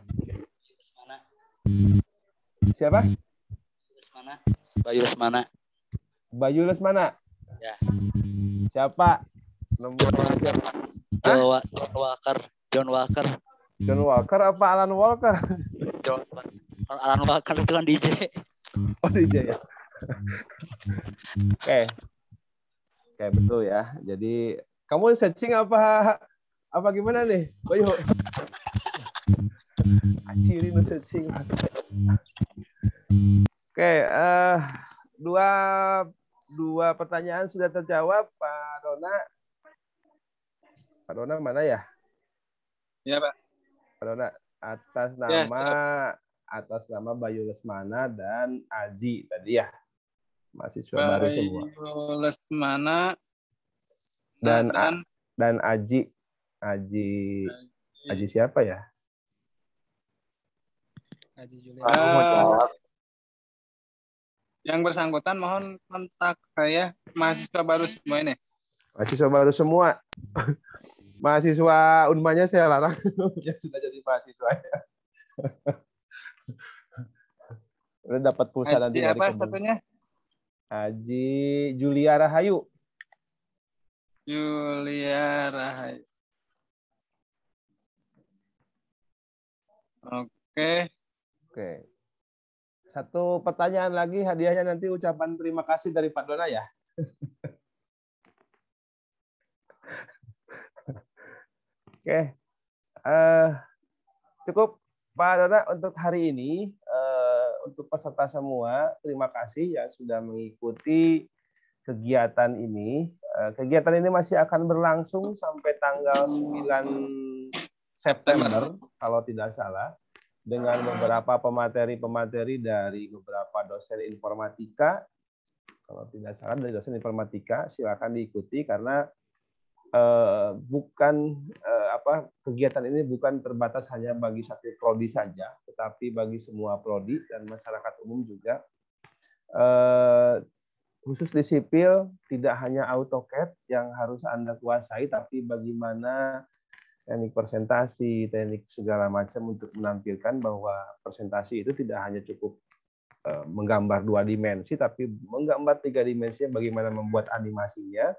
S8: Mana?
S11: Siapa?
S8: Mana? Bayu Lesmana.
S11: Bayu Lesmana.
S8: Ya.
S11: Siapa? Nomor siapa?
S8: John, Wa- John Walker. John Walker.
S11: John Walker apa Alan Walker?
S8: John Alan Walker itu kan DJ.
S11: Oh DJ ya. Oke. Oke betul ya. Jadi kamu searching apa apa gimana nih, Bayu? Aciri nu searching. Oke, eh dua dua pertanyaan sudah terjawab, Pak Dona. Pak Dona mana ya?
S14: Ya, Pak.
S11: Pak Dona atas nama atas nama Bayu Lesmana dan Azi tadi ya. Mahasiswa baru semua.
S14: Lesmana
S11: Dan
S14: dan
S11: dan Aji Aji Aji siapa ya?
S12: Haji Julian.
S14: Eh, yang bersangkutan mohon kontak saya mahasiswa baru semua ini.
S11: Mahasiswa baru semua. (laughs) Mahasiswa Unmanya saya larang (laughs) ya sudah jadi mahasiswa ya. (laughs) Udah dapat pulsa nanti
S14: apa satunya?
S11: Haji Julia Rahayu.
S14: Julia Rahayu. Oke.
S11: Oke. Satu pertanyaan lagi hadiahnya nanti ucapan terima kasih dari Pak Dona ya. (laughs) Oke. Eh, cukup Pak Dona untuk hari ini. Eh, untuk peserta semua, terima kasih yang sudah mengikuti kegiatan ini. Eh, Kegiatan ini masih akan berlangsung sampai tanggal 9 September kalau tidak salah dengan beberapa pemateri-pemateri dari beberapa dosen informatika kalau tidak salah dari dosen informatika silakan diikuti karena eh, bukan eh, apa kegiatan ini bukan terbatas hanya bagi satu prodi saja tetapi bagi semua prodi dan masyarakat umum juga. Eh, khusus di sipil tidak hanya AutoCAD yang harus Anda kuasai tapi bagaimana teknik presentasi, teknik segala macam untuk menampilkan bahwa presentasi itu tidak hanya cukup menggambar dua dimensi, tapi menggambar tiga dimensi, bagaimana membuat animasinya,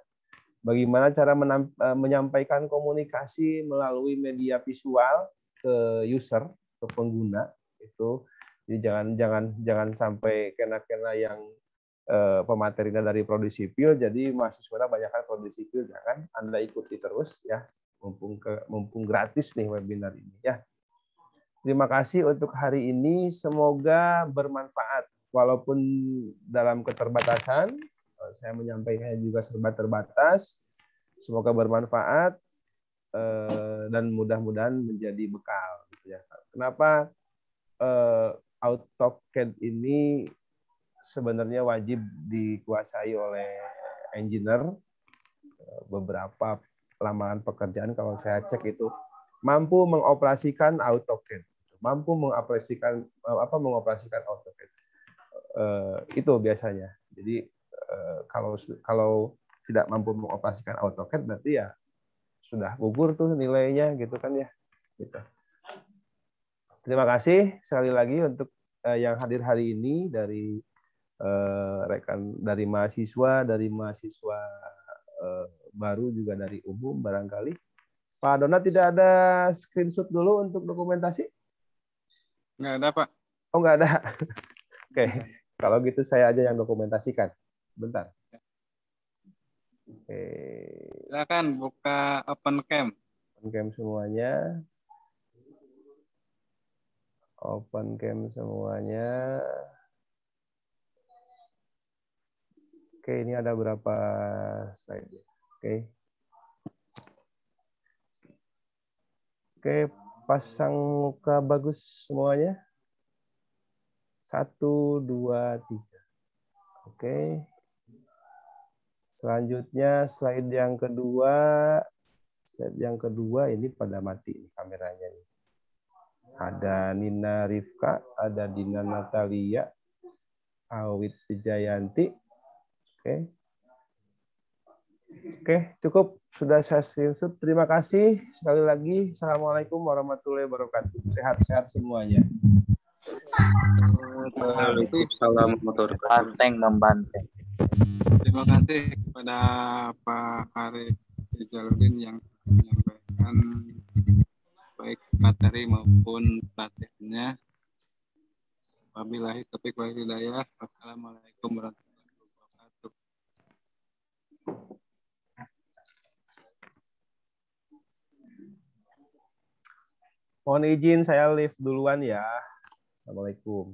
S11: bagaimana cara eh, menyampaikan komunikasi melalui media visual ke user, ke pengguna itu. Jadi jangan jangan jangan sampai kena-kena yang eh, pematerinya dari prodi sipil, jadi mahasiswa banyak kan prodi sipil, jangan Anda ikuti terus ya mumpung ke, mumpung gratis nih webinar ini ya. Terima kasih untuk hari ini semoga bermanfaat walaupun dalam keterbatasan saya menyampaikannya juga serba terbatas. Semoga bermanfaat eh, dan mudah-mudahan menjadi bekal gitu ya. Kenapa eh, AutoCAD ini sebenarnya wajib dikuasai oleh engineer beberapa lamaran pekerjaan kalau saya cek itu mampu mengoperasikan AutoCAD, mampu mengoperasikan apa mengoperasikan AutoCAD. Eh, itu biasanya. Jadi kalau kalau tidak mampu mengoperasikan AutoCAD berarti ya sudah gugur tuh nilainya gitu kan ya. Gitu. Terima kasih sekali lagi untuk eh, yang hadir hari ini dari eh, rekan dari mahasiswa, dari mahasiswa eh, baru juga dari umum barangkali. Pak Dona tidak ada screenshot dulu untuk dokumentasi?
S14: Nggak ada, Pak.
S11: Oh, nggak ada. (laughs) Oke, kalau gitu saya aja yang dokumentasikan. Bentar. Oke,
S14: Silakan buka open cam.
S11: open cam semuanya. Open cam semuanya. Oke, ini ada berapa slide? Oke. Oke, pasang muka bagus semuanya. Satu, dua, tiga. Oke. Selanjutnya slide yang kedua. Slide yang kedua ini pada mati kameranya nih. Ada Nina Rifka, ada Dina Natalia, Awit Wijayanti. Oke. Oke, cukup. Sudah saya screenshot. Terima kasih. Sekali lagi, Assalamualaikum warahmatullahi wabarakatuh. Sehat-sehat semuanya.
S14: Waalaikumsalam warahmatullahi
S9: Banteng membanteng.
S14: Terima kasih kepada Pak Arif Jaludin yang menyampaikan baik materi maupun pelatihannya. Wabillahi taufiq wal hidayah. Wassalamualaikum warahmatullahi wabarakatuh.
S11: Mohon izin saya live duluan ya. Assalamualaikum.